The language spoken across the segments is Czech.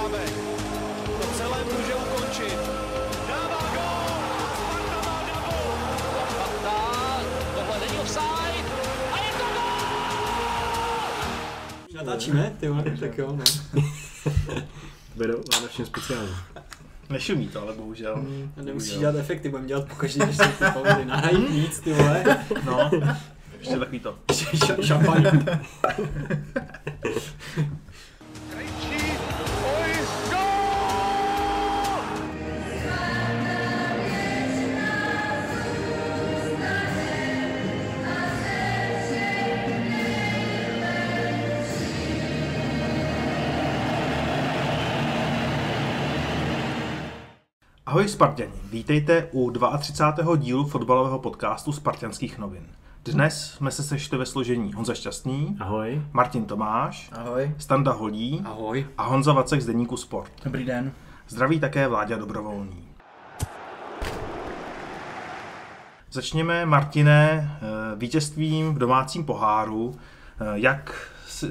Šrábek. To celé může ukončit. Dává gol! Sparta má double! Sparta, tohle není offside a je to gol! Natáčíme, ty vole, tak jo, no. Bude vánočně speciální. Nešumí to, ale bohužel. A nemusíš dělat efekty, budeme dělat po každý, když se ty pauzy nahrají víc, ty vole. No, ještě takový to. Ša- šampaň. Ahoj Spartěni, vítejte u 32. dílu fotbalového podcastu Spartanských novin. Dnes jsme se sešli ve složení Honza Šťastný, Ahoj. Martin Tomáš, Ahoj. Standa Holí Ahoj. a Honza Vacek z Deníku Sport. Dobrý den. Zdraví také Vláďa Dobrovolný. Začněme, Martine, eh, vítězstvím v domácím poháru. Eh, Jak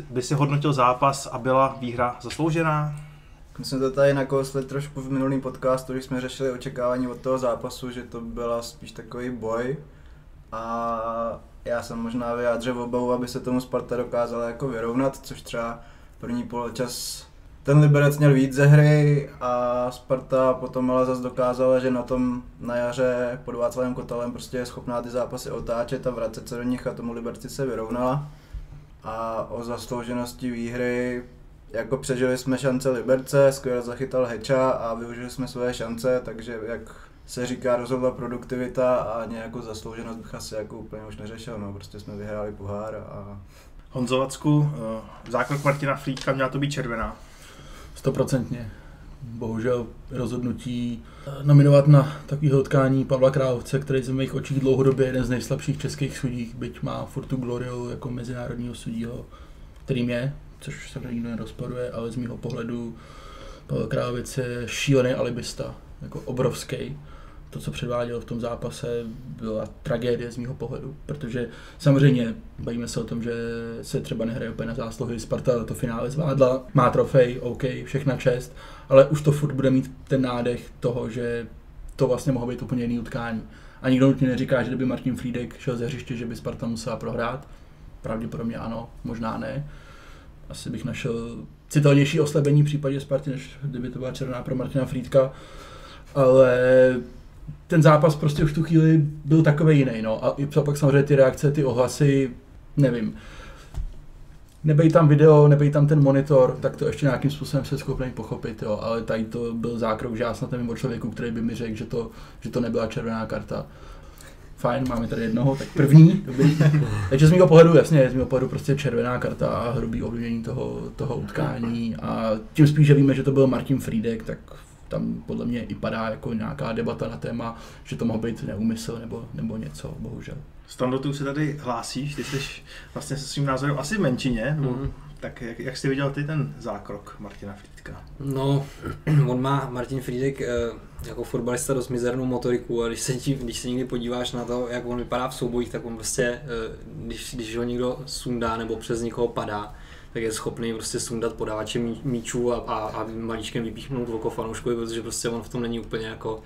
by si hodnotil zápas a byla výhra zasloužená? My jsme to tady nakousli trošku v minulém podcastu, když jsme řešili očekávání od toho zápasu, že to byla spíš takový boj. A já jsem možná vyjádřil obavu, aby se tomu Sparta dokázala jako vyrovnat, což třeba první poločas ten Liberec měl víc ze hry a Sparta potom ale zase dokázala, že na tom na jaře pod Václavem Kotalem prostě je schopná ty zápasy otáčet a vracet se do nich a tomu Liberci se vyrovnala. A o zaslouženosti výhry jako přežili jsme šance Liberce, skvěle zachytal Heča a využili jsme své šance, takže jak se říká, rozhodla produktivita a nějakou zaslouženost bych asi jako úplně už neřešil, no, prostě jsme vyhráli pohár a Honzo Vacku, eh, zákrok Martina Frýdka měla to být červená. Stoprocentně. Bohužel rozhodnutí eh, nominovat na takového utkání Pavla Královce, který je v mých očích dlouhodobě jeden z nejslabších českých sudí, byť má furt tu gloriu jako mezinárodního sudího, kterým je, což se nikdo nerozporuje, ale z mého pohledu Pavel Královec je šílený alibista, jako obrovský. To, co předváděl v tom zápase, byla tragédie z mého pohledu, protože samozřejmě bavíme se o tom, že se třeba nehraje úplně na zásluhy, Sparta to finále zvládla, má trofej, OK, všechna čest, ale už to furt bude mít ten nádech toho, že to vlastně mohlo být úplně jiný utkání. A nikdo nutně neříká, že kdyby Martin Friedek šel ze hřiště, že by Sparta musela prohrát. Pravděpodobně ano, možná ne. Asi bych našel citelnější oslabení v případě Sparty, než kdyby to byla červená pro Martina Friedka. Ale ten zápas prostě už v tu chvíli byl takový jiný. No. A i pak samozřejmě ty reakce, ty ohlasy, nevím. Nebej tam video, nebej tam ten monitor, tak to ještě nějakým způsobem se schopný pochopit, jo. ale tady to byl zákrok, že já snad nevím o člověku, který by mi řekl, že to, že to nebyla červená karta. Fajn, máme tady jednoho, tak první, dobrý. Takže z mého pohledu, jasně, z mého pohledu prostě červená karta a hrubý ovlivnění toho, toho utkání a tím spíš, že víme, že to byl Martin Friedek, tak tam podle mě i padá jako nějaká debata na téma, že to mohl být neúmysl nebo, nebo něco, bohužel. Stando, ty už se tady hlásíš, ty jsi vlastně se svým názorem asi v menšině, mm. Mhm. Tak jak, jak jsi viděl ty ten zákrok Martina Frýdka? No, on má Martin Friedek eh, jako fotbalista dost mizernou motoriku a když se, tí, když se někdy podíváš na to, jak on vypadá v soubojích, tak on prostě, eh, když, když ho někdo sundá nebo přes někoho padá, tak je schopný prostě sundat podávače mí- míčů a, a, a maličkem vypíchnout oko fanouškovi, protože prostě on v tom není úplně jako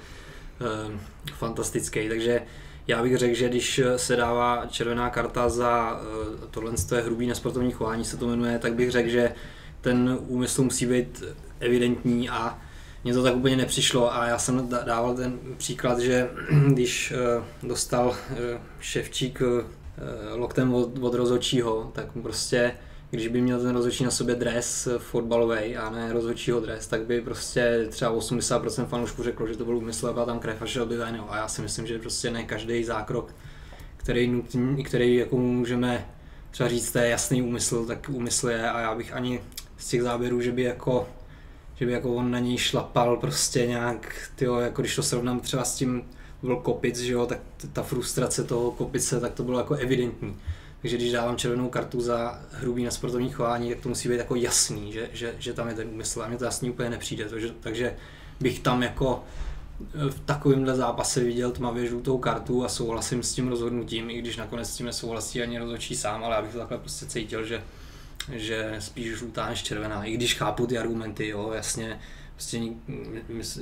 eh, fantastický. Takže já bych řekl, že když se dává červená karta za eh, tohle je hrubý nesportovní chování, se to jmenuje, tak bych řekl, že ten úmysl musí být evidentní a mně to tak úplně nepřišlo. A já jsem dával ten příklad, že když eh, dostal eh, Ševčík loktem od, od rozhodčího, tak prostě když by měl ten rozhodčí na sobě dres fotbalový a ne rozhodčího dres, tak by prostě třeba 80% fanoušků řeklo, že to byl úmysl a byla tam krev a šel by ven. A já si myslím, že prostě ne každý zákrok, který, nutný, který jako můžeme třeba říct, to je jasný úmysl, tak úmysl je a já bych ani z těch záběrů, že by jako že by jako on na něj šlapal prostě nějak, tyjo, jako když to srovnám třeba s tím, byl Kopic, že jo, tak ta frustrace toho Kopice, tak to bylo jako evidentní. Takže když dávám červenou kartu za hrubý na sportovní chování, tak to musí být jako jasný, že, že, že tam je ten úmysl. A mně to jasný úplně nepřijde, takže, takže bych tam jako v takovémhle zápase viděl tmavě žlutou kartu a souhlasím s tím rozhodnutím, i když nakonec s tím nesouhlasí ani rozhodčí sám, ale já bych to takhle prostě cítil, že že spíš žlutá než červená. I když chápu ty argumenty, jo, jasně, prostě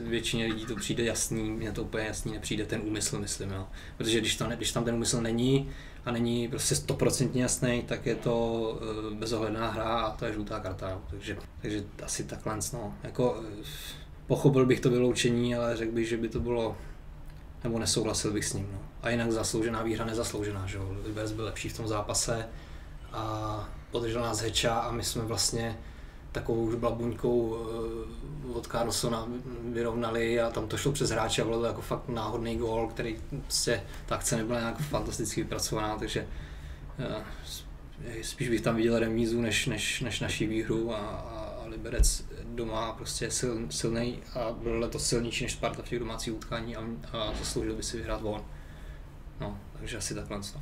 většině lidí to přijde jasný, mně to úplně jasný nepřijde ten úmysl, myslím, jo. Protože když, to ne, když tam ten úmysl není a není prostě stoprocentně jasný, tak je to eh, bezohledná hra a to je žlutá karta, jo. Takže, takže asi takhle, no. Jako, eh, pochopil bych to vyloučení, ale řekl bych, že by to bylo nebo nesouhlasil bych s ním. No. A jinak zasloužená výhra, nezasloužená. Že? jo. Liberec byl lepší v tom zápase a podržel nás Heča a my jsme vlastně takovou už blabuňkou eh, od Carlsona vyrovnali a tam to šlo přes hráče a bylo to jako fakt náhodný gól, který prostě ta akce nebyla nějak fantasticky vypracovaná, takže eh, spíš bych tam viděl remízu než, než, než naší výhru a, a, Liberec doma prostě sil, silný a byl letos silnější než Sparta v těch domácích utkání a, a zasloužil by si vyhrát von. No, takže asi takhle. No.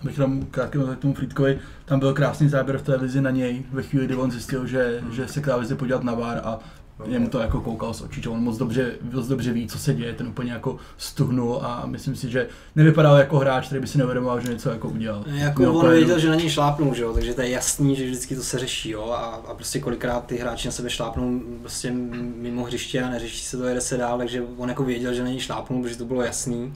Abych tam krátky k tomu Frýdkovi, tam byl krásný záběr v televizi na něj, ve chvíli, kdy on zjistil, že, že se k televizi podívat na VAR a jemu to jako koukal z očí, že on moc dobře, moc dobře ví, co se děje, ten úplně jako stuhnul a myslím si, že nevypadal jako hráč, který by si neuvědomoval, že něco jako udělal. Jako Měl on úplně věděl, že na něj šlápnou, že jo, takže to je jasný, že vždycky to se řeší, jo, a, a prostě kolikrát ty hráči na sebe šlápnou prostě mimo hřiště a neřeší se to, jede se dál, takže on jako věděl, že na něj šlápnou, protože to bylo jasný,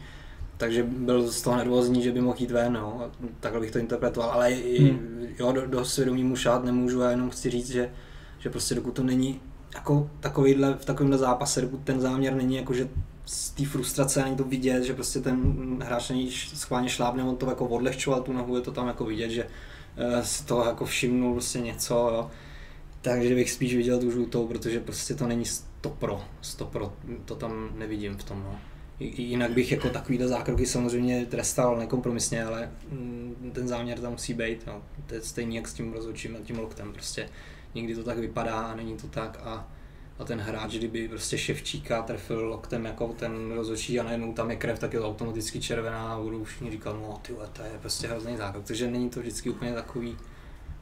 takže byl z toho nervózní, že by mohl jít ven, no, takhle bych to interpretoval, ale i, Hmm. jo, do, do svědomí mu šát nemůžu, já jenom chci říct, že, že prostě dokud to není jako takovýhle, v takovémhle zápase, dokud ten záměr není jako, že z té frustrace není to vidět, že prostě ten hráč není schválně šlápne, on to jako odlehčoval tu nohu, je to tam jako vidět, že eh, si to jako všimnul prostě něco, jo. Takže bych spíš viděl tu žlutou, protože prostě to není stopro, stopro, to tam nevidím v tom, no. Jinak bych jako takovýhle zákroky samozřejmě trestal nekompromisně, ale mm, ten záměr tam musí být. No. To je stejný jak s tím rozhodčím a tím loktem. Prostě někdy to tak vypadá a není to tak a, a ten hráč, kdyby prostě Ševčíka trefil loktem jako ten rozhodčí a najednou tam je krev, tak je to automaticky červená a budou všichni říkat, no ty to je prostě hrozný zákrok. Takže není to vždycky úplně takový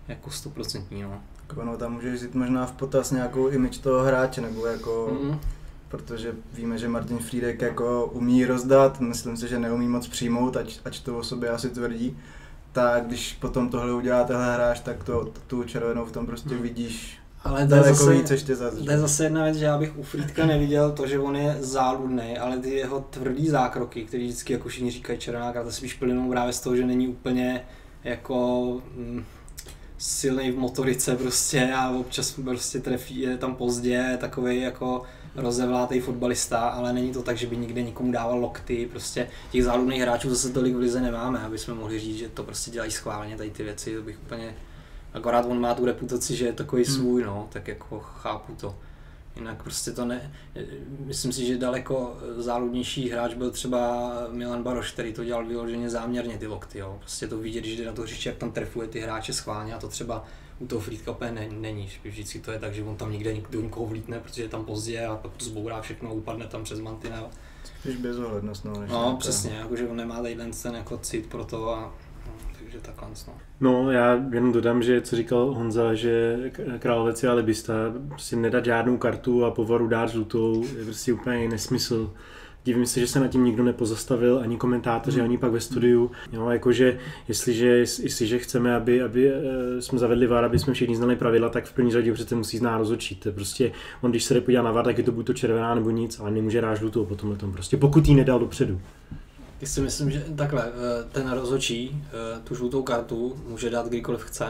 jako stoprocentní. No. No, tam můžeš vzít možná v potaz nějakou image toho hráče, nebo jako, Mm. Protože víme, že Martin Friedek jako umí rozdat, myslím si, že neumí moc přijmout, ať, ať to o sobě asi tvrdí, tak když potom tohle udělá tenhle hráč, tak to, tu červenou v tom prostě Hmm. vidíš Ale to je zase, víc ještě za to je zase jedna věc, že já bych u Frýdka neviděl to, že on je záludný, ale ty jeho tvrdý zákroky, které vždycky jako všichni říkají červená karta, spíš plynou právě z toho, že není úplně jako mm, silný v motorice prostě a občas prostě trefí, je tam pozdě, takový jako rozevlátý fotbalista, ale není to tak, že by nikde nikomu dával lokty, prostě těch záludných hráčů zase tolik v lize nemáme, aby jsme mohli říct, že to prostě dělají schválně tady ty věci, to bych úplně, akorát on má tu reputaci, že je takový Hmm. svůj, no, tak jako chápu to. Jinak prostě to ne, myslím si, že daleko záludnější hráč byl třeba Milan Baroš, který to dělal vyloženě záměrně ty lokty, jo. Prostě to vidět, když jde na to hřiště, jak tam trefuje ty hráče schválně a to třeba u toho Frýdka úplně ne, není. Vždycky to je tak, že on tam někde do nikoho vlítne, protože je tam pozdě a pak to zbourá všechno a upadne tam přes mantinel. spíš bezohlednost. No, než No, přesně, jakože on nemá tady ten jako cit pro to a no, takže takhle no. No, já jenom dodám, že co říkal Honza, že Královec je alibista, prostě nedat žádnou kartu a povaru dát žlutou je prostě úplně nesmysl. Divím se, že se nad tím nikdo nepozastavil, ani komentátoři, ani pak ve studiu. Jo, jakože, jestliže, jestliže chceme, aby, aby eh, jsme zavedli VAR, aby jsme všichni znali pravidla, tak v první řadě přece musí znát rozhodčí. Prostě, on když se jde podívat na VAR, tak je to buď to červená nebo nic, ale nemůže dát žlutou po tomhle tom. Prostě pokud jí nedal dopředu. Já si myslím, že takhle, eh, ten rozhodčí eh, tu žlutou kartu může dát kdykoliv chce.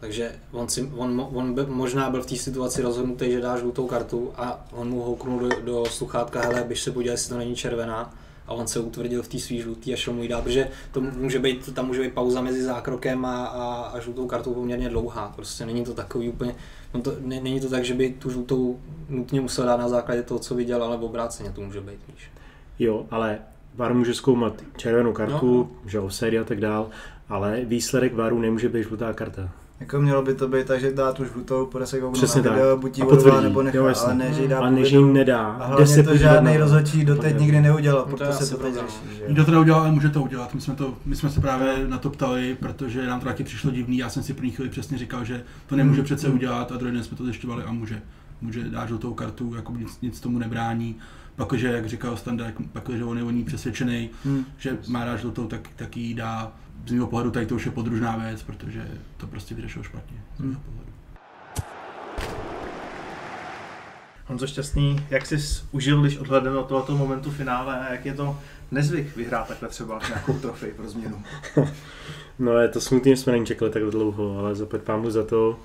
Takže on, si, on, on by, možná byl v té situaci rozhodnutý, že dá žlutou kartu a on mu houknul do, do sluchátka, hele, běž se podívat, jestli to není červená. A on se utvrdil v té svý žlutý a šel mu jí dát, protože to může být, tam může být pauza mezi zákrokem a, a, a žlutou kartou poměrně dlouhá. Prostě není to takový úplně, on to, ne, není to tak, že by tu žlutou nutně musel dát na základě toho, co viděl, ale obráceně to může být, víš. Jo, ale VAR může zkoumat červenou kartu, no. že offside a tak dál, ale výsledek VARu nemůže být žlutá karta. Jako mělo by to být tak, že dá tu žlutou, půjde se kouknout Přesně na video, buď ji A odvolá nebo nechá, Jo, ale ne, že jí dá A než povinnou. jim nedá, A hlavně se to žádný rozhodčí doteď nikdy neudělal, No to proto se to teď řeší. že? Někdo to neudělal, ale může to udělat. My jsme, to, my jsme se právě na to ptali, protože nám to taky přišlo divný. Já jsem si první chvíli přesně říkal, že to nemůže Hmm. přece udělat a druhý den jsme to zjišťovali a může. může dát žlutou kartu, jako nic, nic tomu nebrání. Pak, že, jak říkal Standa, jak- pak, že on je o ní přesvědčený, Hmm. že má dát žlutou, tak, tak jí dá. Z mého pohledu tady to už je podružná věc, protože to prostě vyřešil špatně. Z mého pohledu. Honzo Šťastný, jak jsi užil, když odhledneme od tohoto momentu finále a jak je to nezvyk vyhrát takhle třeba nějakou trofej pro změnu? No je to smutný, že jsme na ní čekali tak dlouho, ale zapět pámu za to.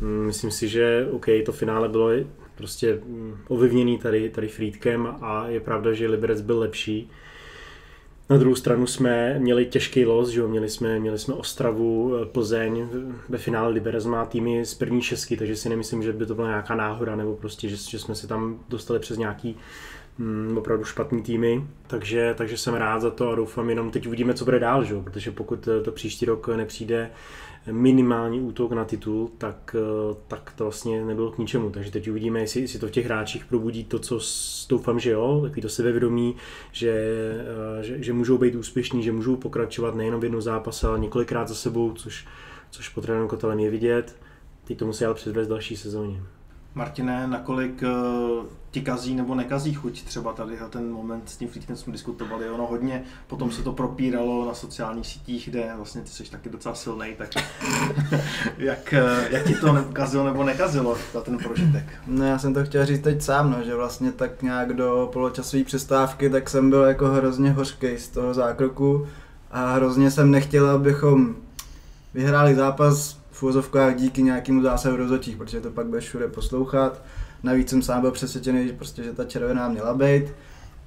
Mm, Myslím si, že OK, to finále bylo prostě mm, ovlivněný tady, tady Friedkem a je pravda, že Liberec byl lepší. Na druhou stranu jsme měli těžký los, že jo? Měli, jsme, měli jsme Ostravu, eh, Plzeň, ve finále Liberec má týmy z první šestky, takže si nemyslím, že by to byla nějaká náhoda, nebo prostě, že, že jsme se tam dostali přes nějaký mm, opravdu špatný týmy, takže, takže jsem rád za to a doufám jenom teď uvidíme, co bude dál, že? jo? protože pokud eh, to příští rok nepřijde minimální útok na titul, tak, eh, tak to vlastně nebylo k ničemu. Takže teď uvidíme, jestli, jestli to v těch hráčích probudí to, co doufám, že jo, takový to sebevědomí, že, eh, že, že můžou být úspěšní, že můžou pokračovat nejenom v jednom zápase, ale několikrát za sebou, což, což pod trénem Kotelem je vidět. Teď to musí ale předvést další sezóně. Martine, nakolik uh, ti kazí nebo nekazí chuť třeba tady ten moment s tím Friedkem jsme diskutovali, ono hodně, potom se to propíralo na sociálních sítích, kde vlastně ty jsi taky docela silný, tak jak, eh, jak ti to kazilo nebo nekazilo za ten prožitek? No já jsem to chtěl říct teď sám, no, že vlastně tak nějak do poločasové přestávky, tak jsem byl jako hrozně hořký z toho zákroku a hrozně jsem nechtěl, abychom vyhráli zápas v úvozovkách díky nějakému zásahu rozhodčích, protože to pak bude všude poslouchat. Navíc jsem sám byl přesvědčený, že prostě, že ta červená měla být,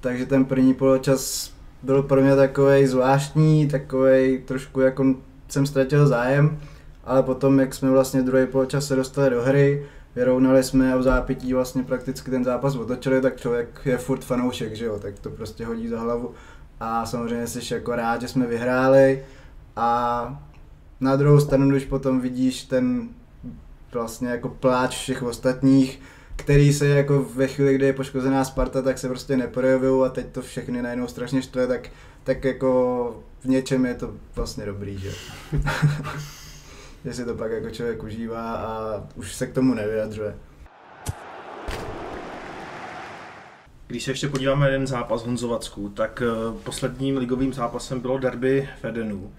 takže ten první poločas byl pro mě takový zvláštní, takový trošku jako jsem ztratil zájem, ale potom, jak jsme vlastně druhý poločas se dostali do hry, vyrovnali jsme a v zápětí vlastně prakticky ten zápas otočili, tak člověk je furt fanoušek, že jo, tak to prostě hodí za hlavu. A samozřejmě jsi jako rád, že jsme vyhráli a na druhou stranu, když potom vidíš ten vlastně jako pláč všech ostatních, který se jako ve chvíli, kdy je poškozená Sparta, tak se prostě neprojevují a teď to všechny najednou strašně štve, tak, tak jako v něčem je to vlastně dobrý, že že si to pak jako člověk užívá a už se k tomu nevyjadřuje. Když se ještě podíváme na jeden zápas Honzovacku, tak eh, posledním ligovým zápasem bylo derby Fedenu.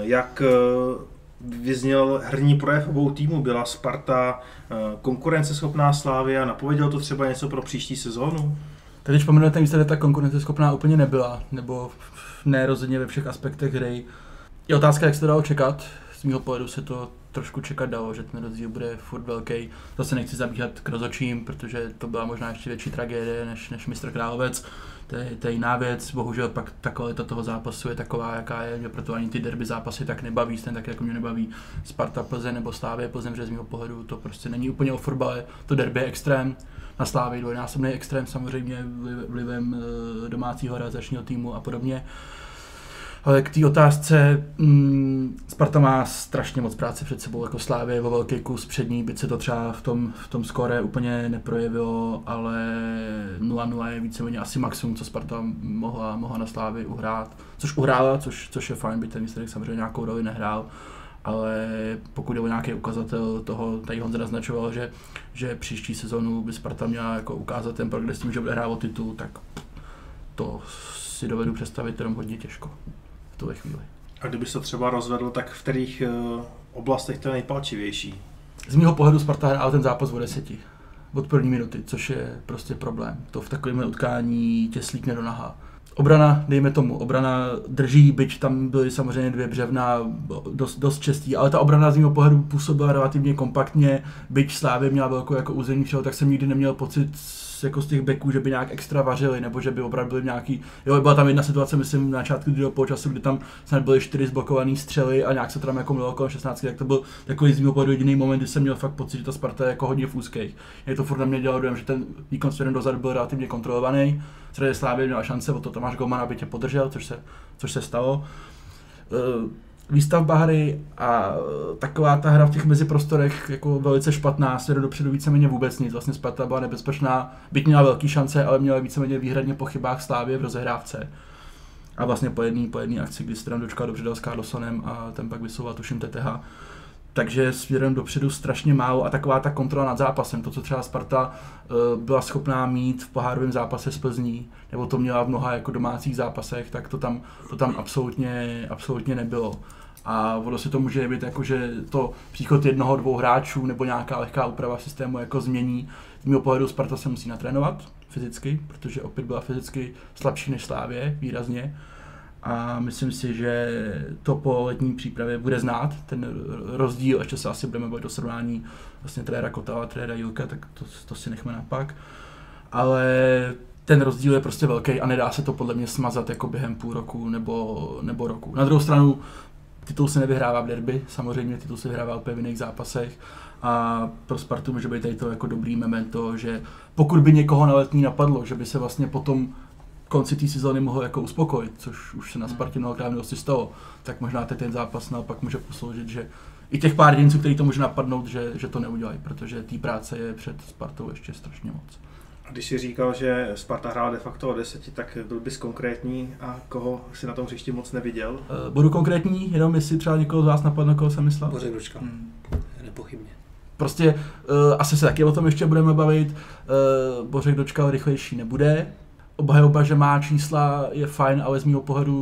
Jak eh, vyzněl herní projev obou týmů? Byla Sparta eh, konkurenceschopná Slávia? Napověděl to třeba něco pro příští sezónu? Teď když pominu ten výsledek, tak konkurenceschopná úplně nebyla, nebo ne rozhodně ve všech aspektech hry. Je otázka, jak se to dalo čekat. Z mého pohledu se to trošku čekat dalo, že ten rozdíl bude furt velký. Zase nechci zabíhat k rozočím, protože to byla možná ještě větší tragédie než, než mistr Královec. To je, to je jiná věc, bohužel pak ta kvalita toho zápasu je taková, jaká je, že proto ani ty derby zápasy tak nebaví, stejně tak jako mě nebaví Sparta Plzeň nebo Slávě Plzeň, že z mého pohledu to prostě není úplně o fotbale, to derby je extrém, na Slávě dvojnásobný extrém samozřejmě vliv- vlivem eh, domácího realizačního týmu a podobně. Ale k té otázce, mm, Sparta má strašně moc práce před sebou, jako Slávě o velký kus přední, byť se to třeba v tom, v tom skóre úplně neprojevilo, ale 0-0 je víceméně asi maximum, co Sparta mohla, mohla na Slávě uhrát, což uhrála, což, což je fajn, byť ten výsledek samozřejmě nějakou roli nehrál, ale pokud je o nějaký ukazatel toho, tady Honza naznačoval, že, že příští sezonu by Sparta měla jako ukázat ten progres tím, že bude hrát o titul, tak to si dovedu představit jenom hodně těžko v tuhle chvíli. A kdyby se třeba rozvedl, tak v kterých eh, oblastech to je nejpalčivější? Z mého pohledu Sparta hrála ten zápas o deseti. Od první minuty, což je prostě problém. To v takovém utkání tě slíkne do naha. Obrana, dejme tomu, obrana drží, byť tam byly samozřejmě dvě břevna dost, dost čestí, ale ta obrana z mého pohledu působila relativně kompaktně, byť Slávě měla velkou jako územní přehled, tak jsem nikdy neměl pocit z- jako z těch beků, že by nějak extra vařili, nebo že by opravdu byly nějaký, jo, byla tam jedna situace, myslím, na začátku druhého poločasu, kdy tam snad byly čtyři zblokované střely a nějak se tam jako mluvilo kolem 16, tak to byl takový z mého jediný moment, kdy jsem měl fakt pocit, že ta Sparta je jako hodně v úzkých. Je to furt na mě dělalo dojem, že ten výkon směrem dozadu byl relativně kontrolovaný. Srdě Slávě měla šance o to Tomáš Goman, aby tě podržel, což se, což se stalo. Eh, Výstavba hry a eh, taková ta hra v těch meziprostorech jako velice špatná, směrem dopředu víceméně vůbec nic. Vlastně Sparta byla nebezpečná, byť měla velký šance, ale měla víceméně výhradně po chybách Slávě v rozehrávce. A vlastně po jedné po jedný akci, kdy se tam dočkal dobře dal s Carlsonem a ten pak vysouval tuším TTH, takže směrem dopředu strašně málo a taková ta kontrola nad zápasem, to, co třeba Sparta uh, byla schopná mít v pohárovém zápase s Plzní, nebo to měla v mnoha jako domácích zápasech, tak to tam, to tam absolutně, absolutně nebylo. A ono se to může být jako, že to příchod jednoho, dvou hráčů nebo nějaká lehká úprava systému jako změní. Z mého pohledu Sparta se musí natrénovat fyzicky, protože opět byla fyzicky slabší než Slávě výrazně a myslím si, že to po letní přípravě bude znát, ten rozdíl, ještě se asi budeme bavit o srovnání vlastně trenéra Kotala a trenéra Jilka, tak to, to si nechme na pak. Ale ten rozdíl je prostě velký a nedá se to podle mě smazat jako během půl roku nebo, nebo roku. Na druhou stranu titul se nevyhrává v derby, samozřejmě titul se vyhrává v jiných zápasech a pro Spartu může být tady to jako dobrý memento, že pokud by někoho na letní napadlo, že by se vlastně potom konci té sezóny mohl jako uspokojit, což už se na Spartě mnohokrát minulosti stalo, tak možná teď ten zápas naopak může posloužit, že i těch pár jedinců, který to může napadnout, že, že to neudělají, protože té práce je před Spartou ještě strašně moc. A když jsi říkal, že Sparta hrála de facto o deseti, tak byl bys konkrétní a koho si na tom hřišti moc neviděl? Uh, budu konkrétní, jenom jestli třeba někoho z vás napadne, koho jsem myslel. Bořek Ručka. Hmm. Nepochybně. Prostě uh, asi se taky o tom ještě budeme bavit. Uh, Bořek dočkal rychlejší nebude, obhajoba, že má čísla, je fajn, ale z mého pohledu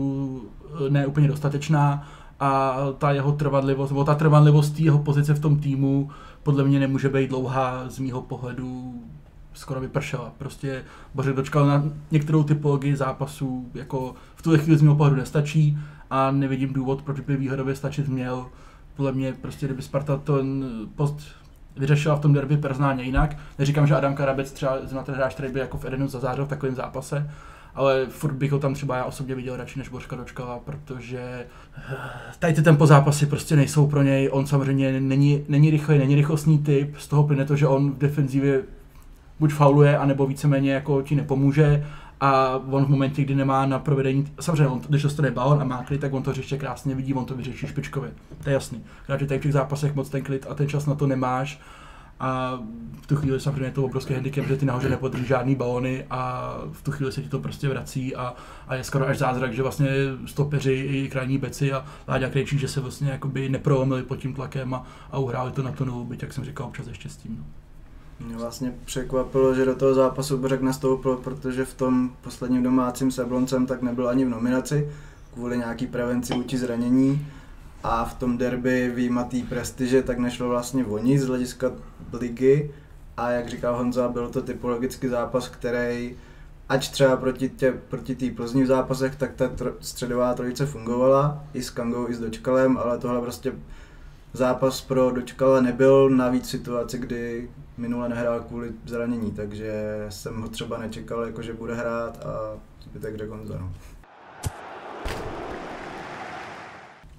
eh, ne úplně dostatečná a ta jeho trvanlivost, nebo ta trvanlivost jeho pozice v tom týmu podle mě nemůže být dlouhá z mého pohledu skoro vypršela. Prostě Bořek dočkal na některou typologii zápasů, jako v tuhle chvíli z mého pohledu nestačí a nevidím důvod, proč by výhodově stačit měl. Podle mě prostě, kdyby Sparta ten post vyřešila v tom derby personálně jinak. Neříkám, že Adam Karabec třeba zrovna ten hráč, který by jako v Edenu zazářil v takovém zápase, ale furt bych ho tam třeba já osobně viděl radši než Bořka Dočkala, protože eh, tady ty tempo zápasy prostě nejsou pro něj. On samozřejmě není, není rychlý, není rychlostní typ, z toho plyne to, že on v defenzivě buď fauluje, anebo víceméně jako ti nepomůže a on v momentě, kdy nemá na provedení, samozřejmě on, když dostane balon a má klid, tak on to řeště krásně vidí, on to vyřeší špičkově. To je jasný. Když tady v těch zápasech moc ten klid a ten čas na to nemáš, a v tu chvíli samozřejmě je to obrovský handicap, že ty nahoře nepodrží žádný balony a v tu chvíli se ti to prostě vrací a, a je skoro až zázrak, že vlastně stopeři i krajní beci a Láďa Krejčí, že se vlastně jakoby neprolomili pod tím tlakem a, a uhráli to na to novou, byť jak jsem říkal, občas ještě s tím. No. Mě vlastně překvapilo, že do toho zápasu Bořek nastoupil, protože v tom posledním domácím s Jabloncem tak nebyl ani v nominaci, kvůli nějaký prevenci vůči zranění. A v tom derby výjimatý prestiže tak nešlo vlastně o nic z hlediska ligy. A jak říkal Honza, byl to typologický zápas, který ať třeba proti té proti tý Plzni v zápasech, tak ta tro, středová trojice fungovala, i s Kangou, i s Dočkalem, ale tohle prostě zápas pro Dočkala nebyl, navíc situace, kdy minule nehrál kvůli zranění, takže jsem ho třeba nečekal, jako že bude hrát a zbytek jde Gonzalo.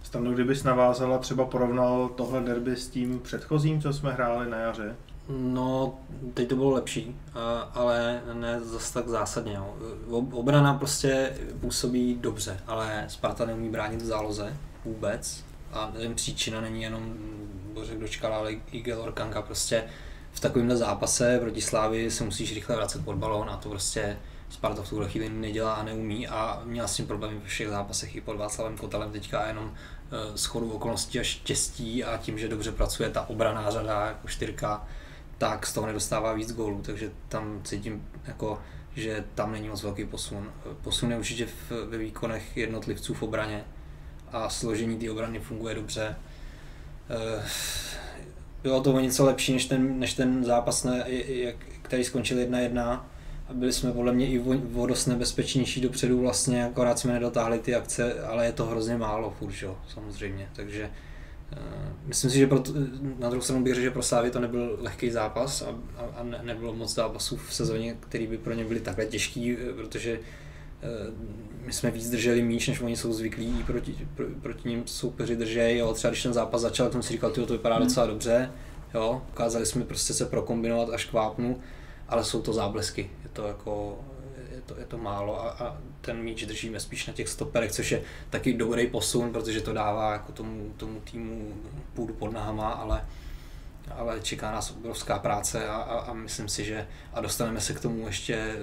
Stanu, kdybys navázala, třeba porovnal tohle derby s tím předchozím, co jsme hráli na jaře? No, teď to bylo lepší, ale ne zase tak zásadně. Jo. Obrana prostě působí dobře, ale Sparta neumí bránit v záloze vůbec. A nevím, příčina není jenom Bořek Dočkal, ale i Gelor Kanka. Prostě v takovémhle zápase proti Slávy se musíš rychle vracet pod balón a to prostě Sparta v tuhle chvíli nedělá a neumí a měl s tím problémy ve všech zápasech i pod Václavem Kotalem teďka jenom eh, s chodou okolností a štěstí a tím, že dobře pracuje ta obraná řada jako čtyřka, tak z toho nedostává víc gólů, takže tam cítím jako že tam není moc velký posun. Posun je určitě v, ve výkonech jednotlivců v obraně a složení té obrany funguje dobře. Eh, bylo to o něco lepší než ten, než ten zápas, ne, jak, který skončil 1-1 a byli jsme podle mě i o, dost nebezpečnější dopředu vlastně, akorát jsme nedotáhli ty akce, ale je to hrozně málo furt, jo, samozřejmě, takže uh, myslím si, že pro, na druhou stranu bych řekl, že pro Sávy to nebyl lehký zápas a, a, a ne, nebylo moc zápasů v sezóně, který by pro ně byly takhle těžký, protože uh, my jsme víc drželi míč, než oni jsou zvyklí i proti, pro, proti ním soupeři držej, jo, třeba když ten zápas začal, tak jsem si říkal, to vypadá hmm. docela dobře, jo, ukázali jsme prostě se prokombinovat až kvápnu, ale jsou to záblesky, je to jako, je to, je to málo a, a ten míč držíme spíš na těch stoperech, což je taky dobrý posun, protože to dává jako tomu, tomu týmu půdu pod náma, ale, ale čeká nás obrovská práce a, a, a myslím si, že a dostaneme se k tomu ještě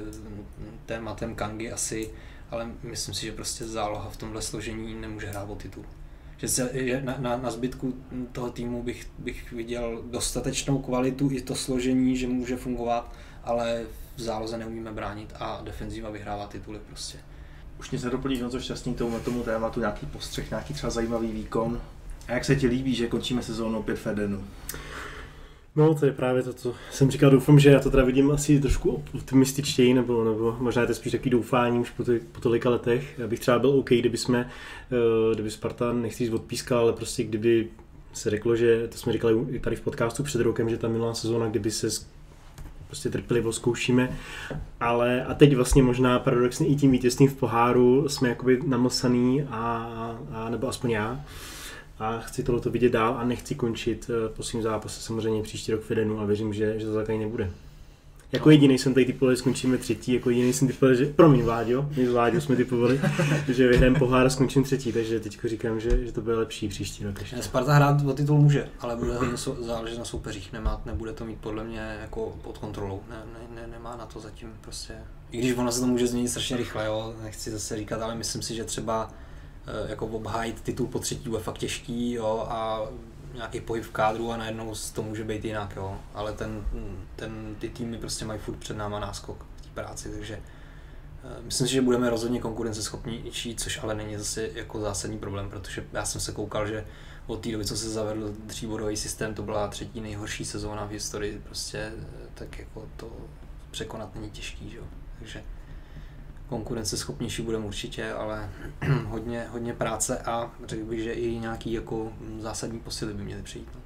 tématem Kangy asi, ale myslím si, že prostě záloha v tomhle složení nemůže hrát o titul. že, se, že na, na, na, zbytku toho týmu bych, bych viděl dostatečnou kvalitu i to složení, že může fungovat, ale v záloze neumíme bránit a defenzíva vyhrává tituly prostě. Už nic nedoplníš, co šťastný tomu, tomu tématu, nějaký postřeh, nějaký třeba zajímavý výkon. A jak se ti líbí, že končíme sezónu opět Fedenu? No, to je právě to, co jsem říkal. Doufám, že já to teda vidím asi trošku optimističtěji, nebo, nebo možná je to spíš takový doufání už po, ty, po tolika letech. Já bych třeba byl OK, kdyby jsme, eh, kdyby Sparta, nechci říct odpískal, ale prostě kdyby se řeklo, že, to jsme říkali i tady v podcastu před rokem, že ta minulá sezóna, kdyby se prostě trpělivo zkoušíme, ale a teď vlastně možná paradoxně i tím vítězstvím v poháru jsme jakoby namlsaný a, a nebo aspoň já, a chci tohleto vidět dál a nechci končit eh, po svým zápase samozřejmě příští rok v Edenu a věřím, že, že to tak ani nebude. Jako jediný jsem tady typoval, že skončíme třetí, jako jediný jsem typoval, že, promiň Vláďo, my s Vláďo jsme typovali, že vyhrajeme pohár a skončím třetí, takže teď říkám, že, že to bude lepší příští rok. Ještě. Sparta hrát o titul může, ale bude hodně záležet na soupeřích, nemá, nebude to mít podle mě jako pod kontrolou, ne, ne, ne, nemá na to zatím prostě, i když ono se to může změnit strašně rychle, jo, nechci zase říkat, ale myslím si, že třeba jako obhájit titul po třetí bude fakt těžký jo, a nějaký pohyb v kádru a najednou to může být jinak, jo. ale ten, ten, ty týmy prostě mají furt před náma náskok v té práci, takže eh, myslím si, že budeme rozhodně konkurenceschopnější, což ale není zase jako zásadní problém, protože já jsem se koukal, že od té doby, co se zavedl tříbodový systém, to byla třetí nejhorší sezóna v historii, prostě eh, tak jako to překonat není těžký, že jo. takže konkurenceschopnější budeme určitě, ale hodně, hodně práce a řekl bych, že i nějaký jako zásadní posily by měly přijít. No.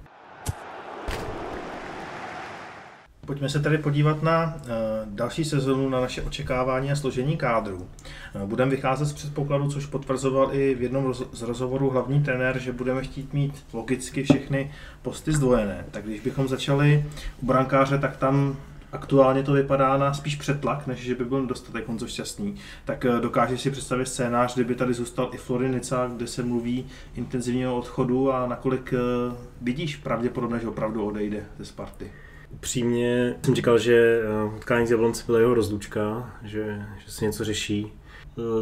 Pojďme se tedy podívat na uh, další sezonu, na naše očekávání a složení kádru. Uh, budeme vycházet z předpokladu, což potvrzoval i v jednom z rozhovorů hlavní trenér, že budeme chtít mít logicky všechny posty zdvojené. Tak když bychom začali u brankáře, tak tam aktuálně to vypadá na spíš přetlak, než že by byl dostatek Honzo šťastný, tak eh, dokážeš si představit scénář, kdyby tady zůstal i Florinica, kde se mluví intenzivně o odchodu a nakolik eh, vidíš pravděpodobně, že opravdu odejde ze Sparty? Upřímně jsem říkal, že eh, utkání z Jablonce byla jeho rozlučka, že, že se něco řeší.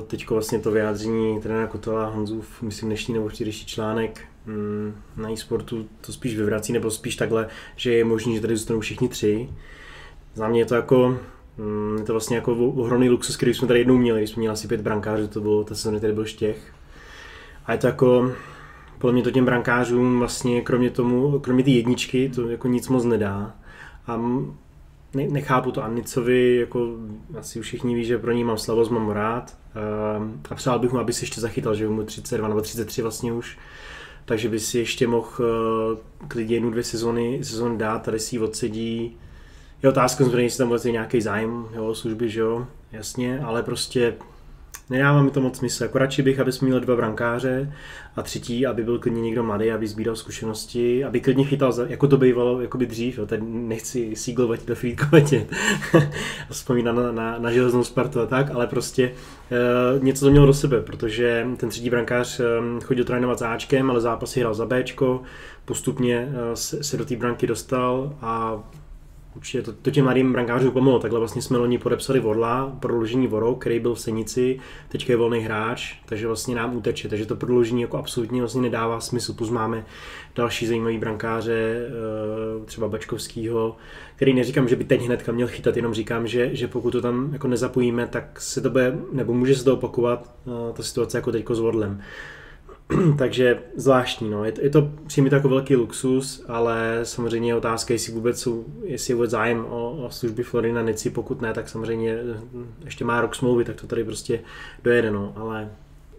Teď vlastně to vyjádření trenéra Kotela Honzův, myslím dnešní nebo včerejší článek mm, na e-sportu to spíš vyvrací, nebo spíš takhle, že je možné, že tady zůstanou všichni tři. Za mě je to jako mm, je to vlastně jako ohromný luxus, který jsme tady jednou měli, když jsme měli asi pět brankářů, to bylo, ta sezóna tady byl štěch. A je to jako, podle mě to těm brankářům vlastně kromě tomu, kromě ty jedničky, to jako nic moc nedá. A nechápu to Anicovi, jako asi už všichni ví, že pro ní mám slavost, mám rád. Ehm, a přál bych mu, aby si ještě zachytal, že mu 32 nebo 33 vlastně už. Takže by si ještě mohl eh, klidně jednu, dvě sezony, sezony dát, tady si ji odsedí, je otázka, zřejmě, jestli tam bude nějaký zájem jo, služby, že jo, jasně, ale prostě nedává mi to moc smysl. Jako radši bych, aby jsme měli dva brankáře a třetí, aby byl klidně někdo mladý, aby sbíral zkušenosti, aby klidně chytal, jako to bývalo jakoby dřív, jo. teď nechci síglovat to frýdkovatě, vzpomínat na, na, na, železnou Spartu a tak, ale prostě e, něco to mělo do sebe, protože ten třetí brankář e, chodil trénovat s Ačkem, ale zápasy hrál za Bčko, postupně e, se, se do té branky dostal a Určitě to, to těm mladým brankářům pomohlo. Takhle vlastně jsme loni podepsali Vorla, prodloužení Voro, který byl v Senici, teďka je volný hráč, takže vlastně nám uteče. Takže to prodloužení jako absolutně vlastně nedává smysl. Plus máme další zajímavý brankáře, eh, třeba Bačkovskýho, který neříkám, že by teď hnedka měl chytat, jenom říkám, že, že pokud to tam jako nezapojíme, tak se to bude, nebo může se to opakovat, eh, ta situace jako teďko s Vodlem. takže zvláštní, no. Je to, je to to jako velký luxus, ale samozřejmě je otázka, jestli vůbec jsou, jestli je vůbec zájem o, o služby Florina Nici, pokud ne, tak samozřejmě eh, ještě má rok smlouvy, tak to tady prostě dojede, no. Ale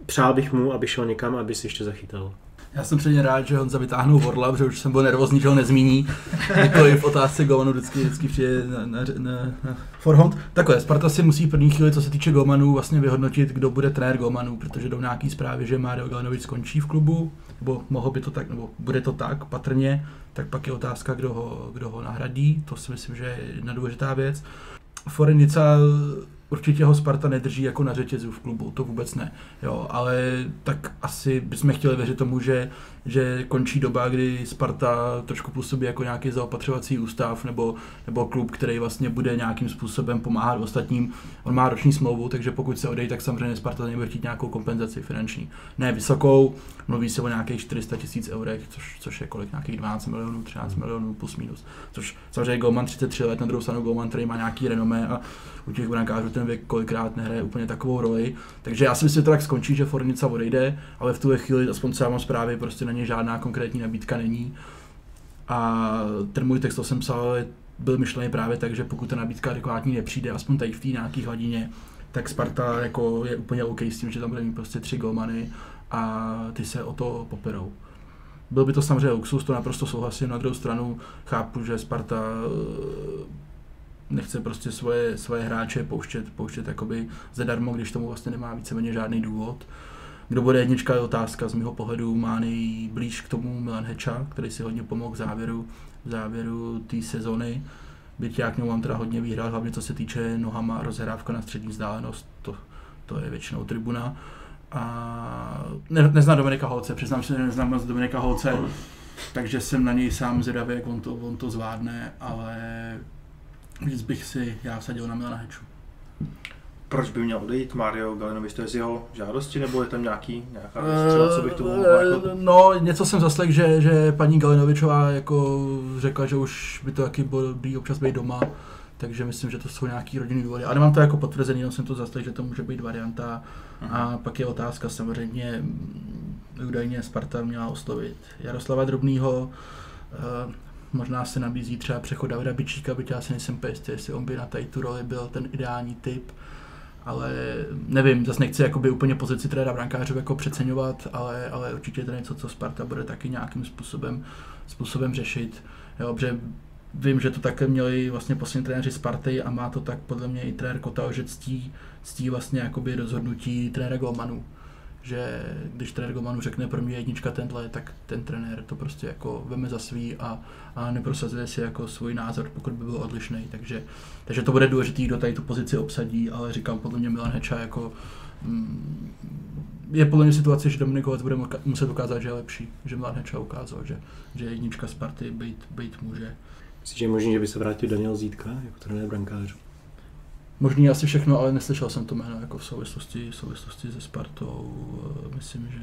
přál bych mu, aby šel někam, aby si ještě zachytal. Já jsem předně rád, že Honza vytáhnul Vorla, protože už jsem byl nervózní, že ho nezmíní. jako i v otázce Gomanu vždycky, vždycky přijde na, na, na, na. Takhle, Sparta si musí v první chvíli, co se týče Gomanů, vlastně vyhodnotit, kdo bude trenér Gomanů, protože jdou nějaký zprávy, že Mário Galenovič skončí v klubu, nebo mohlo by to tak, nebo bude to tak, patrně, tak pak je otázka, kdo ho, kdo ho nahradí, to si myslím, že je jedna důležitá věc. Forenica určitě ho Sparta nedrží jako na řetězu v klubu, to vůbec ne. Jo, ale tak asi bychom chtěli věřit tomu, že, že končí doba, kdy Sparta trošku působí jako nějaký zaopatřovací ústav nebo, nebo klub, který vlastně bude nějakým způsobem pomáhat ostatním. On má roční smlouvu, takže pokud se odejde, tak samozřejmě Sparta nebude chtít nějakou kompenzaci finanční. Ne vysokou, mluví se o nějakých 400 tisíc eurech, což, což je kolik, nějakých 12 milionů, 13 milionů plus minus. Což samozřejmě Golman 33 let, na druhou stranu Golman, který má nějaký renomé a u těch brankářů ten věk kolikrát nehraje úplně takovou roli. Takže já si myslím, že to tak skončí, že Fornica odejde, ale v tuhle chvíli, aspoň co já mám zprávy, prostě na ně žádná konkrétní nabídka není. A ten můj text, co jsem psal, byl myšlený právě tak, že pokud ta nabídka adekvátní nepřijde, aspoň tady v té nějaké hladině, tak Sparta jako je úplně OK s tím, že tam bude mít prostě tři golmany a ty se o to poperou. Byl by to samozřejmě luxus, to naprosto souhlasím. Na druhou stranu chápu, že Sparta eh, nechce prostě svoje, svoje hráče pouštět, pouštět jakoby zadarmo, když tomu vlastně nemá víceméně žádný důvod. Kdo bude jednička je otázka, z mého pohledu má nejblíž k tomu Milan Heča, který si hodně pomohl v závěru, v závěru té sezony. Byť já k němu mám teda hodně výhrad, hlavně co se týče nohama a rozhrávka na střední vzdálenost, to, to je většinou tribuna. A ne, neznám Dominika Holce, přiznám se, že neznám moc Dominika Holce, takže jsem na něj sám zvědavý, jak on to, on to zvládne, ale víc bych si já sadil na Milana Heču. Proč by měl odejít Mario Galinovič? To je z jeho žádosti, nebo je tam nějaký, nějaká věc, třeba, co bych tomu mohl jako... No, něco jsem zaslech, že, že paní Galinovičová jako řekla, že už by to taky bylo dobrý občas být doma, takže myslím, že to jsou nějaký rodinný důvody. Ale nemám to jako potvrzený, jenom jsem to zaslech, že to může být varianta. A pak je otázka samozřejmě, mm, údajně Sparta měla oslovit Jaroslava Drobnýho, eh, možná se nabízí třeba přechod Davida Bičíka, byť já si nejsem jistý, jestli on by na tady tu roli byl ten ideální typ ale nevím, zase nechci jakoby úplně pozici trenéra brankářů jako přeceňovat, ale, ale určitě to je něco, co Sparta bude taky nějakým způsobem, způsobem řešit. Jo, vím, že to také měli vlastně poslední trenéři Sparty a má to tak podle mě i trenér Kota, že ctí, ctí vlastně jakoby rozhodnutí trenéra Golmanu že když trenér Gomanu řekne pro mě jednička tenhle, tak ten trenér to prostě jako veme za svý a, a neprosazuje si jako svůj názor, pokud by byl odlišný. Takže, takže to bude důležitý, kdo tady tu pozici obsadí, ale říkám, podle mě Milan Heča jako mm, je podle mě situace, že Dominik Holec bude muset ukázat, že je lepší, že Milan Heča ukázal, že, že jednička z party být, být může. Myslíš, že je možný, že by se vrátil Daniel Zítka jako trenér brankářů? Možný asi všechno, ale neslyšel jsem to jméno jako v souvislosti, v souvislosti se Spartou. eh, Myslím, že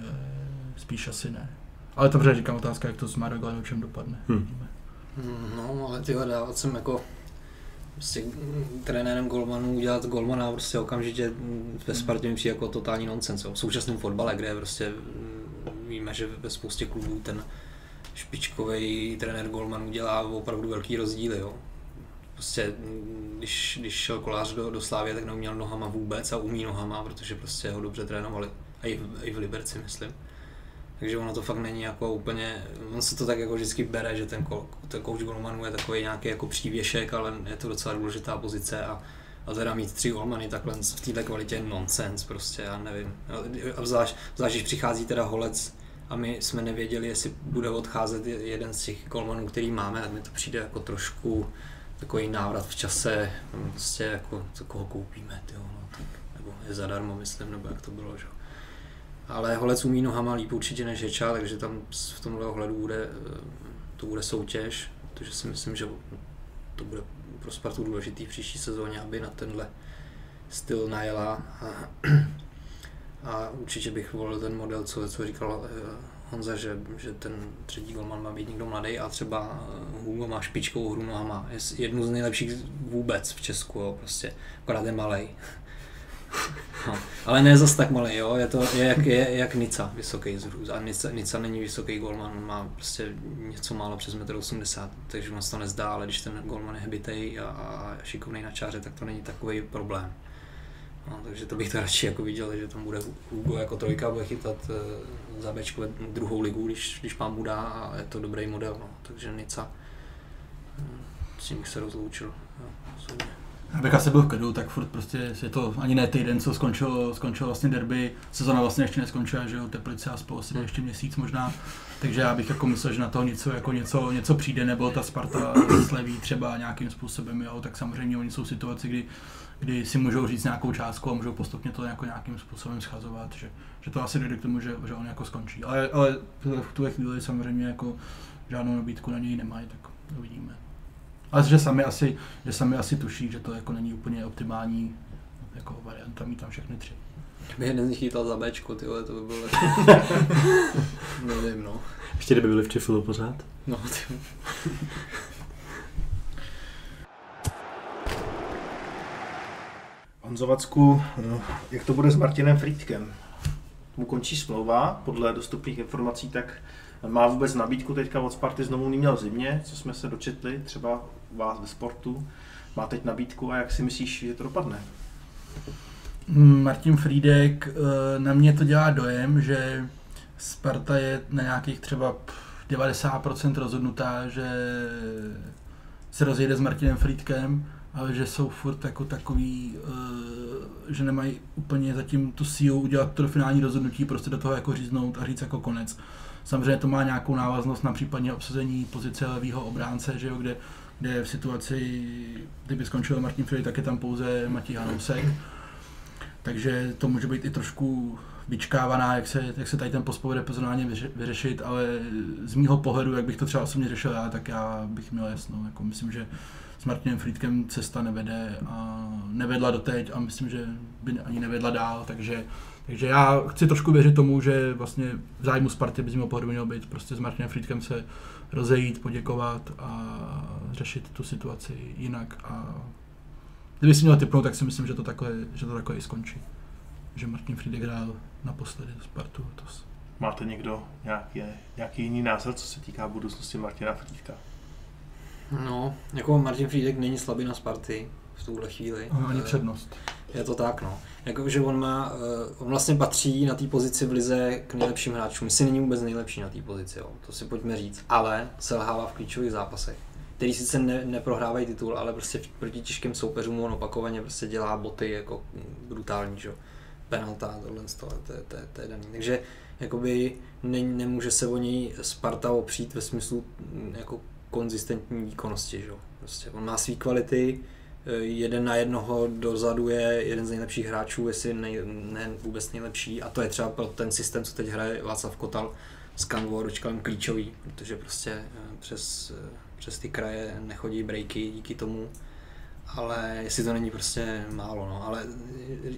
spíš asi ne. Ale dobře, říkám otázka, jak to s Mario Galenovičem dopadne. Hm. Uvidíme. No, ale tyhle dávat jsem jako prostě trenérem golmanů udělat golmana prostě okamžitě ve Spartě mi přijde jako totální nonsens. V současném fotbale, kde prostě mm, víme, že ve spoustě klubů ten špičkový trenér golmanů dělá opravdu velký rozdíly. Jo. Prostě když, když šel kolář do, do Slávě, tak neuměl nohama vůbec a umí nohama, protože prostě ho dobře trénovali. A i v, i v Liberci, myslím. Takže ono to fakt není jako úplně, on se to tak jako vždycky bere, že ten, ko, ten coach golmanů je takový nějaký jako přívěšek, ale je to docela důležitá pozice a, a teda mít tři golmany takhle v této kvalitě je nonsens prostě, já nevím. A zvlášť, zvlášť, když přichází teda holec a my jsme nevěděli, jestli bude odcházet je- jeden z těch golmanů, který máme, tak mi to přijde jako trošku takový návrat v čase, no, prostě jako, co koho koupíme, tyjo, no, tak, nebo je zadarmo, myslím, nebo jak to bylo, že? Ale holec umí nohama líp určitě než Heča, takže tam v tomhle ohledu bude, eh, to bude soutěž, protože si myslím, že to bude pro Spartu důležitý v příští sezóně, aby na tenhle styl najela. A, a určitě bych volil ten model, co, co říkal eh, Honza, že, že ten třetí golman má být někdo mladý a třeba eh, Hugo má špičkovou hru nohama. Je jednu z nejlepších vůbec v Česku, jo, prostě, akorát je malej. No, ale ne zas tak malý, jo, je to je jak, je, jak Nica, vysoký zhrůz. A Nica, Nica není vysoký golman, má prostě něco málo přes 1,80 m, takže se to nezdá, ale když ten golman je hebitej a, a šikovný na čáře, tak to není takový problém. No, takže to bych to radši jako viděl, že tam bude Hugo jako trojka, bude chytat uh, za Bčko druhou ligu, když, když pán mu dá a je to dobrý model, no. takže Nica, hm, s tím se rozloučil. Jo. Abych asi byl v klidu, tak furt prostě je to ani ne týden, co skončilo, skončilo vlastně derby, sezona vlastně ještě neskončila, že jo, Teplice a spolu asi ještě měsíc možná, takže já bych jako myslel, že na to něco, jako něco, něco přijde, nebo ta Sparta sleví třeba nějakým způsobem, jo, tak samozřejmě oni jsou v situaci, kdy, kdy si můžou říct nějakou částku a můžou postupně to jako nějakým způsobem schazovat, že, že to asi dojde k tomu, že, že on jako skončí. Ale, ale v tuhle chvíli samozřejmě jako žádnou nabídku na něj nemají, tak uvidíme. Ale že sami asi, že sami asi tuší, že to jako není úplně optimální jako varianta mít tam všechny tři. By jeden z nich chytal za Bčko, tyhle, to by bylo Nevím, no. Ještě kdyby byli v Čefilu pořád. No, ty. Honzovacku, eh, jak to bude s Martinem Frýdkem? Mu končí smlouva, podle dostupných informací, tak má vůbec nabídku teďka od Sparty znovu měl v zimě, co jsme se dočetli, třeba u vás ve sportu. Má teď nabídku a jak si myslíš, že to dopadne? Martin Friedek, eh, na mě to dělá dojem, že Sparta je na nějakých třeba 90% rozhodnutá, že se rozjede s Martinem Friedkem, ale že jsou furt jako takový, eh, že nemají úplně zatím tu sílu udělat to finální rozhodnutí, prostě do toho jako říznout a říct jako konec. Samozřejmě to má nějakou návaznost na případně obsazení pozice levého obránce, že jo, kde, kde v situaci, kdyby skončil Martin Friedek, tak je tam pouze Matěj Hanousek. Takže to může být i trošku vyčkávaná, jak se, jak se tady ten post povede personálně vyřešit, ale z mýho pohledu, jak bych to třeba osobně řešil já, tak já bych měl jasno. Jako myslím, že s Martinem Friedkem cesta nevede a nevedla doteď a myslím, že by ani nevedla dál, takže, takže já chci trošku věřit tomu, že vlastně v zájmu Sparty by z pohledu mělo být prostě s Martinem Friedkem se rozejít, poděkovat a řešit tu situaci jinak a kdyby si měl typnout, tak si myslím, že to takhle, že to takhle i skončí. Že Martin Friedek hrál naposledy Spartu letos. Máte někdo nějaký, nějaký jiný názor, co se týká budoucnosti Martina Friedka? No, jako Martin Friedek není slabý na Sparty v tuhle chvíli. On má ani přednost. Je to tak, no. Jako, že on má, eh, on vlastně patří na té pozici v lize k nejlepším hráčům. Myslím, není vůbec nejlepší na té pozici, jo. to si pojďme říct. Ale selhává v klíčových zápasech který sice ne, neprohrávají titul, ale prostě proti těžkým soupeřům on opakovaně prostě dělá boty jako brutální, že? penalta, tohle, to, to, to, to je daný. Takže jakoby ne, nemůže se o něj Sparta opřít ve smyslu jako konzistentní výkonnosti, že? Prostě on má své kvality, eh, jeden na jednoho dozadu je jeden z nejlepších hráčů, jestli nej, ne vůbec nejlepší. A to je třeba pro ten systém, co teď hraje Václav Kotal s Kanvoručkalem klíčový, protože prostě eh, přes, eh, přes ty kraje nechodí breaky díky tomu, ale jestli to není prostě málo, no, ale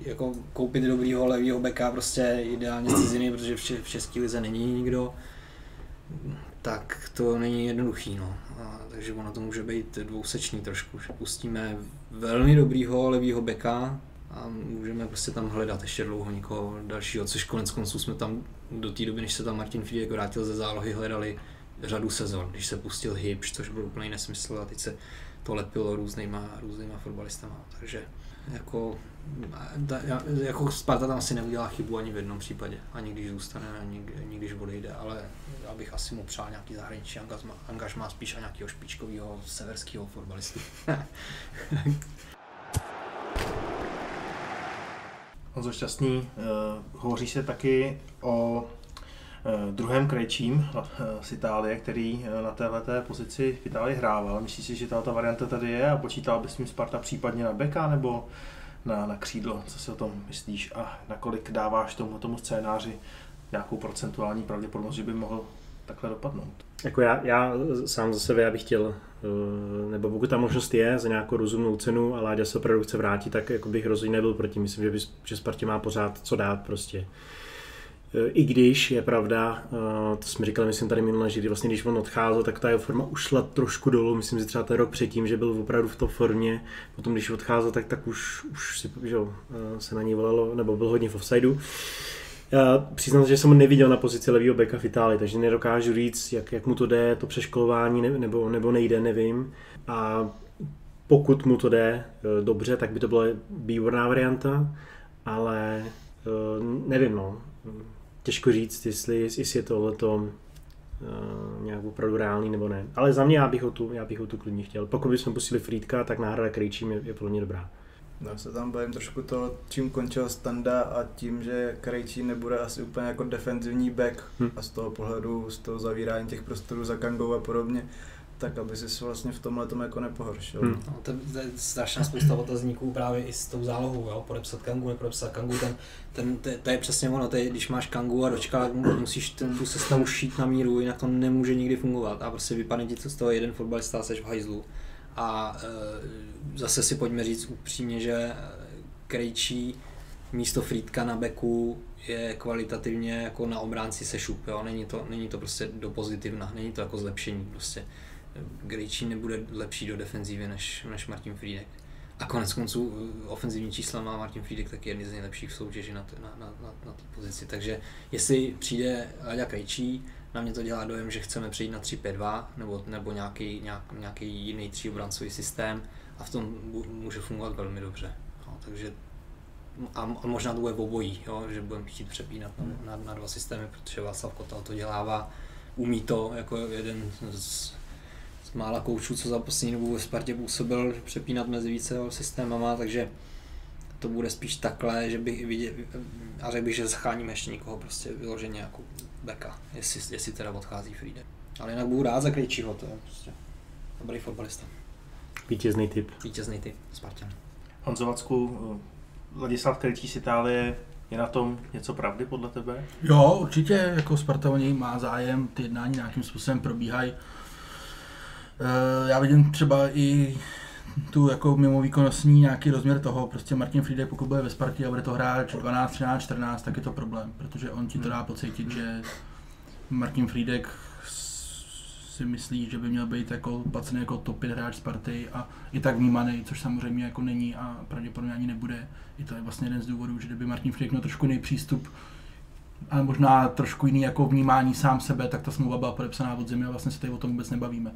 jako koupit dobrýho levýho beka prostě ideálně z ciziny, protože v české lize není nikdo, tak to není jednoduchý, no. A, takže ono to může být dvousečný trošku, že pustíme velmi dobrýho levýho beka a můžeme prostě tam hledat ještě dlouho někoho dalšího, což konec konců jsme tam do té doby, než se tam Martin Fidek vrátil ze zálohy, hledali řadu sezon, když se pustil Hybš, což byl úplný nesmysl a teď se to lepilo různýma, různýma fotbalistama, takže jako, ta, jako Sparta tam asi neudělá chybu ani v jednom případě, ani když zůstane, ani, ani když odejde, ale já bych asi mu přál nějaký zahraniční angažma, angažma spíš a nějakého špičkového severského fotbalistu. Honzo Šťastný, uh, hovoří se taky o druhém krejčím uh, z Itálie, který uh, na této pozici v Itálii hrával. Myslíš si, že tato varianta tady je a počítal bys tím Sparta případně na beka nebo na, na křídlo? Co si o tom myslíš a nakolik dáváš tomu, tomu scénáři nějakou procentuální pravděpodobnost, že by mohl takhle dopadnout? Jako já, já sám za sebe, já bych chtěl, nebo pokud ta možnost je za nějakou rozumnou cenu a Láďa se opravdu chce vrátit, tak jako bych rozhodně nebyl proti. Myslím, že, by, že Spartě má pořád co dát prostě. I když je pravda, to jsme říkali, myslím tady minule, že vlastně když on odcházel, tak ta jeho forma ušla trošku dolů. Myslím, že třeba ten rok předtím, že byl opravdu v top formě. Potom, když odcházel, tak, tak už, už si, že, se na něj volalo, nebo byl hodně v offsideu. Já přiznám, že jsem ho neviděl na pozici levého beka v Itálii, takže nedokážu říct, jak, jak mu to jde, to přeškolování, nebo, nebo nejde, nevím. A pokud mu to jde dobře, tak by to byla výborná varianta, ale nevím, no. Těžko říct, jestli, jestli je tohleto uh, nějak opravdu reálný nebo ne. Ale za mě já bych ho tu, já bych ho tu klidně chtěl. Pokud bychom pustili Friedka, tak náhrada Krejčím je, je mě dobrá. Já se tam bavím trošku to, čím končil Standa a tím, že Krejčí nebude asi úplně jako defenzivní back Hm. a z toho pohledu, z toho zavírání těch prostorů za Kangou a podobně, tak aby si vlastně v tomhle tom jako nepohoršil. Hm. No, to, to je strašná spousta otazníků právě i s tou zálohou, jo? podepsat Kangu, nepodepsat Kangu, ten, ten, to, to, je přesně ono, to je, když máš Kangu a dočka, musíš ten, tu sestavu šít na míru, jinak to nemůže nikdy fungovat a prostě vypadne ti to z toho jeden fotbalista a seš v hajzlu. A e, zase si pojďme říct upřímně, že Krejčí místo Frýdka na beku je kvalitativně jako na obránci sešup, jo? Není, to, není to prostě do pozitivna, není to jako zlepšení prostě. Krejčí nebude lepší do defenzívy než, než Martin Friedek. A konec konců eh, ofenzivní čísla má Martin Friedek taky jedny z nejlepších v soutěži na, na, na, na, na té pozici. Takže jestli přijde Láďa Krejčí, na mě to dělá dojem, že chceme přejít na 3-5-2 nebo, nebo nějaký, nějak, nějaký jiný tříobrancový systém a v tom může fungovat velmi dobře. No, takže a, a možná to bude obojí, jo, že budeme chtít přepínat na, na, na dva systémy, protože Václav Kotal to dělává, umí to jako jeden z, z mála koučů, co za poslední dobu ve Spartě působil, přepínat mezi více systémama, takže to bude spíš takhle, že bych viděl, a řekl bych, že zachráníme ještě někoho prostě vyloženě jako beka, jestli, jestli teda odchází Friede. Ale jinak budu rád za Krejčího, to je prostě dobrý fotbalista, Vítězný typ. vítězný typ Spartan. Honzo Vacku, Ladislav Krejčí z Itálie, je na tom něco pravdy podle tebe? Jo, určitě, jako Sparta o něj má zájem, ty jednání nějakým způsobem probíhají. Eh, Já vidím třeba i tu jako mimo výkonnostní nějaký rozměr toho, prostě Martin Friedek, pokud bude ve Spartě a bude to hráč 12, 13, 14, tak je to problém, protože on ti to dá pocítit, že Martin Friedek si myslí, že by měl být jako placený jako top 5 hráč Sparty a i tak vnímaný, což samozřejmě jako není a pravděpodobně ani nebude. I to je vlastně jeden z důvodů, že kdyby Martin Friedek měl trošku jiný přístup a možná trošku jiný jako vnímání sám sebe, tak ta smlouva byla podepsaná od země a vlastně se tady o tom vůbec nebavíme.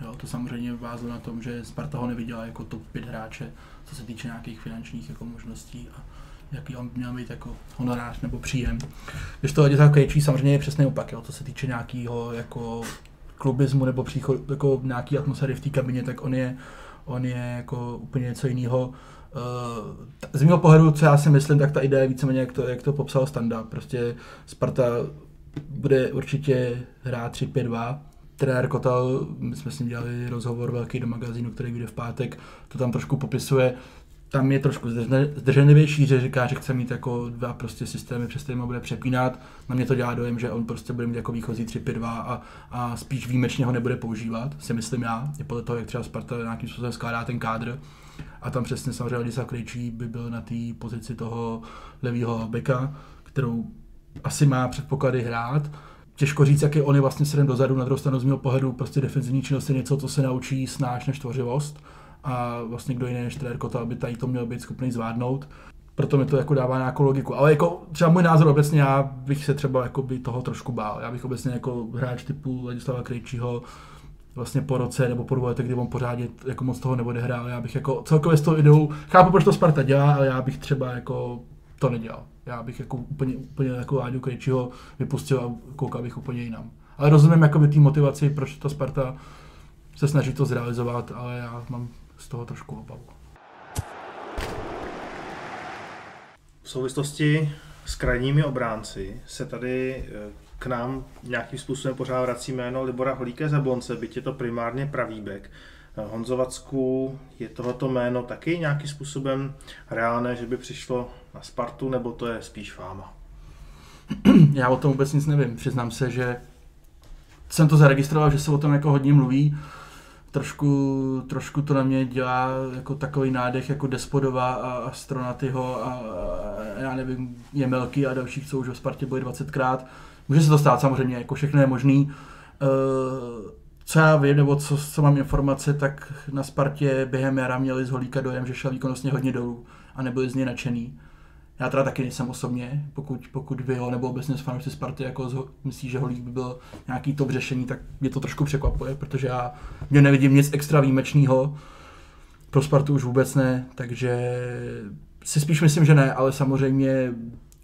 Jo, to samozřejmě vázlo na tom, že Sparta ho neviděla jako top 5 hráče, co se týče nějakých finančních jako možností a jaký on měl být jako honorář nebo příjem. Když to Ladislav Krejčí samozřejmě je přesný opak, jo, co se týče nějakého jako klubismu nebo příchod, jako nějaký atmosféry v té kabině, tak on je, on je jako úplně něco jiného. Uh, z mého pohledu, co já si myslím, tak ta idea je víceméně, jak to, jak to popsal Standa. Prostě Sparta bude určitě hrát 3-5-2. Trenér Kotal, my jsme s ním dělali rozhovor velký do magazínu, který vyjde v pátek, to tam trošku popisuje. Tam je trošku zdrženlivě- zdrženlivější, že říká, že chce mít jako dva prostě systémy, přes kterými bude přepínat. Na mě to dělá dojem, že on prostě bude mít jako výchozí 3-5-2 a, a spíš výjimečně ho nebude používat, si myslím já, je podle toho, jak třeba Sparta nějakým způsobem skládá ten kádr. A tam přesně samozřejmě Ladislav Krejčí by byl na té pozici toho levého beka, kterou asi má předpoklady hrát. Těžko říct, jak je on je vlastně srem dozadu, na druhou stranu z mého pohledu prostě defenzivní činnost je něco, co se naučí snáš než tvořivost a vlastně kdo jiný než trenér Kota by tady to měl být schopný zvládnout. Proto mi to jako dává nějakou logiku. Ale jako třeba můj názor obecně, já bych se třeba jako by toho trošku bál. Já bych obecně jako hráč typu Ladislava Krejčího vlastně po roce nebo po dvou kdy on pořádně jako moc toho neodehrál. Já bych jako celkově s tou ideou, chápu, proč to Sparta dělá, ale já bych třeba jako to nedělal. Já bych jako úplně, úplně jako Láďu Krejčího vypustil a koukal bych úplně jinam. Ale rozumím jakoby té motivaci, proč to Sparta se snaží to zrealizovat, ale já mám z toho trošku obavu. V souvislosti s krajními obránci se tady eh, k nám nějakým způsobem pořád vrací jméno Libora Holíka z Jablonce, byť je to primárně pravý bek. Eh, Honzo Vacku, je tohoto jméno taky nějakým způsobem reálné, že by přišlo na Spartu, nebo to je spíš fáma? Já o tom vůbec nic nevím. Přiznám se, že jsem to zaregistroval, že se o tom jako hodně mluví. Trošku, trošku to na mě dělá jako takový nádech jako Despodova a, a Stronatyho a, a, já nevím, Jemelky a dalších, co už v Spartě byli 20krát. Může se to stát samozřejmě, jako všechno je možný. Uh, co já vím, nebo co, co mám informace, tak na Spartě během jara měli z Holíka dojem, že šel výkonnostně hodně dolů a nebyli z něj nadšený. Já teda taky nejsem osobně, pokud, pokud vy ho nebo obecně s fanoušci Sparty jako zho, myslí, že Holík by byl nějaký top řešení, tak mě to trošku překvapuje, protože já mě nevidím nic extra výjimečného. Pro Spartu už vůbec ne, takže si spíš myslím, že ne, ale samozřejmě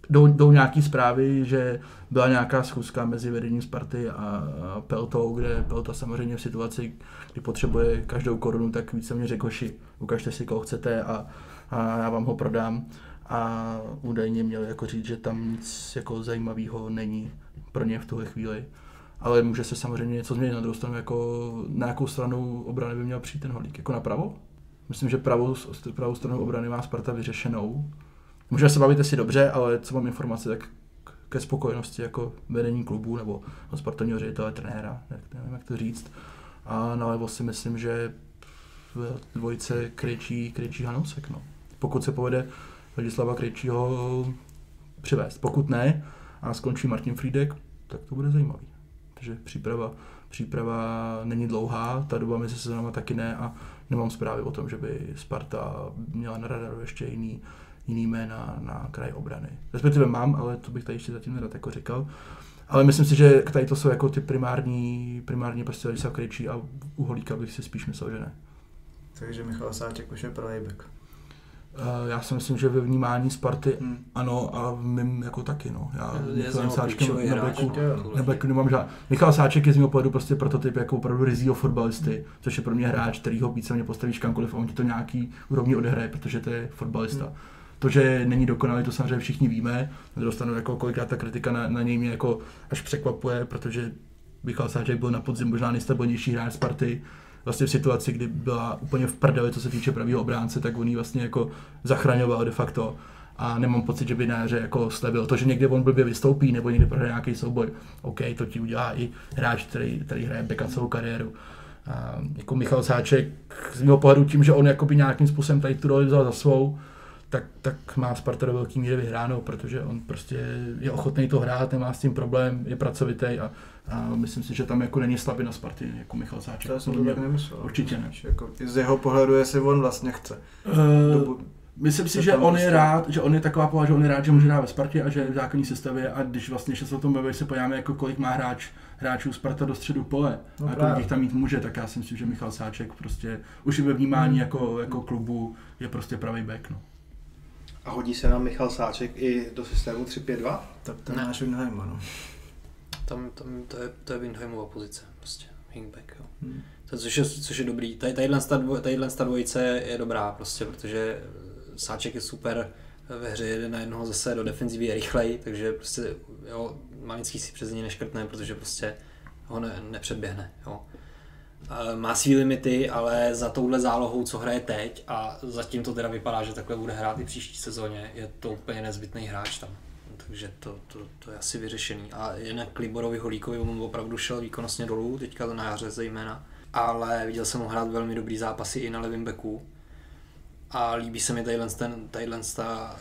jdou, jdou nějaký zprávy, že byla nějaká schůzka mezi vedením Sparty a Peltou, kde Pelta samozřejmě v situaci, kdy potřebuje každou korunu, tak více mě řekl, ši, ukažte si, koho chcete a, a já vám ho prodám. A údajně měl jako říct, že tam nic jako zajímavého není pro ně v tuhle chvíli. Ale může se samozřejmě něco změnit na druhou stranu, jako na jakou stranu obrany by měl přijít ten holík, jako na pravou? Myslím, že pravou, pravou stranu obrany má Sparta vyřešenou. Může se bavit si dobře, ale co mám informace, tak ke spokojenosti jako vedení klubu nebo sportovního ředitele, trenéra, nevím jak to říct. A nalevo si myslím, že v dvojice Krejčí, Krejčí Hanousek. No. Pokud se povede Ladislava Krejčího přivést. Pokud ne a skončí Martin Friedek, tak to bude zajímavý. Takže příprava, příprava není dlouhá, ta doba mezi sezónama taky ne a nemám zprávy o tom, že by Sparta měla na radaru ještě jiný, jiný jména na kraj obrany. Respektive mám, ale to bych tady ještě zatím nerad jako říkal. Ale myslím si, že tady to jsou jako ty primární, primární prostě Ladislav Krejčí a u Holíka bych si spíš myslel, že ne. Takže Michal Sáček už je pro back. Uh, já si myslím, že ve vnímání Sparty Hmm. ano a v mým jako taky, no. Já něho Sáčkem na beku, na beku nemám žádný. Michal Sáček je z mého pohledu prostě prototyp jako opravdu rizího fotbalisty, což je pro mě hráč, který ho víceméně postavíš kamkoliv a on ti to nějaký úrovni odehraje, protože to je fotbalista. Hmm. To, že není dokonalý, to samozřejmě všichni víme. Stranu jako kolikrát ta kritika na, na něj mě jako až překvapuje, protože Michal Sáček byl na podzim možná nejstabilnější hráč Sparty, vlastně v situaci, kdy byla úplně v prdeli, co se týče pravého obránce, tak on ji vlastně jako zachraňoval de facto a nemám pocit, že by na jaře jako slevil. To, že někde on blbě vystoupí nebo někde prohraje nějaký souboj, OK, to ti udělá i hráč, který, který hraje beka celou kariéru. A jako Michal Sáček, z mého pohledu tím, že on nějakým způsobem tady tu roli vzal za svou, tak, tak má Sparta do velký míry vyhráno, protože on prostě je ochotný to hrát, nemá s tím problém, je pracovitý a, a myslím si, že tam jako není slabina Sparty, jako Michal Sáček. To jsem to tak nemyslel. Určitě ne. Jako, z jeho pohledu, jestli on vlastně chce. Dobu- Myslím si, že on je rád, že on je taková povaha, že on je rád, že může hrát ve Spartě a že je v základní sestavě a když vlastně se o tom baví, se podíváme, jako kolik má hráč, hráčů Sparta do středu pole No a kolik právě. jich tam mít může, tak já si myslím, že Michal Sáček prostě už i ve vnímání jako, jako klubu je prostě pravý back. No. A hodí se nám Michal Sáček i do systému 3-5-2? Tak ten Ne. máš Winheima, no. Tam, tam to je, to je Windheimova pozice, prostě, wingback, jo. Hmm. To, což, je, což je dobrý. Tady, tadyhle, tadyhle ta dvojice je dobrá, prostě, protože Sáček je super ve hře jeden na jednoho zase do defenzivy je rychlej, takže prostě jo, Malický si přes něj neškrtne, protože prostě ho ne, nepředběhne. Jo. A Má svý limity, ale za touhle zálohou, co hraje teď a zatím to teda vypadá, že takhle bude hrát i příští sezóně, je to úplně nezbytný hráč tam. Takže to, to, to je asi vyřešený. A jinak Liborovi Holíkovi on opravdu šel výkonnostně dolů, teďka na jaře zejména. Ale viděl jsem ho hrát velmi dobrý zápasy i na levém beku. A líbí se mi tadyhle ten, tadyhle ta,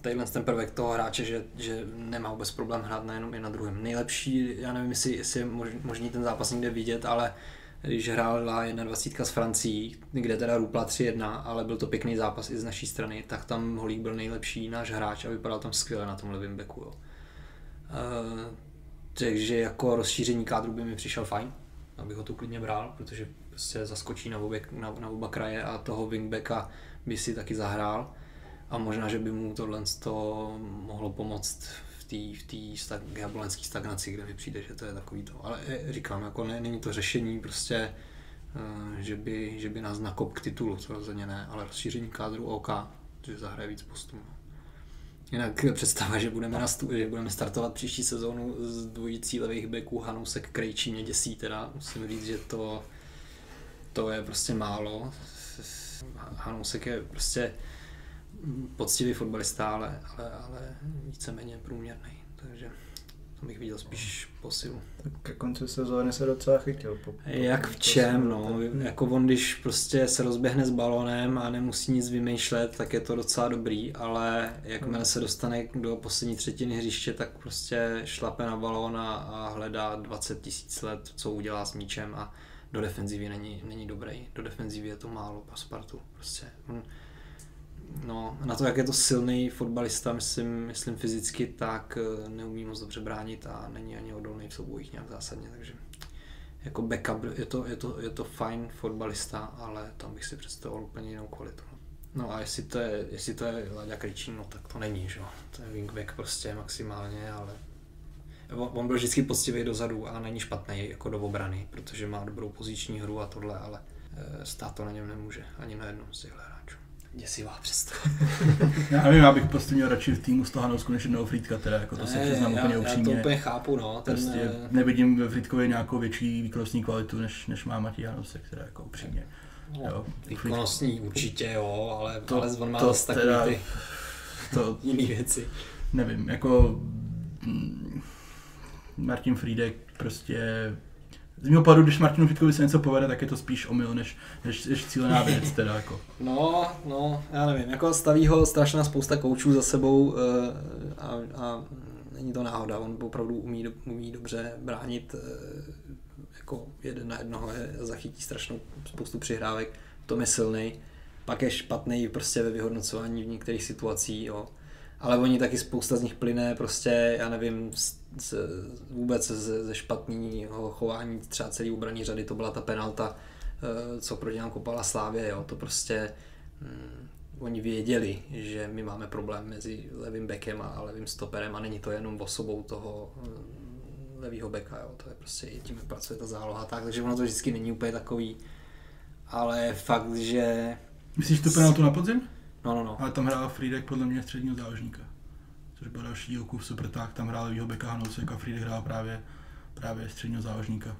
tadyhle ten prvek toho hráče, že, že nemá vůbec problém hrát na jednom i na druhém. Nejlepší, já nevím, jestli, jestli je mož, možný ten zápas někde vidět, ale když hrála 21 s Francií, kde teda rupla 3-1, ale byl to pěkný zápas i z naší strany, tak tam Holík byl nejlepší náš hráč a vypadal tam skvěle na tom levém beku. Jo. Uh, takže jako rozšíření kádru by mi přišel fajn, abych ho tu klidně bral, protože prostě zaskočí na, obě, na, na oba kraje a toho wingbacka by si taky zahrál a možná, že by mu tohle to mohlo pomoct v té v tý stag, jablonské stagnaci, kde mi přijde, že to je takový to. Ale eh, říkám, jako ne, není to řešení prostě, eh, že by, že by nás nakop k titulu, to rozhodně ne, ale rozšíření kádru OK, že zahraje víc postů. no. Jinak představa, že budeme, nastu- že budeme startovat příští sezónu s dvojicí levých beků Hanousek Krejčí mě děsí teda. Musím říct, že to, to je prostě málo. Hanousek je prostě poctivý fotbalista, ale, ale, ale víceméně průměrný. Takže to bych viděl spíš posilu. Tak ke konci sezóny se docela chytil. Po, po Jak v čem, no. Jako on, když prostě se rozběhne s balónem a nemusí nic vymýšlet, tak je to docela dobrý, ale jakmile se dostane do poslední třetiny hřiště, tak prostě šlape na balón a, a hledá 20 tisíc let, co udělá s míčem a do defenzivy není, není dobrý. Do defenzivy je to málo pro Spartu. Prostě. On, no, na to, jak je to silný fotbalista, myslím, myslím fyzicky, tak eh, neumí moc dobře bránit a není ani odolný v soubojích nějak zásadně, takže jako backup, je to, je to, je to fajn fotbalista, ale tam bych si představoval úplně jinou kvalitu. no. A jestli to je, jestli to je Láďa Krejčín, no tak to není, že jo. To je wingback prostě maximálně, ale on, byl vždycky poctivý dozadu a není špatný jako do obrany, protože má dobrou poziční hru a tohle, ale eh, stát to na něm nemůže, ani na jednom z hráčů. Děsivá představa. Já nevím, já bych prostě měl radši v týmu Stohanovsku než jednoho Frýdka, teda jako to se Ne, přiznám já, úplně já to upřímně. úplně chápu, no. Ten, Prostě eh, nevidím ve Frýdkovi nějakou větší výkonnostní kvalitu, než, než má Matěj Hanosek, teda jako upřímně. Jo, no, výkonnostní určitě jo, ale, To- ale on má to zase takový teda- ty To jiný věci. nevím, jako mm, Martin Friedek prostě z mého pohledu, když Martinu Frýdkovi se něco povede, tak je to spíš omyl, než, než, než cílená věc, teda jako. No, no, já nevím, jako staví ho strašná spousta koučů za sebou eh, a, a není to náhoda, on opravdu umí, umí dobře bránit eh, jako jeden na jednoho, je, zachytí strašnou spoustu přihrávek, v tom je silný, pak je špatný prostě ve vyhodnocování v některých situacích, jo. Ale oni taky spousta z nich plyne prostě, já nevím, z, z, vůbec ze, ze špatného chování třeba celý obraní řady, to byla ta penalta, eh, co proti nám kopala Slávě, jo, to prostě hm, oni věděli, že my máme problém mezi levým bekem a levým stoperem a není to jenom osobou toho hm, levýho beka, jo, to je prostě tím, jak pracuje ta záloha, tak, takže ono to vždycky není úplně takový, ale fakt, že Myslíš tu penaltu na podzim? no, no, no, Ale tam hrál Friedek podle mě středního záložníka. Což byl další dílku v Superták, tam hrál levýho beka Hanousek a Friedek hrál právě, právě středního záložníka.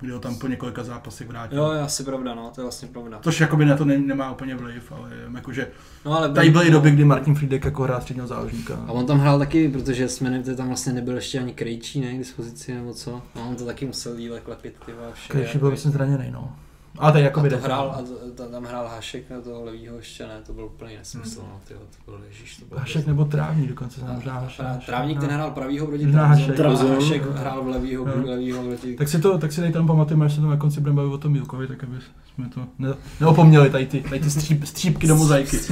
Kde ho tam po několika zápasech vrátil. jo, je asi pravda, no, to je vlastně pravda. Což jakoby na to ne, nemá úplně vliv, ale jakože No, ale tady byly doby, kdy Martin Friedek jako hrál středního záložníka. A on tam hrál taky, protože jsme ne, tam vlastně nebyl ještě ani Krejčí, ne, k dispozici nebo co. No, on to taky musel díle klepit, ty. Krejší byl myslím zraněný, no. Ale tady jako a by to hrál, a to, tam hrál Hašek a toho levýho ještě ne, to byl úplný nesmysl, no, tyjo, to byl ježíš, to byl Hašek nebo Trávník dokonce se možná Hašek. Trá- Trávník ten hrál pravýho proti Možná Hašek. A hrál v levýho, Jo. levýho proti... Tak si to, tak si tady tam pamatujeme, až se tam na konci budeme bavit o tom Milkovi, tak aby jsme to ne, neopomněli, tady ty, tady ty stříp, střípky do mozaiky.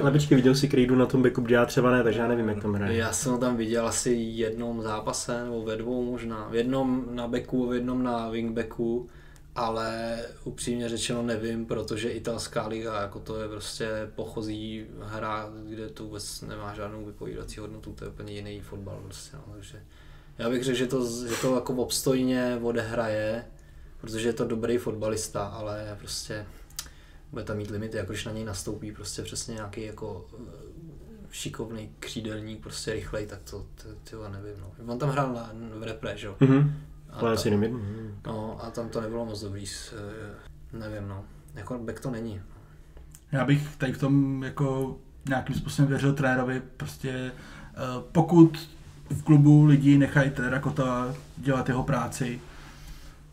Ale počkej, viděl si Krejdu na tom backup, já třeba ne, takže já nevím, jak tam hraje. Já jsem ho tam viděl asi jednom zápase, nebo ve dvou možná. V jednom na backu, v jednom na wingbacku, ale upřímně řečeno nevím, protože italská liga, jako to je prostě pochozí hra, kde to vůbec nemá žádnou vypovídací hodnotu, to je úplně jiný fotbal prostě, no, takže já bych řekl, že to, že to jako obstojně odehraje, protože je to dobrý fotbalista, ale prostě bude tam mít limity, jako když na něj nastoupí prostě přesně nějaký jako eh, šikovný křídelník, prostě rychlej, tak to, to, to nevím, no. On tam hrál na, v repre, že jo? Mhm. A Ale asi tam- jenom jednu. mhm. No a tam to nebylo moc dobrý, s, eh, nevím no. Jako back to není. Já bych tady v tom jako nějakým způsobem věřil trenérovi, prostě eh, pokud v klubu lidi nechají trenéra Kota dělat jeho práci,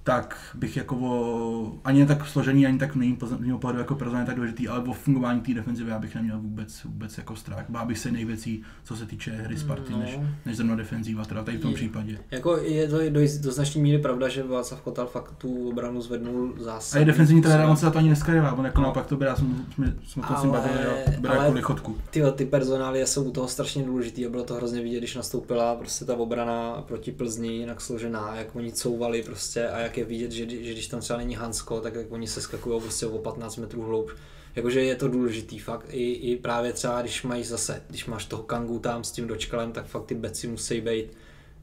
tak bych jako o, ani ne tak složený, ani tak není mého pohledu jako personálně tak důležitý, ale o fungování té defenzivy já bych neměl vůbec, vůbec jako strach. Bál bych se nejvěcí, co se týče hry Sparty, No. než, než zrovna defenzíva, teda tady v tom Je- případě. Jako je to do, do značné míry pravda, že Václav Kotal fakt tu obranu zvednul zásadně. A je defenzivní trenér, on se za to ani neskrývá, on jako No. naopak to bere, já jsem, jsme, jsme to s ním Ale- bavili, bere ale- jako lichotku. Ty, ty personálie jsou u toho strašně důležitý a bylo to hrozně vidět, když nastoupila prostě ta obrana proti Plzni, jinak složená, jak oni couvali prostě a jak je vidět, že, že když tam třeba není Hansko, tak jak oni se skakují prostě o 15 metrů hloub. Jakože je to důležitý fakt i, i právě třeba, když mají zase, když máš toho Kangu tam s tím dočkalem, tak fakt ty beci musí být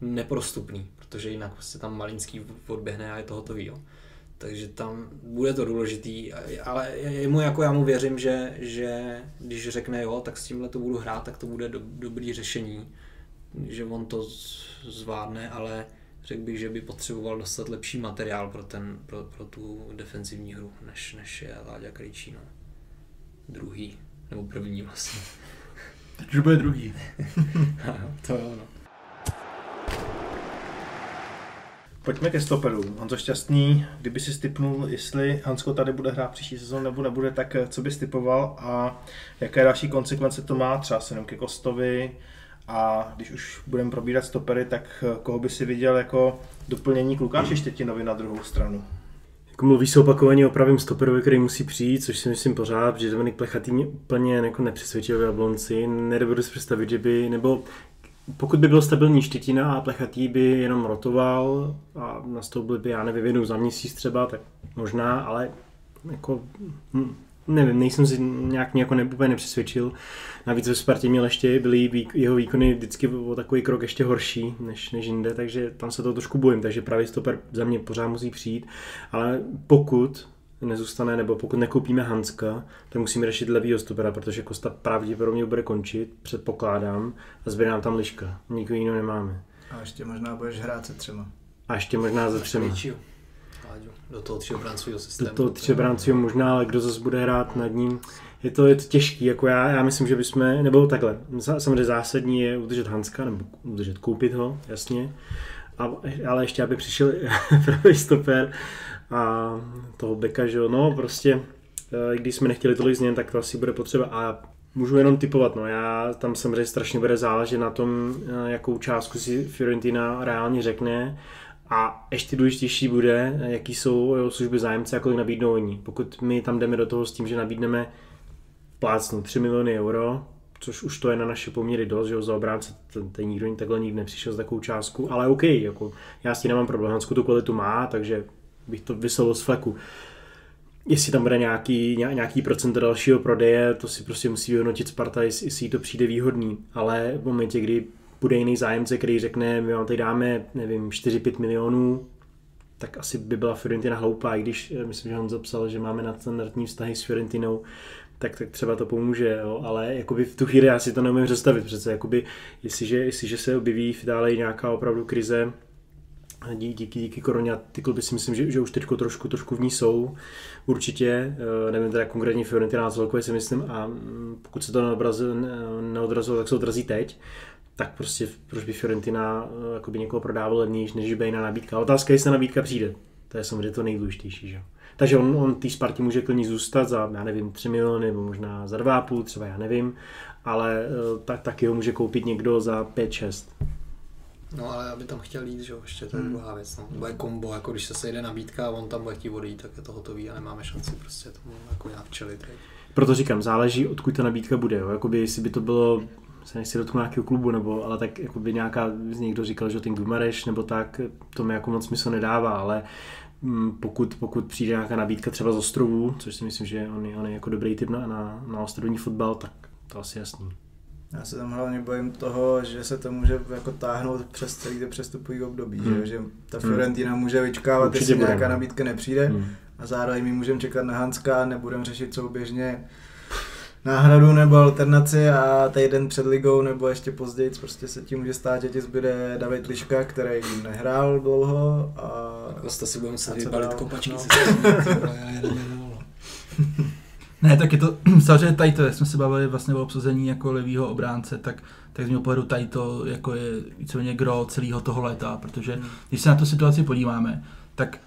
neprostupný, protože jinak prostě tam Malinský odběhne a je to hotový. Jo. Takže tam bude to důležitý, ale jemu jako já mu věřím, že, že když řekne jo, tak s tímhle to budu hrát, tak to bude do, dobrý řešení, že on to zvládne, ale řekl bych, že by potřeboval dostat lepší materiál pro, ten, pro, pro tu defenzivní hru, než, než je Láďa Krejčí. No. Druhý, nebo první vlastně. Teď už bude druhý. to jo, no. Pojďme ke stoperům. Honzo Šťastný, kdyby si stipnul, jestli Hansko tady bude hrát příští sezónu nebo nebude, tak co by stipoval a jaké další konsekvence to má třeba se jenom ke Kostovi a když už budeme probírat stopery, tak eh, koho by si viděl jako doplnění k Lukáši Štětinovi na druhou stranu? Jako mluví se opakovaně o pravém stoperovi, který musí přijít, což si myslím pořád, že Dominik Plechatý mě úplně jako nepřesvědčil v Jablonci. Nedovedu si představit, že by, nebo pokud by byl stabilní Štětina a Plechatý by jenom rotoval a nastoupil by, já nevím, za měsíc třeba, tak možná, ale jako hm, nevím, nejsem si nějak mě jako ne, úplně nepřesvědčil. Navíc ve Spartě měl ještě, byly jeho výkony vždycky o takový krok ještě horší než, než jinde, takže tam se to trošku bojím, takže pravý stoper za mě pořád musí přijít, ale pokud nezůstane, nebo pokud nekoupíme Hanska, tak musíme řešit levýho stopera, protože Kosta pravděpodobně bude končit, předpokládám, a zbyde nám tam liška. Nikoho jiného nemáme. A ještě možná budeš hrát se třema. A ještě možná za třema. Většího. Do toho třiobráncového systému. Do toho třebráncího možná, ale kdo zase bude hrát nad ním. Je to, je to těžký, jako já, já myslím, že bychom, nebo takhle, samozřejmě zásadní je udržet Hanska, nebo udržet, koupit ho, jasně, a, ale ještě, aby přišel pravý stoper a toho beka, že no prostě, eh, když jsme nechtěli tolik změn, tak to asi bude potřeba a můžu jenom typovat, no já tam samozřejmě strašně bude záležet na tom, eh, jakou částku si Fiorentina reálně řekne a ještě důležitější bude, jaký jsou služby zájemce a kolik nabídnou oni. Pokud my tam jdeme do toho s tím, že nabídneme plácnu 3 miliony euro, což už to je na naše poměry dost, že jo, za obránce ten, nikdo takhle nikdy nepřišel s takovou částku, ale OK, jako, já s tím nemám problém, Hansku tu kvalitu má, takže bych to vysel z fleku. Jestli tam bude nějaký, ně- nějaký procent dalšího prodeje, to si prostě musí vyhodnotit Sparta, jestli jí to přijde výhodný, ale v momentě, kdy bude jiný zájemce, který řekne, my vám tady dáme, nevím, 4-5 milionů, tak asi by byla Fiorentina hloupá, i když eh, myslím, že on zapsal, že máme nadstandardní vztahy s Fiorentinou, tak, tak třeba to pomůže, jo? ale jakoby v tu chvíli já si to neumím představit přece, jakoby, jestliže, jestliže se objeví v Itálii nějaká opravdu krize, dí- díky, díky koroně, ty kluby si myslím, že, že už teď trošku, trošku v ní jsou, určitě, eh, nevím teda konkrétně Fiorentina celkově si myslím a mm, pokud se to neodrazilo, neodrazilo tak se odrazí teď, tak prostě proč by Fiorentina eh, jakoby někoho prodával levnější, než by jiná nabídka. Otázka je, jestli nabídka přijde. To je samozřejmě to nejdůležitější. Že? jo. Takže on, on té Spartě může klidně zůstat za, já nevím, 3 miliony, nebo možná za 2,5, třeba já nevím, ale eh, tak, taky ho může koupit někdo za 5-6. No ale aby tam chtěl jít, že jo, ještě to je druhá věc. No. Bude kombo, jako když se sejde nabídka a on tam bude chtít odejít, tak je to hotový a nemáme šanci prostě tomu jako nějak čelit. Proto říkám, záleží, odkud ta nabídka bude. Jo? Jakoby, jestli by to bylo se nechci dotknout nějakého klubu, nebo, ale tak jakoby nějaká, někdo říkal, že ten Gumareš, nebo tak, to mi jako moc smysl nedává, ale mm, pokud, pokud přijde nějaká nabídka třeba z ostrovů, což si myslím, že on je, on je jako dobrý typ na, na, na ostrovní fotbal, tak to asi jasný. Já se tam hlavně bojím toho, že se to může jako táhnout přes celý to přestupový období, Hmm. že, že ta Fiorentina může vyčkávat, Určitě jestli nějaká no. nabídka nepřijde Hmm. a zároveň my můžeme čekat na Hanska, nebudeme řešit souběžně náhradu nebo alternaci a týden před ligou nebo ještě později prostě se tím může stát, že ti zbyde David Liška, který nehrál dlouho a Jako jste si budeme muset vybalit kopačky No. se. Ne, tak je to, samozřejmě tady to, jak jsme se bavili vlastně o obsazení jako levýho obránce, tak, tak z mého pohledu tady to jako je víceméně gro celého toho léta, protože když se na tu situaci podíváme, tak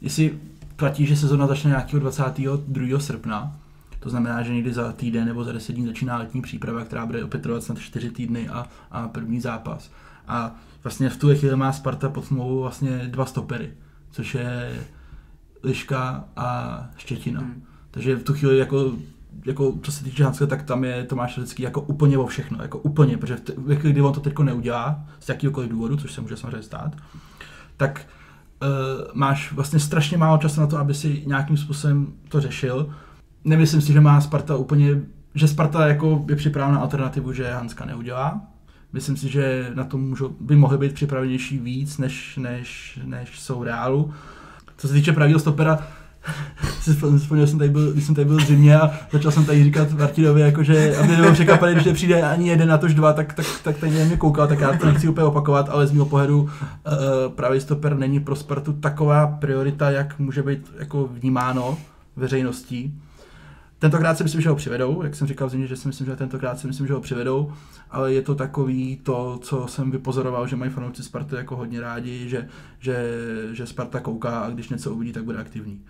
jestli platí, že sezona začne nějakého 22. srpna, to znamená, že někdy za týden nebo za 10 dní začíná letní příprava, která bude opět trvat snad 4 týdny a, a první zápas. A vlastně v tu chvíli má Sparta pod smlouvou vlastně dva stopery, což je Liška a Štětina. Hmm. Takže v tu chvíli jako, jako co se týče Hanska, tak tam je Tomáš Ledecký jako úplně o všechno, jako úplně, protože ve chvíli, kdy on to teď neudělá, z jakýkoliv důvodu, což se může samozřejmě stát, tak uh, máš vlastně strašně málo času na to, aby si nějakým způsobem to řešil. Nemyslím si, že má Sparta úplně, že Sparta jako je připravena na alternativu, že Hanska neudělá. Myslím si, že na to můžou, by mohli být připravenější víc, než, než, než jsou reálu. Co se týče pravého stopera, vzpomněl- jsem tady byl, když jsem tady byl v zimě a začal jsem tady říkat Martinovi, jako, že aby nebyl překvapený, když nepřijde ani jeden, na tož dva, tak, tak, tak tady mě koukal, tak já to nechci úplně opakovat, ale z mého pohledu uh, pravý stoper není pro Spartu taková priorita, jak může být jako vnímáno veřejností. Tentokrát si myslím, že ho přivedou, jak jsem říkal zimě, že si myslím, že tentokrát si myslím, že ho přivedou, ale je to takový to, co jsem vypozoroval, že mají fanoušci Sparty jako hodně rádi, že, že, že Sparta kouká a když něco uvidí, tak bude aktivní.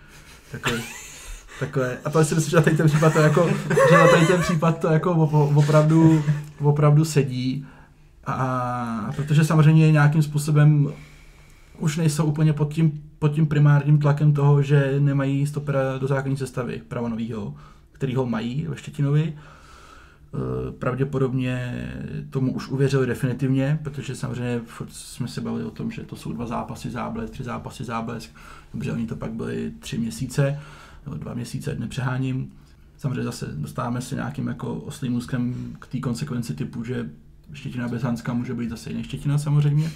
Takové, takové. A to si myslím, že na tady ten případ to jako, že na tady ten případ to jako opravdu, opravdu sedí. A protože samozřejmě nějakým způsobem už nejsou úplně pod tím, pod tím primárním tlakem toho, že nemají stopera do základní sestavy pravonovýho, který ho mají ve Štětinovi. Eh, Pravděpodobně tomu už uvěřili definitivně, protože samozřejmě jsme se bavili o tom, že to jsou dva zápasy záblesk, tři zápasy záblesk, dobře, oni to pak byly tři měsíce, nebo dva měsíce, nepřeháním. samozřejmě zase dostáváme se nějakým jako oslým úzkem k té konsekvenci typu, že Štětina bez Hanska může být zase jiný Štětina samozřejmě.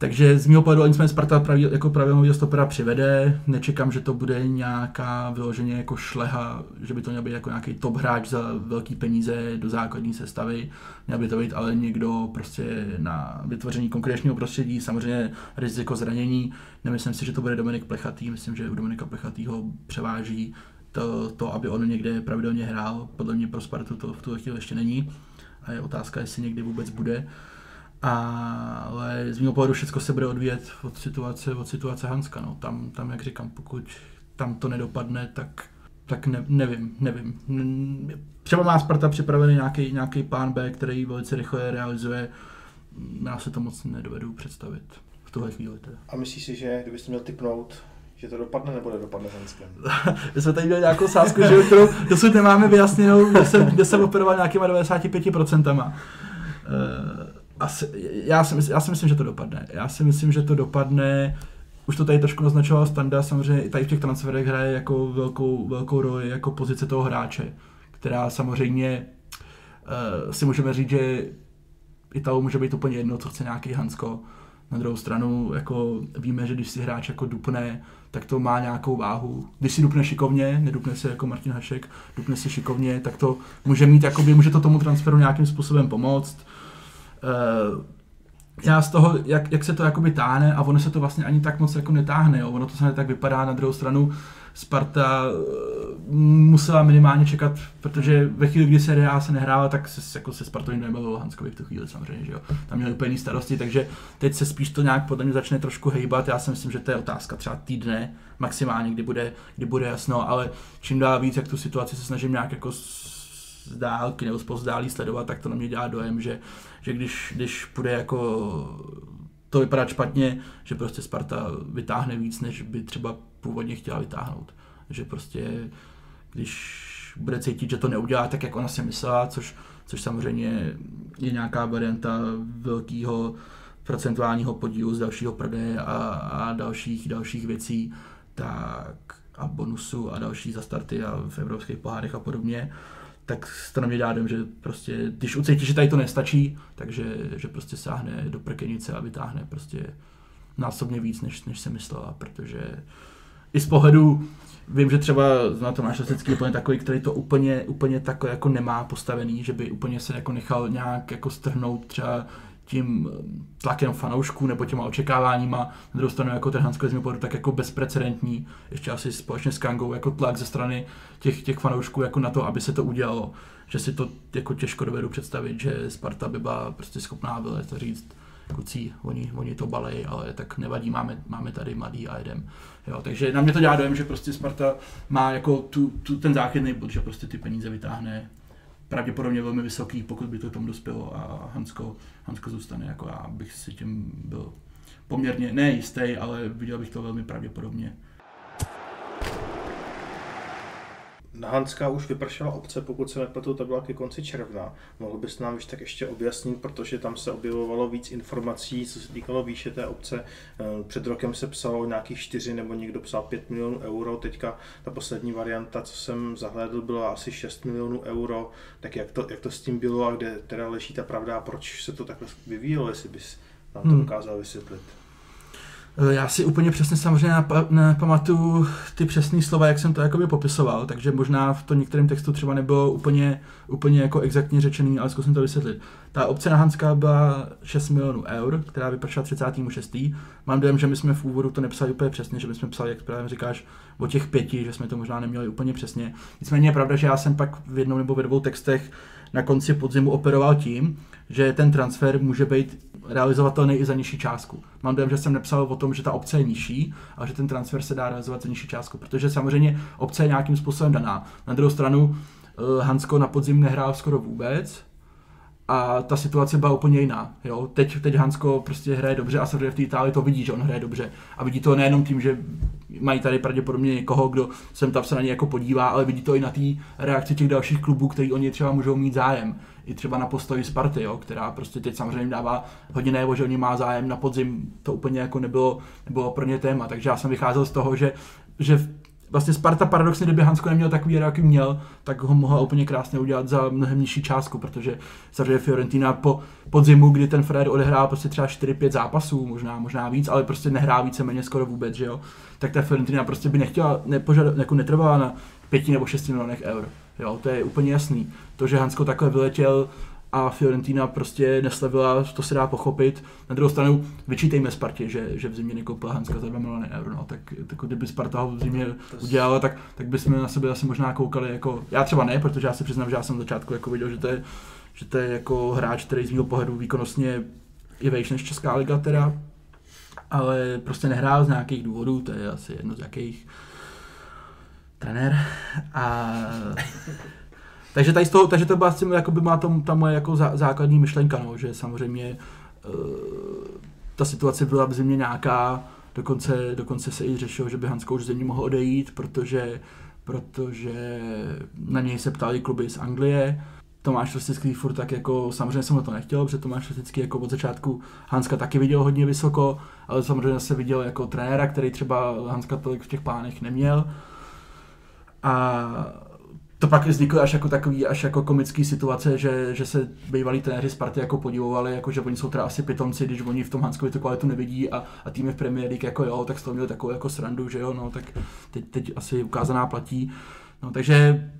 Takže z mého pohledu nicméně Sparta pravý, jako pravidelného stopera přivede. Nečekám, že to bude nějaká vyloženě jako šleha, že by to měl být jako nějaký top hráč za velký peníze do základní sestavy. Měl by to být ale někdo prostě na vytvoření konkurenčního prostředí, samozřejmě riziko zranění. Nemyslím si, že to bude Dominik Plechatý, myslím, že u Dominika Plechatýho převáží to, to, aby on někde pravidelně hrál. Podle mě pro Spartu to v tuhle chvíli ještě není. A je otázka, jestli někdy vůbec bude ale z mého pohledu všechno se bude odvíjet od situace, od situace Hanska. No. Tam, tam, jak říkám, pokud tam to nedopadne, tak, tak ne, nevím, nevím. Třeba má Sparta připravený nějaký, nějaký plán B, který velice rychle realizuje. Já se to moc nedovedu představit v tuhle chvíli. Teda. A myslíš si, že kdybyste měl typnout, že to dopadne nebo nedopadne Hanskem? My jsme tady měli nějakou sázku, že, kterou dosud nemáme vyjasněnou, kde jsem, kde jsem operoval nějakýma 95% asi, já, si myslím, já si myslím, že to dopadne. Já si myslím, že to dopadne, už to tady trošku naznačoval Standa, samozřejmě i tady v těch transferech hraje jako velkou, velkou roli jako pozice toho hráče, která samozřejmě uh, si můžeme říct, že Italu může být úplně jedno, co chce nějaký Hansko. Na druhou stranu jako víme, že když si hráč jako dupne, tak to má nějakou váhu. Když si dupne šikovně, nedupne se jako Martin Hašek, dupne si šikovně, tak to může mít, jakoby, může to tomu transferu nějakým způsobem pomoct já z toho, jak, jak se to jakoby táhne a ono se to vlastně ani tak moc jako netáhne, jo. ono to se tak vypadá na druhou stranu, Sparta uh, musela minimálně čekat, protože ve chvíli, kdy se Real se nehrála, tak se, jako se Spartou nebavilo Hanskovi v tu chvíli samozřejmě, že jo. Tam měli úplně starosti, takže teď se spíš to nějak podle mě začne trošku hejbat. Já si myslím, že to je otázka třeba týdne maximálně, kdy bude, kdy bude jasno, ale čím dál víc, jak tu situaci se snažím nějak jako z dálky nebo zpozdálí sledovat, tak to na mě dělá dojem, že, že když, když půjde jako to vypadá špatně, že prostě Sparta vytáhne víc, než by třeba původně chtěla vytáhnout. Že prostě, když bude cítit, že to neudělá tak, jak ona si myslela, což, což samozřejmě je nějaká varianta velkého procentuálního podílu z dalšího prodeje a, a dalších, dalších věcí, tak a bonusu a další za starty a v evropských pohádech a podobně, tak to na mě dá že prostě, když ucítí, že tady to nestačí, takže že prostě sáhne do prkenice a vytáhne prostě násobně víc, než, než se myslela, protože i z pohledu, vím, že třeba na to máš Lesecký úplně takový, který to úplně, úplně tak jako nemá postavený, že by úplně se jako nechal nějak jako strhnout třeba tím tlakem fanoušků nebo těma očekáváníma. Na druhou stranu jako ten Hansko z tak jako bezprecedentní, ještě asi společně s Kangou, jako tlak ze strany těch, těch fanoušků jako na to, aby se to udělalo. Že si to jako těžko dovedu představit, že Sparta by byla prostě schopná vylet a říct, kucí, oni, oni to balej, ale tak nevadí, máme, máme tady mladý a jedem. Jo, takže na mě to dělá dojem, že prostě Sparta má jako tu, tu, ten záchytný bod, že prostě ty peníze vytáhne pravděpodobně velmi vysoký, pokud by to tomu dospělo a Hansko, Hansko zůstane. Jako já bych si tím byl poměrně nejistý, ale viděl bych to velmi pravděpodobně. Na Hanska už vypršela obce, pokud se nepletu, to byla ke konci června. Mohl bys nám tak ještě objasnit, protože tam se objevovalo víc informací, co se týkalo výše té obce. Eh, před rokem se psalo nějakých 4 nebo někdo psal 5 milionů euro, teďka ta poslední varianta, co jsem zahlédl, byla asi 6 milionů euro. Tak jak to, jak to s tím bylo a kde teda leží ta pravda a proč se to takhle vyvíjelo, jestli bys nám to hmm. dokázal vysvětlit? Eh, já si úplně přesně samozřejmě nepamatuju ty přesné slova, jak jsem to jakoby popisoval, takže možná v to některém textu třeba nebylo úplně, úplně jako exaktně řečený, ale zkusím to vysvětlit. Ta obce na Hanska byla 6 milionů eur, která vypršela 36. Mám dojem, že my jsme v úvodu to nepsali úplně přesně, že my jsme psali, jak právě říkáš, o těch pěti, že jsme to možná neměli úplně přesně. Nicméně je pravda, že já jsem pak v jednom nebo ve dvou textech na konci podzimu operoval tím, že ten transfer může být realizovatelný i za nižší částku. Mám dojem, že jsem nepsal o tom, že ta obce je nižší, a že ten transfer se dá realizovat za nižší částku, protože samozřejmě obce je nějakým způsobem daná. Na druhou stranu eh, Hansko na podzim nehrál skoro vůbec, a ta situace byla úplně jiná. Jo? Teď, teď Hansko prostě hraje dobře a samozřejmě v té Itálii to vidí, že on hraje dobře. A vidí to nejenom tím, že mají tady pravděpodobně někoho, kdo sem tam se na ně jako podívá, ale vidí to i na té reakci těch dalších klubů, který oni třeba můžou mít zájem. I třeba na postoji Sparty, jo? která prostě teď samozřejmě dává hodně najevo, že oni má zájem na podzim, to úplně jako nebylo, nebylo pro ně téma. Takže já jsem vycházel z toho, že, že vlastně Sparta paradoxně, kdyby Hansko neměl takový hra, jaký měl, tak ho mohla úplně krásně udělat za mnohem nižší částku, protože samozřejmě Fiorentina po podzimu, kdy ten Fred odehrál prostě třeba 4-5 zápasů, možná, možná víc, ale prostě nehrá víceméně skoro vůbec, že jo, tak ta Fiorentina prostě by nechtěla, nepožad, jako netrvala na 5 nebo 6 milionech eur. Jo, to je úplně jasný. To, že Hansko takhle vyletěl a Fiorentina prostě neslevila, to se dá pochopit. Na druhou stranu vyčítejme Spartě, že, že v zimě nekoupila Hanska za 2 miliony eur. No. Tak, tak kdyby Sparta ho v zimě udělala, tak, tak bychom na sebe asi možná koukali jako, já třeba ne, protože já si přiznám, že já jsem v začátku jako viděl, že to je, že to je jako hráč, který z mého pohledu výkonnostně je vejš než Česká liga teda, ale prostě nehrál z nějakých důvodů, to je asi jedno z jakých trenér. A takže, tady z toho, takže to byla, jako by má tam, ta moje jako zá, základní myšlenka, no, že samozřejmě uh, ta situace byla v zimě nějaká, dokonce, dokonce se i řešilo, že by Hansko už země mohl odejít, protože, protože na něj se ptali kluby z Anglie, Tomáš Rostický furt tak jako, samozřejmě jsem to nechtěl, protože Tomáš Rostický jako od začátku Hanska taky viděl hodně vysoko, ale samozřejmě se viděl jako trenéra, který třeba Hanska tolik v těch plánech neměl. A to pak vzniklo až jako takový, až jako komický situace, že, že se bývalí trenéři Sparty jako podivovali, jako že oni jsou teda asi pitomci, když oni v tom Hanskovi tu kvalitu nevidí a, a týmy v Premier League jako jo, tak z toho měli takovou jako srandu, že jo, no, tak teď, teď asi ukázaná platí. No, takže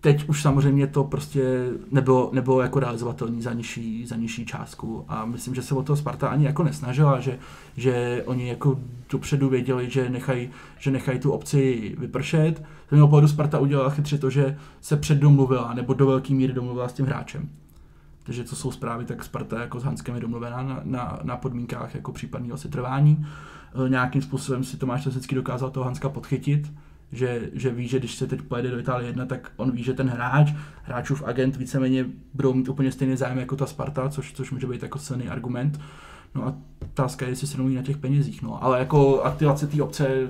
teď už samozřejmě to prostě nebylo, nebylo jako realizovatelné za nižší, za nižší částku a myslím, že se o toho Sparta ani jako nesnažila, že, že oni jako dopředu věděli, že nechají že nechaj tu opci vypršet. Z mého pohledu Sparta udělala chytře to, že se předdomluvila nebo do velké míry domluvila s tím hráčem. Takže co jsou zprávy, tak Sparta jako s Hanskem je domluvená na, na, na podmínkách jako případného setrvání. E, nějakým způsobem si Tomáš Tesecký dokázal toho Hanska podchytit, že, že ví, že když se teď pojede do Itálie 1, tak on ví, že ten hráč, hráčův agent víceméně budou mít úplně stejný zájem jako ta Sparta, což, což může být jako silný argument. No a otázka je, jestli se domluví na těch penězích. No. Ale jako aktivace té obce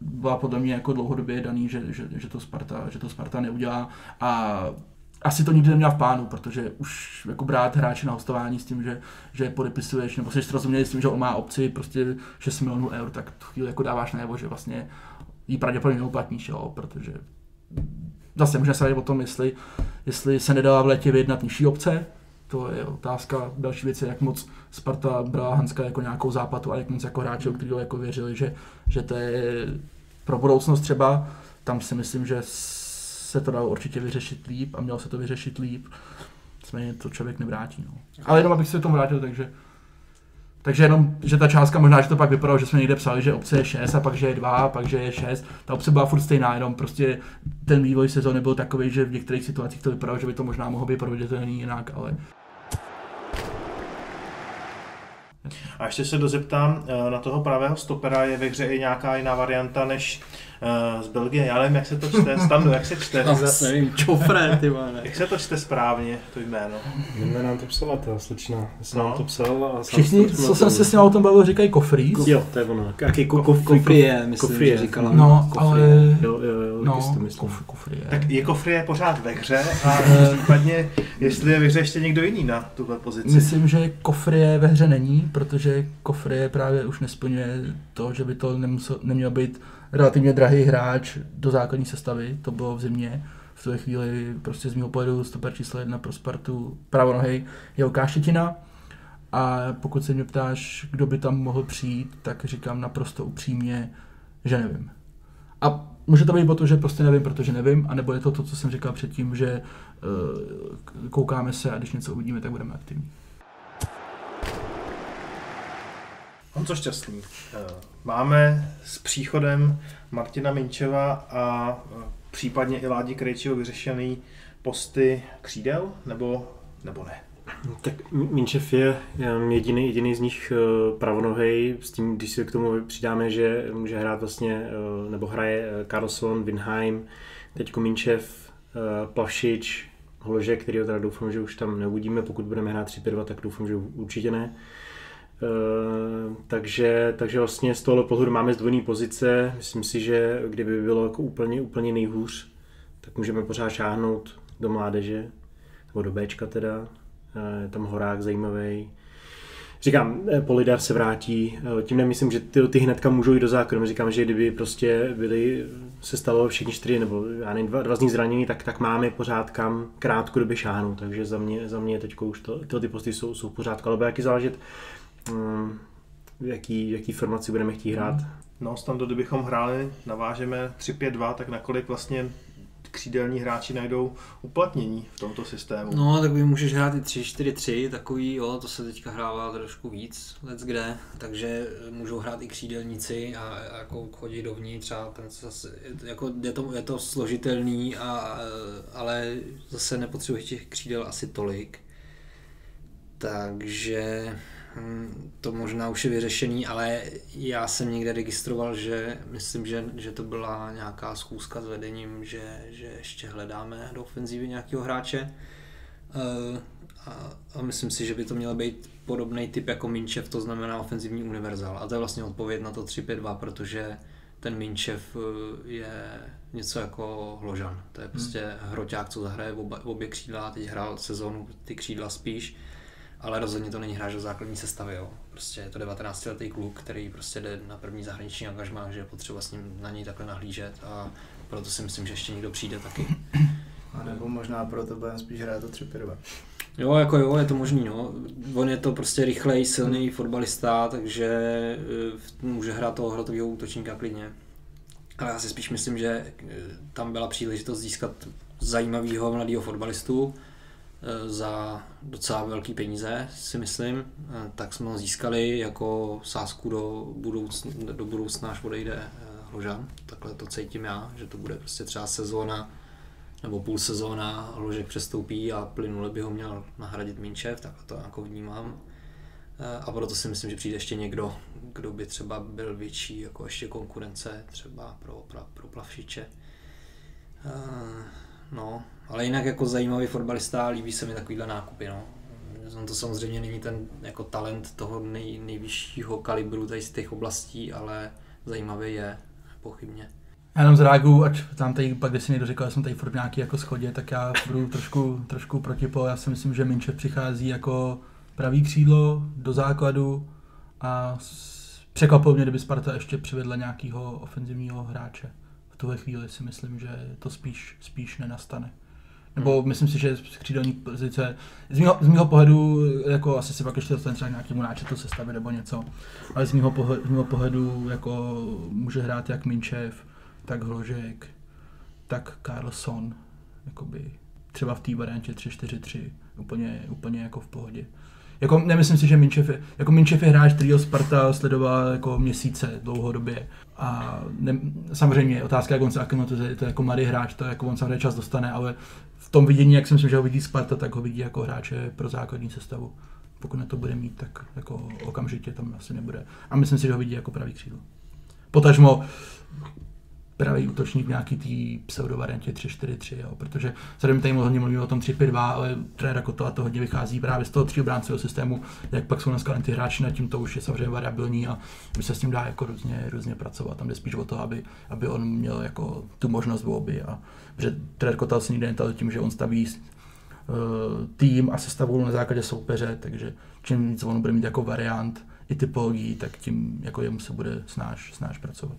byla podle mě jako dlouhodobě daný, že, že, že, to Sparta, že to Sparta neudělá. A asi to nikdy neměla v plánu, protože už jako brát hráče na hostování s tím, že, že podepisuješ, nebo jsi rozuměli s tím, že on má obci prostě 6 milionů eur, tak tu chvíli jako dáváš najevo, že vlastně ji pravděpodobně neuplatníš, jo, protože zase můžeme se o tom, jestli, jestli se nedala v létě vyjednat nižší obce, to je otázka. Další věc je, jak moc Sparta brala Hanska jako nějakou zápatu a jak moc jako hráče, kteří jako věřili, že, že to je pro budoucnost třeba. Tam si myslím, že se to dalo určitě vyřešit líp a mělo se to vyřešit líp. Nicméně to člověk nevrátí. No. Ale jenom abych se tomu vrátil, takže takže jenom, že ta částka možná, že to pak vypadalo, že jsme někde psali, že obce je 6 a pak, že je 2 a pak, že je 6. Ta obce byla furt stejná, jenom prostě ten vývoj sezóny byl takový, že v některých situacích to vypadalo, že by to možná mohlo být proveditelný jinak, ale A ještě se dozeptám, eh, na toho pravého stopera je ve hře i nějaká jiná varianta než z Belgie. Já nevím, jak se to čte. Stando, jak se čte? No, zase nevím, čofre, ty vole. Jak se to čte správně, to jméno? Jdeme nám to psala ta slečna. Já jsem No. nám to psal a sám všichni, si to co jsem se s ním o tom bavil, říkají kofrýs. Jo, to je ono. Jaký ko, ko, ko, Kofrie, myslím, Kofrie. že říkala. No, Kofrie. ale... Jo, jo, jo, No, kof, kofrie. Tak je Kofri je pořád ve hře a případně, jestli je ve hře ještě někdo jiný na tuhle pozici. Myslím, že Kofrie ve hře není, protože Kofrie právě už nesplňuje to, že by to nemusel, neměl být relativně drahý hráč do základní sestavy, to bylo v zimě. V té chvíli prostě z mého pohledu stoper číslo jedna pro Spartu pravonohej je Lukáš. A pokud se mě ptáš, kdo by tam mohl přijít, tak říkám naprosto upřímně, že nevím. A může to být o to, že prostě nevím, protože nevím, anebo je to to, co jsem říkal předtím, že uh, koukáme se a když něco uvidíme, tak budeme aktivní. Honco Šťastný. eh, Máme s příchodem Martina Minčeva a eh, případně i Ládi Krejčího vyřešený posty křídel, nebo, nebo ne? Tak Minčev je jediný, jediný z nich uh, pravonohej, s tím, když si k tomu přidáme, že může hrát vlastně, nebo hraje Carlson, Winheim, teďko Minčev, Plavšič, Holože, který teda doufám, že už tam neuvidíme, pokud budeme hrát 3-5-2, tak doufám, že určitě ne. Uh, takže, takže vlastně z tohohle pohledu máme zdvojné pozice. Myslím si, že kdyby bylo jako úplně, úplně nejhůř, tak můžeme pořád šáhnout do mládeže, nebo do Bčka teda, je tam horák zajímavý. Říkám, eh, Polidar se vrátí, eh, tím nemyslím, že ty, ty hnedka můžou jít do zákonu. Říkám, že kdyby prostě byli, se stalo všichni čtyři, nebo já nevím, dva, dva z nich zranění, tak, tak máme pořád kam krátkodobě šáhnout. Takže za mě, za mě teď už to, tyhle ty posty jsou, jsou v pořádku, ale bude jaký záležet, v jaký, v jaký formaci budeme chtít hrát. No, Stando, kdybychom hráli, navážeme 3-5-2, tak nakolik vlastně křídelní hráči najdou uplatnění v tomto systému. No, tak by můžeš hrát i 3-4-3, takový, jo, to se teďka hrává trošku víc, let's kde, takže můžou hrát i křídelníci a, a jako chodí dovnitř a ten zase, jako je to, je to složitelný, a, ale zase nepotřebuje těch křídel asi tolik. Takže to možná už je vyřešený, ale já jsem někde registroval, že myslím, že, že to byla nějaká schůzka s vedením, že, že ještě hledáme do ofenzívy nějakého hráče. Eh, A, a myslím si, že by to měl být podobný typ jako Minčev, to znamená ofenzivní univerzál. A to je vlastně odpověď na to 3-5-2, protože ten Minčev eh, je něco jako Hložan. To je prostě hroťák, co zahraje v oba- v obě křídla, teď hrál sezónu ty křídla spíš ale rozhodně to není hráč do základní sestavy. Jo. Prostě je to 19-letý kluk, který prostě jde na první zahraniční angažmá, že je potřeba s ním na něj takhle nahlížet a proto si myslím, že ještě někdo přijde taky. A nebo možná proto budeme spíš hrát to 3 Jo, jako jo, je to možný, no. On je to prostě rychlej, silný fotbalista, takže eh, může hrát toho hrotového útočníka klidně. Ale já si spíš myslím, že eh, tam byla příležitost získat zajímavého mladého fotbalistu, za docela velký peníze, si myslím, Eh, tak jsme ho získali jako sázku do, budoucna, do budoucna, až odejde eh, Hložan. Takhle to cítím já, že to bude prostě třeba sezóna nebo půl sezóna, Hložek přestoupí a plynule by ho měl nahradit Minčev, takhle to jako vnímám. Eh, A proto si myslím, že přijde ještě někdo, kdo by třeba byl větší, jako ještě konkurence třeba pro, pro, pro plavšiče. No, ale jinak jako zajímavý fotbalista, líbí se mi takovýhle nákupy, no. On to samozřejmě není ten jako talent toho nej, nejvyššího kalibru tady z těch oblastí, ale zajímavý je, pochybně. Já jenom zareaguju, ať tam tady pak, když si někdo říkal, že jsem tady furt nějaký jako schodě, tak já budu trošku, trošku protipol. Já si myslím, že Minčev přichází jako pravý křídlo do základu a překvapilo mě, kdyby Sparta ještě přivedla nějakého ofenzivního hráče. Tuhle chvíli si myslím, že to spíš, spíš nenastane. Nebo myslím si, že z křídelní pozice, z mého, z mého pohledu, jako asi si pak ještě dostaneme třeba nějakému náčetu sestavy nebo něco, ale z mého, pohledu, z mého pohledu jako může hrát jak Minčev, tak Hložek, tak Carlson, jakoby třeba v té variantě 3-4-3, úplně, úplně jako v pohodě. Jako nemyslím si, že Minčev je, jako Minčev je hráč, který Sparta sledoval jako měsíce dlouhodobě. A ne, samozřejmě je otázka, jak on se aklimatizuje, to je jako mladý hráč, to jako on samozřejmě čas dostane, ale v tom vidění, jak si myslím, že ho vidí Sparta, tak ho vidí jako hráče pro základní sestavu. Pokud na to bude mít, tak jako okamžitě tam asi nebude. A myslím si, že ho vidí jako pravý křídlo. Potažmo pravý útočník v nějaký tý pseudovariantě 3-4-3, jo, protože vzhledem tady hodně mluví o tom 3-5-2, ale trenér Kotova to hodně vychází právě z toho tříobráncového systému, jak pak jsou dneska ty hráči nad tím, to už je samozřejmě variabilní a by se s tím dá jako různě, různě pracovat. Tam jde spíš o to, aby, aby on měl jako tu možnost volby a že trenér Kotova se nikdy netal tím, že on staví uh, tým a sestavu na základě soupeře, takže čím víc on bude mít jako variant i typologií, tak tím jako jemu se bude snáš, snáš pracovat.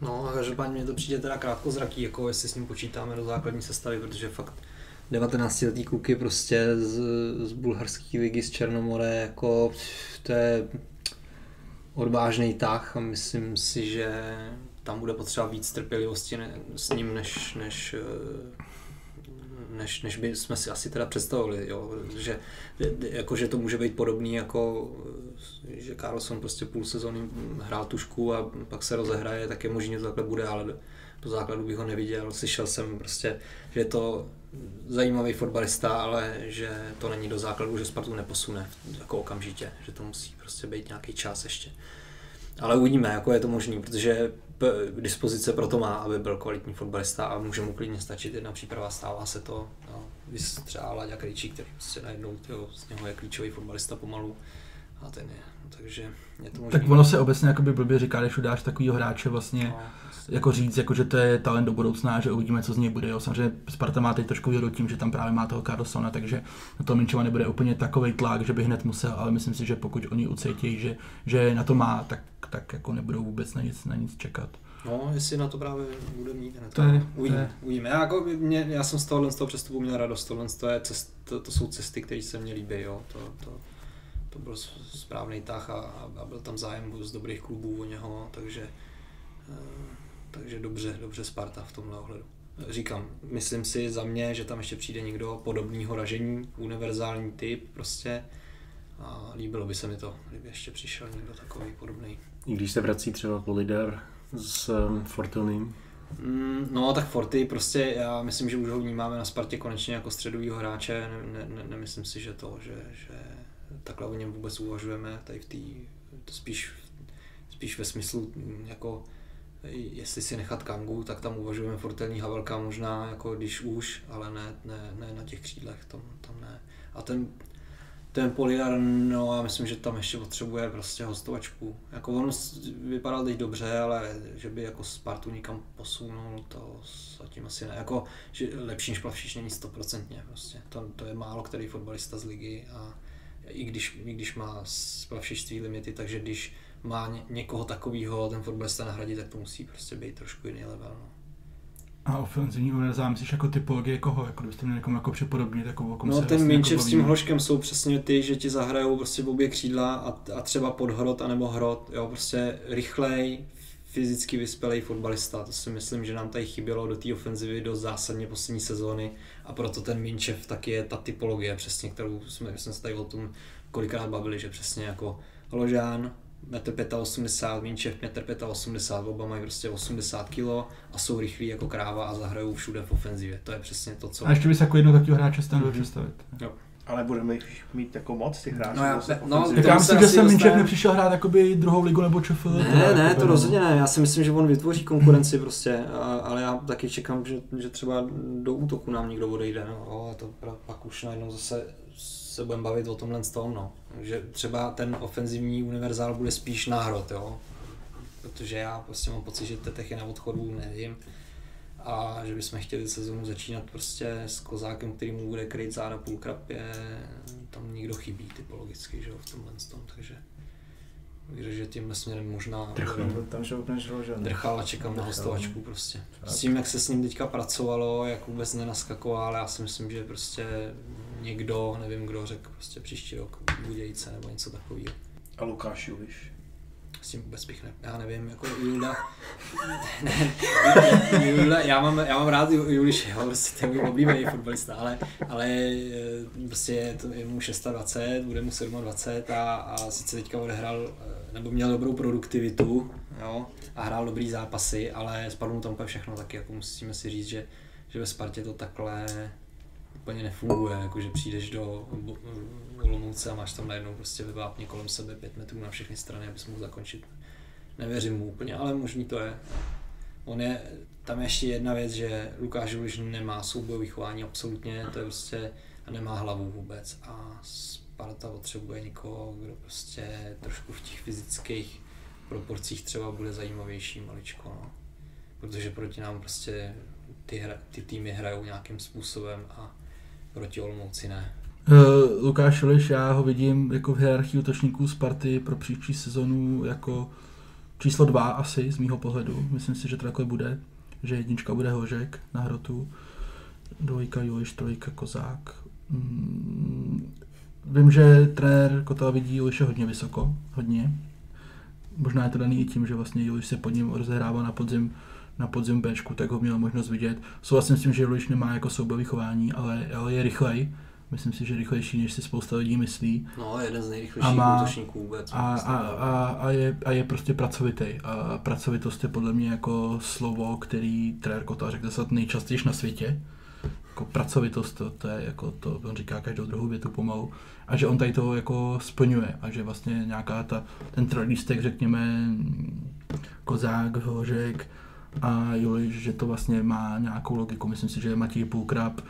No a každopádně mě to přijde teda krátkozraký, jako jestli s ním počítáme do základní sestavy, protože fakt 19 letý kluky prostě z, z bulharské ligy z Černomore, jako to je odvážný tah a myslím si, že tam bude potřeba víc trpělivosti ne, s ním, než, než, eh, než, než by jsme si asi teda představovali, jo, že, jako, že to může být podobný jako, že Carlson prostě půl sezóny hrál tušku a pak se rozehraje, tak je možné, že to takhle bude, ale do, základu bych ho neviděl, slyšel jsem prostě, že je to zajímavý fotbalista, ale že to není do základu, že Spartu neposune jako okamžitě, že to musí prostě být nějaký čas ještě. Ale uvidíme, jako je to možný, protože dispozice pro to má, aby byl kvalitní fotbalista a může mu klidně stačit jedna příprava, stává se to. No, třeba Krejčí, který prostě najednou tyjo, z něho je klíčový fotbalista pomalu a ten je. Takže je to možný. Tak ono se obecně jakoby blbě říká, když udáš takovýho hráče vlastně, No, jasně. jako říct, jako, že to je talent do budoucna, že uvidíme, co z něj bude. Jo. Samozřejmě Sparta má teď trošku výhodu tím, že tam právě má toho Carlsona, takže na to Minčeva nebude úplně takový tlak, že by hned musel, ale myslím si, že pokud oni ucítí, že, že na to má, tak, tak jako nebudou vůbec na nic, na nic čekat. No, jestli na to právě bude mít hned. To je- uvidíme, to je- uvidíme. Já, jako, mě, já jsem z tohohle z toho přestupu měl radost, tohle to, je cest, to, to, jsou cesty, které se mně líbí, jo. To, to, to byl správný tah a, a byl tam zájem z dobrých klubů o něho, takže, eh, takže dobře, dobře Sparta v tomhle ohledu. Říkám, myslím si za mě, že tam ještě přijde někdo podobného ražení, univerzální typ prostě a líbilo by se mi to, kdyby ještě přišel někdo takový podobný. I když se vrací třeba Polidar s um, Fortuny, Mm, no tak Forty prostě, já myslím, že už ho vnímáme na Spartě konečně jako středovýho hráče, ne, ne, nemyslím si, že to, že, že takhle o něm vůbec uvažujeme, tady v té, spíš, spíš ve smyslu mm, jako jestli si nechat Kangu, tak tam uvažujeme Fortelní Havelka možná jako když už, ale ne, ne, ne na těch křídlech, tam, tam ne. A ten, ten Polidar, no já myslím, že tam ještě potřebuje prostě hostovačku. Jako on vypadal teď dobře, ale že by jako Spartu nikam posunul, to zatím asi ne. Jako, že lepší než Plavšič není stoprocentně prostě. To, to, je málo který fotbalista z ligy a i když, i když má s Plavšič svý limity, takže když má ně, někoho takového ten fotbalista nahradit, tak to musí prostě být trošku jiný level. No. A ofenzivní univerzál, myslíš jako typologie koho? Jako kdybyste měli někomu jako připodobnit, jako No se ten vlastně Minčev jako s tím hloškem jsou přesně ty, že ti zahrajou prostě v obě křídla a, a třeba pod hrot anebo hrot, jo, prostě rychlej, fyzicky vyspělý fotbalista, to si myslím, že nám tady chybělo do té ofenzivy dost zásadně poslední sezóny a proto ten Minčev taky je ta typologie přesně, kterou jsme, jsme se tady o tom kolikrát bavili, že přesně jako Ložán, 1,85 m, Minčev 1,85 m, oba mají prostě 80 kg a jsou rychlí jako kráva a zahrajou všude v ofenzivě. To je přesně to, co... A ještě bys jako jednoho takového hráče tam Mhm. mm-hmm. představit. Ale budeme jich mít jako moc těch hráčů. No já- no. Tak já myslím, se že jsem dostaneme. nepřišel hrát jakoby druhou ligu nebo ČFL. Ne, ne, jako to rozhodně ne. Já si myslím, že on vytvoří konkurenci prostě, a, ale já taky čekám, že, že třeba do útoku nám někdo odejde, no, ale to pra- pak už najednou zase se budeme bavit o tomhle tom, no. Takže třeba ten ofenzivní univerzál bude spíš náhrod, jo. Protože já prostě mám pocit, že Tetech je na odchodu, nevím. A že bychom chtěli sezonu začínat prostě s kozákem, který mu bude kryt záda půl krapě, tam někdo chybí typologicky, že jo, v tomhle tom, takže takže tímhle směrem možná Byl tam šoupneš Ložan. drchal a čekám na Drchal, hostovačku prostě. S tím, jak se s ním teďka pracovalo, jak vůbec nenaskakoval, ale já si myslím, že prostě někdo, nevím kdo, řekl prostě příští rok Budějce nebo něco takového. A Lukáš Juliš. S tím vůbec bych ne, já nevím, jako Julda, ne, Julda, já mám, já mám rád Ju- Juliše, jo, prostě to je můj oblíbený fotbalista, ale, ale eh, prostě je, to, je mu 26, bude mu 27 a, a sice teďka odehrál, eh, nebo měl dobrou produktivitu, jo, a hrál dobrý zápasy, ale spadlo mu tam úplně všechno taky, jako musíme si říct, že, že ve Spartě to takhle úplně nefunguje, jako že přijdeš do Olomouce a máš tam najednou prostě ve vápně kolem sebe pět metrů na všechny strany, abys mohl zakončit. Nevěřím mu úplně, ale možný to je. On je, tam je ještě jedna věc, že Lukáš Juliš nemá soubojové chování absolutně, to je prostě, a nemá hlavu vůbec a Sparta potřebuje někoho, kdo prostě trošku v těch fyzických proporcích třeba bude zajímavější maličko, no. Protože proti nám prostě ty, hra, ty týmy hrajou nějakým způsobem a proti Olomouci ne. Uh, Lukáš Liš, já ho vidím jako v hierarchii útočníků Sparty pro příští sezonu jako číslo dva asi z mýho pohledu. Myslím si, že to takhle bude. Že jednička bude Hožek na hrotu, dvojka Juliš, trojka Kozák. Mm, vím, že trenér Kotala vidí Juliše hodně vysoko, hodně. Možná je to daný i tím, že vlastně Juliš se pod ním rozehrává na podzim na podzim Bčku, tak ho měl možnost vidět. Souhlasím s tím, že Juliš nemá jako soubový chování, ale, ale je rychlej. Myslím si, že rychlejší, než si spousta lidí myslí. No, jeden z nejrychlejších A má- útočníků vůbec. A, a, a, a, je, a je prostě pracovitý. A pracovitost je podle mě jako slovo, který trenér Kota řekl snad nejčastěji na světě. Jako pracovitost, to, to, je jako to, on říká každou druhou větu pomalu. A že on tady to jako splňuje. A že vlastně nějaká ta, ten trojlístek, řekněme, Kozák, Hožek, a Juliš, že to vlastně má nějakou logiku. Myslím si, že Matěj Půlkrab,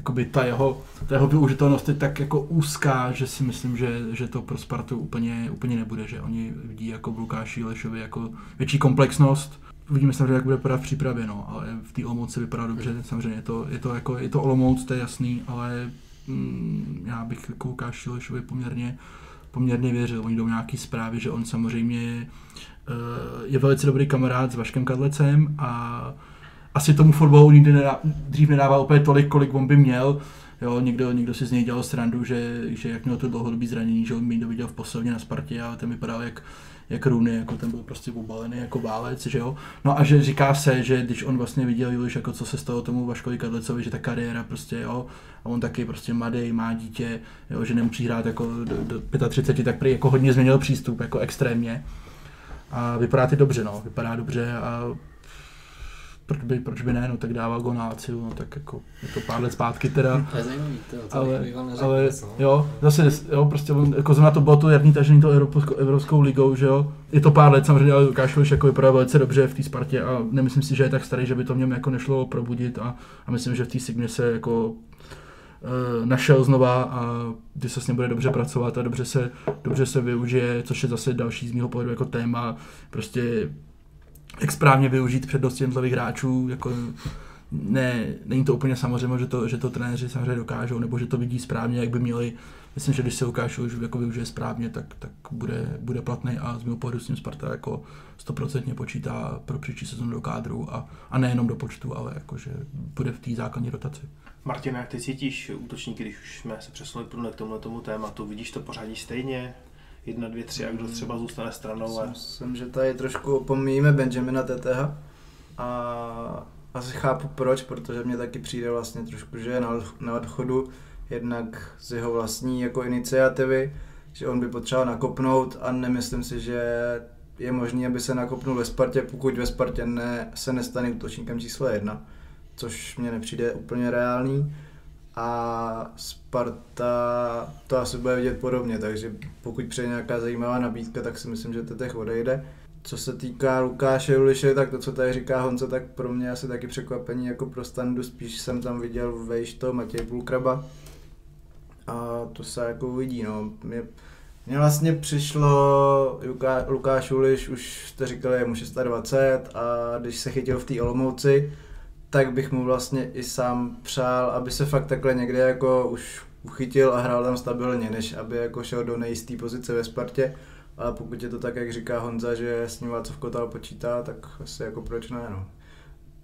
jakoby ta jeho, ta jeho využitelnost je tak jako úzká, že si myslím, že, že to pro Spartu úplně, úplně nebude, že oni vidí jako v Lukáši Lešovi jako větší komplexnost. Uvidíme samozřejmě, jak bude vypadat v přípravě, no, ale v té Olomouci vypadá dobře, samozřejmě je to, je to, jako, je to Olomouc, to je jasný, ale mm, já bych jako Lukáši Lešovi poměrně, poměrně věřil. Oni jdou nějaký zprávy, že on samozřejmě eh, je velice dobrý kamarád s Vaškem Kadlecem a asi tomu fotbalu nikdy nedá, dřív nedával úplně tolik, kolik on by měl. Jo, někdo, někdo si z něj dělal srandu, že, že jak měl to dlouhodobý zranění, že on to viděl v posledně na Spartě a ten vypadal jak, jak Rooney, jako ten byl prostě obalený jako válec, že jo. No a že říká se, že když on vlastně viděl Juliš, jako co se stalo tomu Vaškovi Kadlecovi, že ta kariéra prostě, jo, a on taky prostě mladý, má dítě, jo, že nemusí hrát jako do, do 35, tak prý jako hodně změnil přístup, jako extrémně. A vypadá ty dobře, no, vypadá dobře a proč by, proč by ne, no tak dával gol na no tak jako je to pár let zpátky teda. To je zajímavý, to, to ale, vám neřekl ale no. jo, zase, jo, prostě on, jako zrovna to bylo to jarní tažený to Evropskou, Evropskou ligou, že jo. Je to pár let samozřejmě, ale Lukáš Luš jako vypadá velice dobře v té Spartě a nemyslím si, že je tak starý, že by to v něm jako nešlo probudit a, a myslím, že v té Signě se jako eh, našel znova a když se s ním bude dobře pracovat a dobře se, dobře se využije, což je zase další z mého pohledu jako téma, prostě jak správně využít přednosti jednotlivých hráčů, jako ne, není to úplně samozřejmě, že to, že to trenéři samozřejmě dokážou, nebo že to vidí správně, jak by měli. Myslím, že když se ukážou, že jako využije správně, tak, tak bude, bude platný a z mého pohledu s tím Sparta jako stoprocentně počítá pro příští sezónu do kádru a, a nejenom do počtu, ale jakože bude v té základní rotaci. Martin, jak ty cítíš útočníky, když už jsme se přesunuli k tomu tématu? Vidíš to pořadí stejně? Jedna, dvě, tři, jak kdo třeba zůstane stranou? A... Myslím, že tady trošku opomíjíme Benjamina Teteha a asi chápu proč, protože mně taky přijde vlastně trošku, že je na, odchodu jednak z jeho vlastní jako iniciativy, že on by potřeboval nakopnout a nemyslím si, že je možné, aby se nakopnul ve Spartě, pokud ve Spartě ne, se nestane útočníkem číslo jedna, což mně nepřijde úplně reálný a Sparta to asi bude vidět podobně, takže pokud přijde nějaká zajímavá nabídka, tak si myslím, že Tetech odejde. Co se týká Lukáše Juliše, tak to, co tady říká Honza, tak pro mě asi taky překvapení jako pro standu, spíš jsem tam viděl vejš to Matěj Půlkraba a to se jako uvidí, no. Mě, mně vlastně přišlo, Luká, Lukáš Uliš, už jste říkali, je mu 620 a když se chytil v té Olomouci, tak bych mu vlastně i sám přál, aby se fakt takhle někde jako už uchytil a hrál tam stabilně, než aby jako šel do nejisté pozice ve Spartě. A pokud je to tak, jak říká Honza, že s ním Václav Kotal počítá, tak asi jako proč ne, no.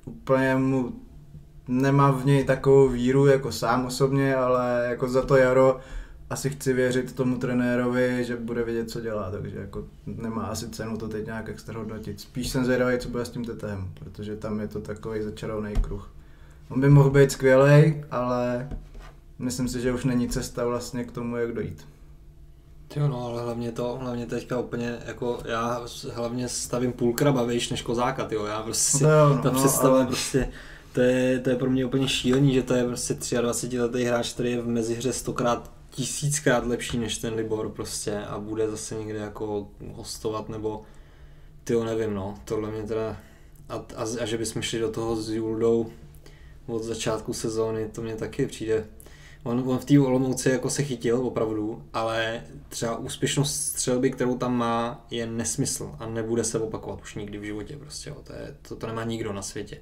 Úplně mu nemám v něj takovou víru jako sám osobně, ale jako za to jaro asi chci věřit tomu trenérovi, že bude vědět, co dělá, takže jako nemá asi cenu to teď nějak extra hodnotit. Spíš jsem zvědavý, co bude s tím tetem, protože tam je to takový začarovný kruh. On by mohl být skvělý, ale myslím si, že už není cesta vlastně k tomu, jak dojít. Jo, no, ale hlavně to, hlavně teďka úplně, jako já hlavně stavím půl kraba, víš, než kozáka, tyjo, já prostě, No jo, no, ta no, představa ale- prostě, to je, to je pro mě úplně šílený, že to je prostě 23 letý hráč, který je v mezihře stokrát, tisíckrát lepší než ten Libor prostě a bude zase někde jako hostovat nebo ty nevím no, tohle mě teda a, a, a že bychom šli do toho s Juldou od začátku sezóny, to mě taky přijde On, on v té Olomouci jako se chytil opravdu, ale třeba úspěšnost střelby, kterou tam má, je nesmysl a nebude se opakovat už nikdy v životě prostě. Jo. To, je, to, to nemá nikdo na světě.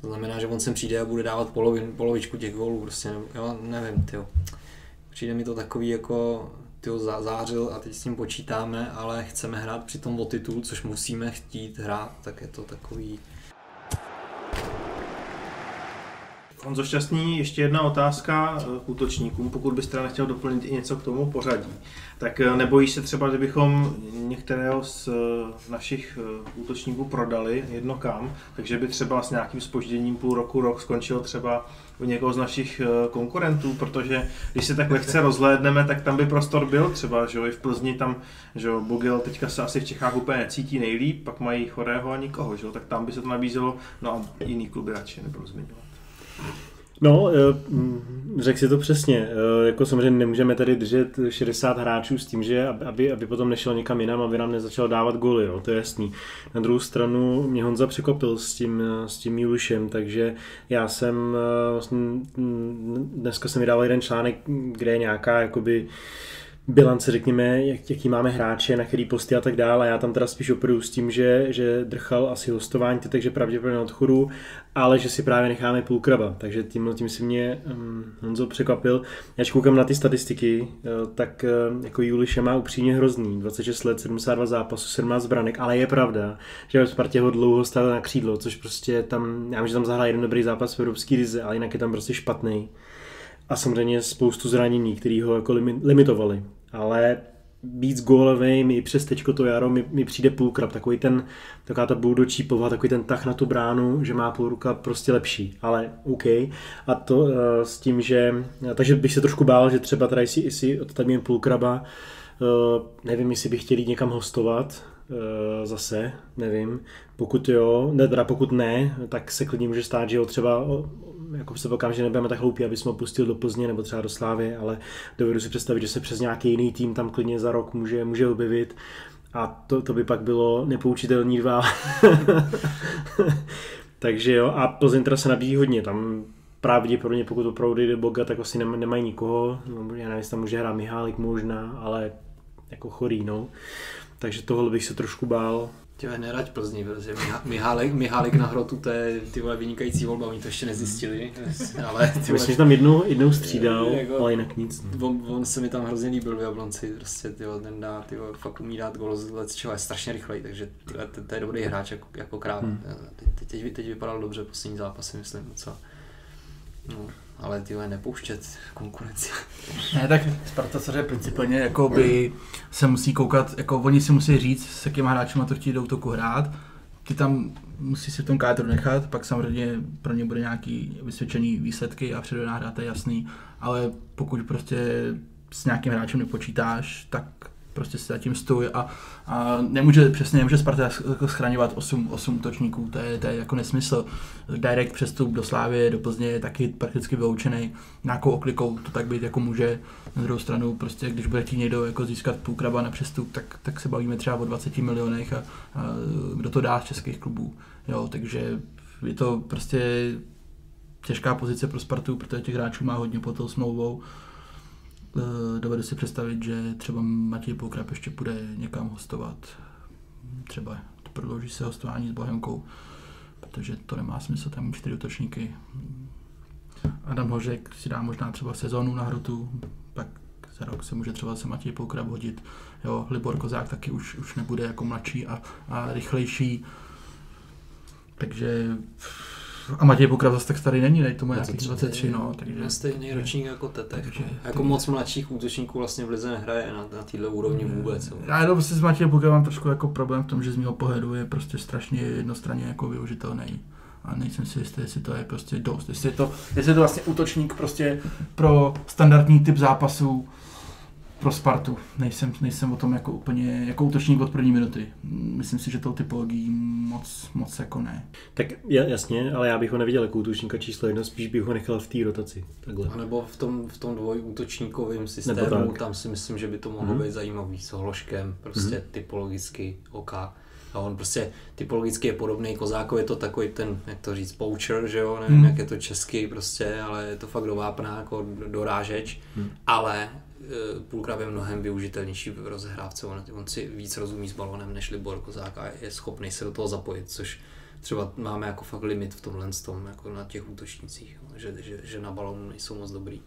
To znamená, že on sem přijde a bude dávat polovin, polovičku těch gólů, prostě, jo, nevím, tyjo. Přijde mi to takový jako, tyjo, zá- zářil a teď s tím počítáme, ale chceme hrát přitom o titul, což musíme chtít hrát, tak je to takový, Honzo Šťastný, ještě jedna otázka eh, k útočníkům, pokud byste teda nechtěl doplnit i něco k tomu pořadí. Tak eh, nebojíš se třeba, kdybychom některého z eh, našich útočníků prodali jedno kam, takže by třeba s nějakým spožděním půl roku, rok skončil třeba u někoho z našich eh, konkurentů, protože když se tak lehce rozhlédneme, tak tam by prostor byl třeba, že jo, i v Plzni tam, že jo, Bogel teďka se asi v Čechách úplně necítí nejlíp, pak mají chorého a nikoho, že jo, tak tam by se to nabízelo, no a jiný kluby radši nebudu zmiňovat. No, eh, mm, řekl si to přesně. Eh, Jako samozřejmě nemůžeme tady držet 60 hráčů s tím, že aby, aby potom nešel někam jinam, aby nám nezačal dávat goly, jo, to je jasný. Na druhou stranu mě Honza překvapil s tím, eh, s tím Julišem, takže já jsem vlastně, mm, dneska jsem vydal jeden článek, kde je nějaká jakoby bilance, řekněme, jak, jaký máme hráče, na který posty a tak dále. Já tam teda spíš operuju s tím, že, že drchal asi hostování, takže pravděpodobně na odchodu, ale že si právě necháme půl kraba. Takže tím, tím si mě um, Honzo překvapil. Já koukám na ty statistiky, uh, tak uh, jako Juliše má upřímně hrozný. 26 let, 72 zápasů, 17 branek, ale je pravda, že ve Spartě ho dlouho stavil na křídlo, což prostě tam, já vím, že tam zahrál jeden dobrý zápas v Evropské lize, ale jinak je tam prostě špatný. A samozřejmě spoustu zranění, které ho jako limi- Ale víc gólovým i přes tečko to jaro mi, mi přijde půlkrab, takový ten, taková ta buldočípová, takový ten tah na tu bránu, že má půl ruka prostě lepší, ale OK. A to uh, s tím, že, takže bych se trošku bál, že třeba tady si, jestli od tady půlkraba, uh, nevím, jestli bych chtěl jít někam hostovat, uh, zase, nevím. Pokud jo, ne, teda pokud ne, tak se klidně může stát, že ho třeba jako se pokam, že nebudeme tak hloupí, aby jsme ho pustil do Plzně nebo třeba do Slávy, ale dovedu si představit, že se přes nějaký jiný tým tam klidně za rok může, může objevit a to, to by pak bylo nepoučitelný dva. Takže jo, a Plzeň teda se nabíjí hodně, tam pravděpodobně pokud opravdu jde Boga, tak asi nem, nemají nikoho, no, já nevím, jestli tam může hrát Mihálik možná, ale jako chorý, no. Takže tohle bych se trošku bál. Těme nerať Plzni, protože Mihálek, Mihálek na hrotu, to je ty vole vynikající volba, oni to ještě nezjistili, ale ty Myslím, že tam jednou, jednou střídal, Jako- ale jinak nic. No. On, on, se mi tam hrozně líbil v Jablonci, prostě tyjo, ten dá, tyjo, fakt umí dát gol z let, čeho je strašně rychlej, takže to, to, je dobrý hráč jako, jako král. Hmm. Teď, teď, teď, vypadal dobře poslední zápasy, myslím, docela. No, ale tyhle nepouštět konkurenci. Ne, tak Sparta samozřejmě principálně jako by se musí koukat, jako oni si musí říct, s jakýma hráčima to chtějí do útoku hrát. Ty tam musí si v tom kádru nechat, pak samozřejmě pro ně bude nějaký vysvědčený výsledky a předvedená hra, to je jasný, ale pokud prostě s nějakým hráčem nepočítáš, tak prostě si zatím stůj a, a nemůže, přesně nemůže Sparta schraňovat 8, 8 útočníků, to je, to je jako nesmysl. Direct přestup do Slávy, do Plzně je taky prakticky vyloučený, nějakou oklikou to tak být jako může. Na druhou stranu, prostě, když bude chtít někdo jako získat půl kraba na přestup, tak, tak se bavíme třeba o 20 milionech a, a kdo to dá z českých klubů. Jo, takže je to prostě těžká pozice pro Spartu, protože těch hráčů má hodně pod tou smlouvou. Eh, Dovedu si představit, že třeba Matěj Poukrab ještě bude někam hostovat. Třeba prodlouží se hostování s Bohemkou, protože to nemá smysl, tam čtyři útočníky. Adam Hořek si dá možná třeba sezónu na hrotu, pak za rok se může třeba se Matěj Poukrab hodit. Jo, Libor Kozák taky už, už nebude jako mladší a, a rychlejší. Takže a Matěj Poukrab zase tak starý není, dej tomu nějakých 23, no, takže... Je stejný ročník jako Tetek. Takže- jako moc mladších útočníků vlastně v lize nehraje na, na téhle úrovni vůbec. Jo. Já jenom si s Matějem Poukrabem mám trošku jako problém v tom, že z mého pohledu je prostě strašně jednostranně jako využitelný. A nejsem si jistý, jestli to je prostě dost. Jestli je to, jestli je to vlastně útočník prostě pro standardní typ zápasů pro Spartu. Nejsem, nejsem o tom jako úplně jako útočník od první minuty. Myslím si, že tou typologií moc, moc jako ne. Tak ja- jasně, ale já bych ho neviděl jako útočníka číslo jedna, spíš bych ho nechal v té rotaci. Takhle. A nebo v tom, v tom dvojútočníkovém systému, tak. tam si myslím, že by to mohlo Mhm. být zajímavý s hloškem, prostě Mhm. typologicky OK. A on prostě typologicky je podobný Kozákovi, je to takový ten, jak to říct, poacher, že jo, nevím, Mhm. jak je to česky prostě, ale je to fakt do vápna, jako dorážeč, Mhm. ale Půlkrab je mnohem využitelnější v rozehrávce, on, on si víc rozumí s balonem než Libor Kozák a je schopný se do toho zapojit, což třeba máme jako fakt limit v tomhle tom, jako na těch útočnících, že, že, že na balonu nejsou moc dobrý.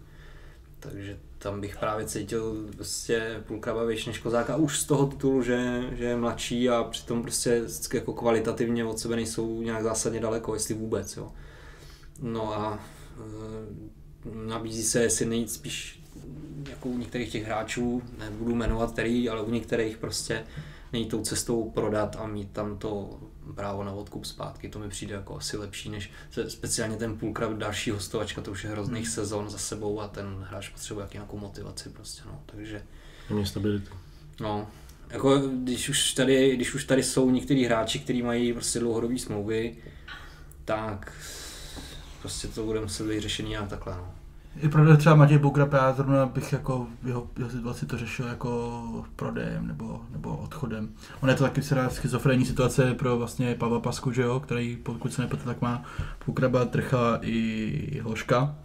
Takže tam bych právě cítil prostě půlkraba větší než Kozák a už z toho titulu, že, že je mladší a přitom prostě vždycky jako kvalitativně od sebe nejsou nějak zásadně daleko, jestli vůbec. Jo. No a e, nabízí se, jestli nejít spíš jako u některých těch hráčů, nebudu jmenovat který, ale u některých prostě nejít tou cestou prodat a mít tam to právo na odkup zpátky, to mi přijde jako asi lepší, než se- speciálně ten půlkrát další hostovačka, to už je hrozných sezon za sebou a ten hráč potřebuje nějakou motivaci prostě, no, takže Mě stabilitu. No, jako když už tady, když už tady jsou některý hráči, kteří mají prostě dlouhodobé smlouvy, tak prostě to bude muset být řešení nějak takhle. No. Je pravda, třeba Matěj Boukrap, já zrovna bych jako jeho, jeho situaci to řešil jako prodejem nebo, nebo odchodem. On je to taky teda schizofrenní situace pro vlastně Pavla Pasku, že jo, který pokud se nepletu, tak má Boukraba, Trcha i Hoška.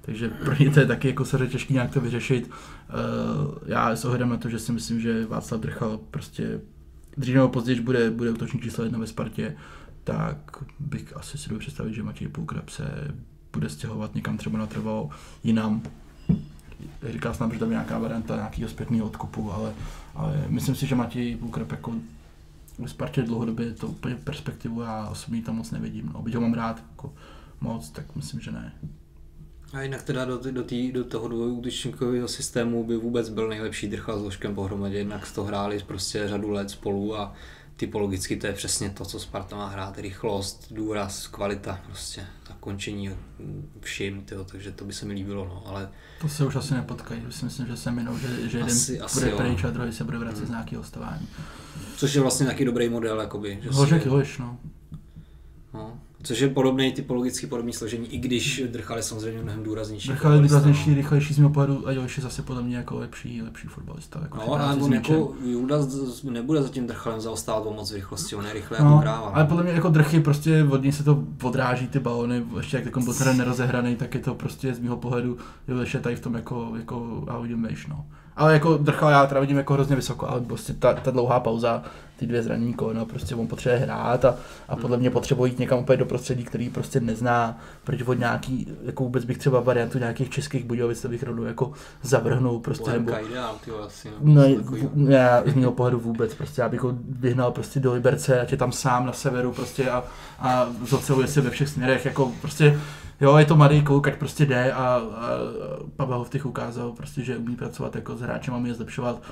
Takže pro ně to je taky jako se těžký nějak to vyřešit. Uh, já s ohledem na to, že si myslím, že Václav Drchal prostě dřív nebo později bude, bude útočník číslo jedna ve Spartě, tak bych asi si dovedl představit, že Matěj Půlkrab se bude stěhovat někam třeba natrvalo jinam. Říkal jsem, že tam je nějaká varianta nějakého zpětného odkupu, ale, ale myslím si, že Matěj Půlkrab jako ve Spartě dlouhodobě to úplně perspektivu já osobně tam moc nevidím. No. Byť ho mám rád jako moc, tak myslím, že ne. A jinak teda do, do, tý, do toho dvojútočníkového systému by vůbec byl nejlepší Drchal s Ložkem pohromadě, jinak to hráli prostě řadu let spolu a typologicky to je přesně to, co Sparta má hrát, rychlost, důraz, kvalita prostě a končení všim, tyjo, takže to by se mi líbilo, no, ale... To se už asi nepotkají, si myslím, že se minou, že, že jeden asi, asi bude pryč a druhý se bude vracet hmm. z nějakého hostování. Což je vlastně taky dobrý model, jakoby. Že Hožek si... Hož, no. no. Což je podobný typologicky podobný složení, i když Drchal je samozřejmě mnohem důraznější. Drchal je důraznější, no. rychlejší z mého pohledu a Još je zase podle mě jako lepší, lepší fotbalista. Jako no, ale on jako Judas nebude za tím Drchalem zaostávat o moc rychlosti, on je rychle no, jako kráva. Ale podle mě jako Drchy prostě od něj se to odráží ty balony, ještě jak takový byl nerozehraný, tak je to prostě z mého pohledu, je tady v tom jako, jako ahoj, no. Ale jako drchal já teda vidím jako hrozně vysoko, ale prostě ta, ta dlouhá pauza, ty dvě zranění no prostě on potřebuje hrát a, a podle mě potřebuje jít někam úplně do prostředí, který prostě nezná, protože od nějaký, jako vůbec bych třeba variantu nějakých českých Budějovic, to bych rovnou jako zavrhnul prostě. nebo, ideál, tyjo, asi, no, no já z mého pohledu vůbec, prostě já bych ho vyhnal prostě do Liberce, ať je tam sám na severu prostě a, a zoceluje se ve všech směrech, jako prostě jo, je to mladý kluk, ať prostě jde a, a Pavel Hovtych ukázal prostě, že umí pracovat jako s hráčem a umí je zlepšovat.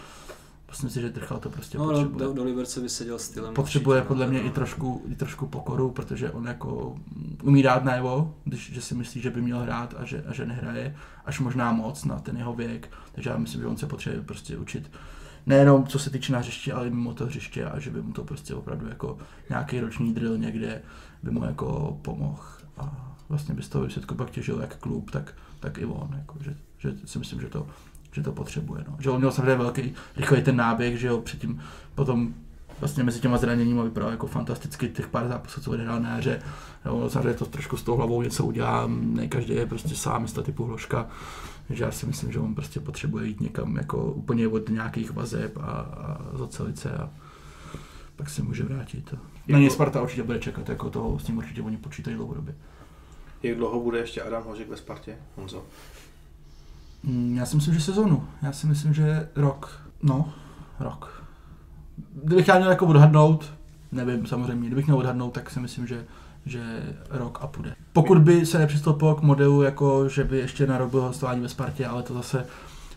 Myslím si, že Trchal to prostě no, potřebuje. Do, do Liberce by seděl stylem. Potřebuje určitě, podle mě no. i trošku, i trošku pokoru, protože on jako umí dát najevo, když že si myslí, že by měl hrát a že, a že nehraje, až možná moc na ten jeho věk. Takže já myslím, že on se potřebuje prostě učit nejenom co se týče na hřiště, ale i mimo to hřiště a že by mu to prostě opravdu jako nějaký roční drill někde by mu jako pomohl. A vlastně by z toho výsledku pak těžil jak klub, tak, tak i on. Jako, že, že si myslím, že to, že to potřebuje. No. Že on měl samozřejmě velký, rychlej ten náběh, že jo, předtím potom vlastně mezi těma zraněními vypadal jako fantasticky těch pár zápasů, co odehrál na jaře. Jo, samozřejmě to trošku s tou hlavou něco udělá, ne každý je prostě sám místo typu hložka. že já si myslím, že on prostě potřebuje jít někam jako úplně od nějakých vazeb a, a zacelit se a pak se může vrátit. Na něj Sparta určitě bude čekat, jako toho, s tím určitě oni počítají dlouhodobě. Jak dlouho bude ještě Adam Hožek ve Spartě, Honzo? Mm, já si myslím, že sezonu. Já si myslím, že rok. No, rok. Kdybych já měl jako odhadnout, nevím samozřejmě, kdybych měl odhadnout, tak si myslím, že, že rok a půjde. Pokud by se nepřistoupilo k modelu, jako že by ještě na rok byl hostování ve Spartě, ale to zase,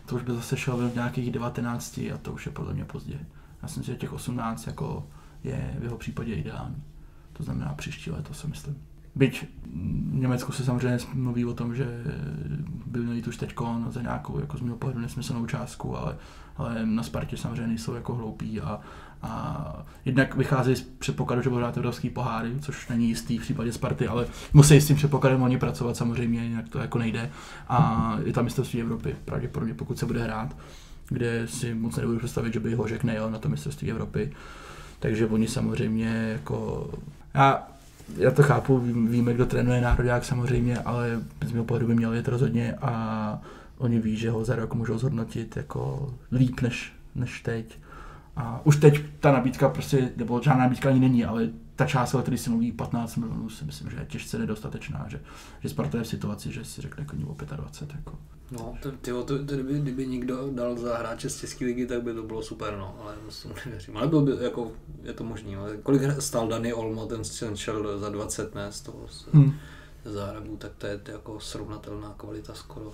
to už by zase šel v nějakých 19 a to už je podle mě pozdě. Já si myslím, že těch 18 jako je v jeho případě ideální. To znamená příští leto, si myslím. Byť v Německu se samozřejmě mluví o tom, že by měli už teď za nějakou jako z mého pohledu nesmyslnou částku, ale, ale na Spartě samozřejmě nejsou jako hloupí a, a jednak vychází z předpokladu, že budou hrát evropský poháry, což není jistý v případě Sparty, ale musí s tím předpokladem oni pracovat samozřejmě, jinak to jako nejde. A je tam mistrovství Evropy, pravděpodobně pokud se bude hrát, kde si moc nebudu představit, že by ho řekl nejel na to mistrovství Evropy. Takže oni samozřejmě jako... Já já to chápu, víme, kdo trénuje národák samozřejmě, ale z mého pohledu by měl jít rozhodně a oni ví, že ho za rok můžou zhodnotit jako líp než, než teď. A už teď ta nabídka prostě, nebo žádná nabídka ani není, ale ta část, o které si mluví 15 milionů, si myslím, že je těžce nedostatečná, že, že Sparta je v situaci, že si řekne koní o 25. Jako. No, to, tyjo, to, to, kdyby, kdyby někdo dal za hráče z České ligy, tak by to bylo super, no, ale moc tomu nevěřím. Ale byl by, jako, je to možný, ale kolik stál Dani Olmo, ten, ten šel za 20 ne, z toho z, hmm. Záhrabu, tak to je to jako srovnatelná kvalita skoro.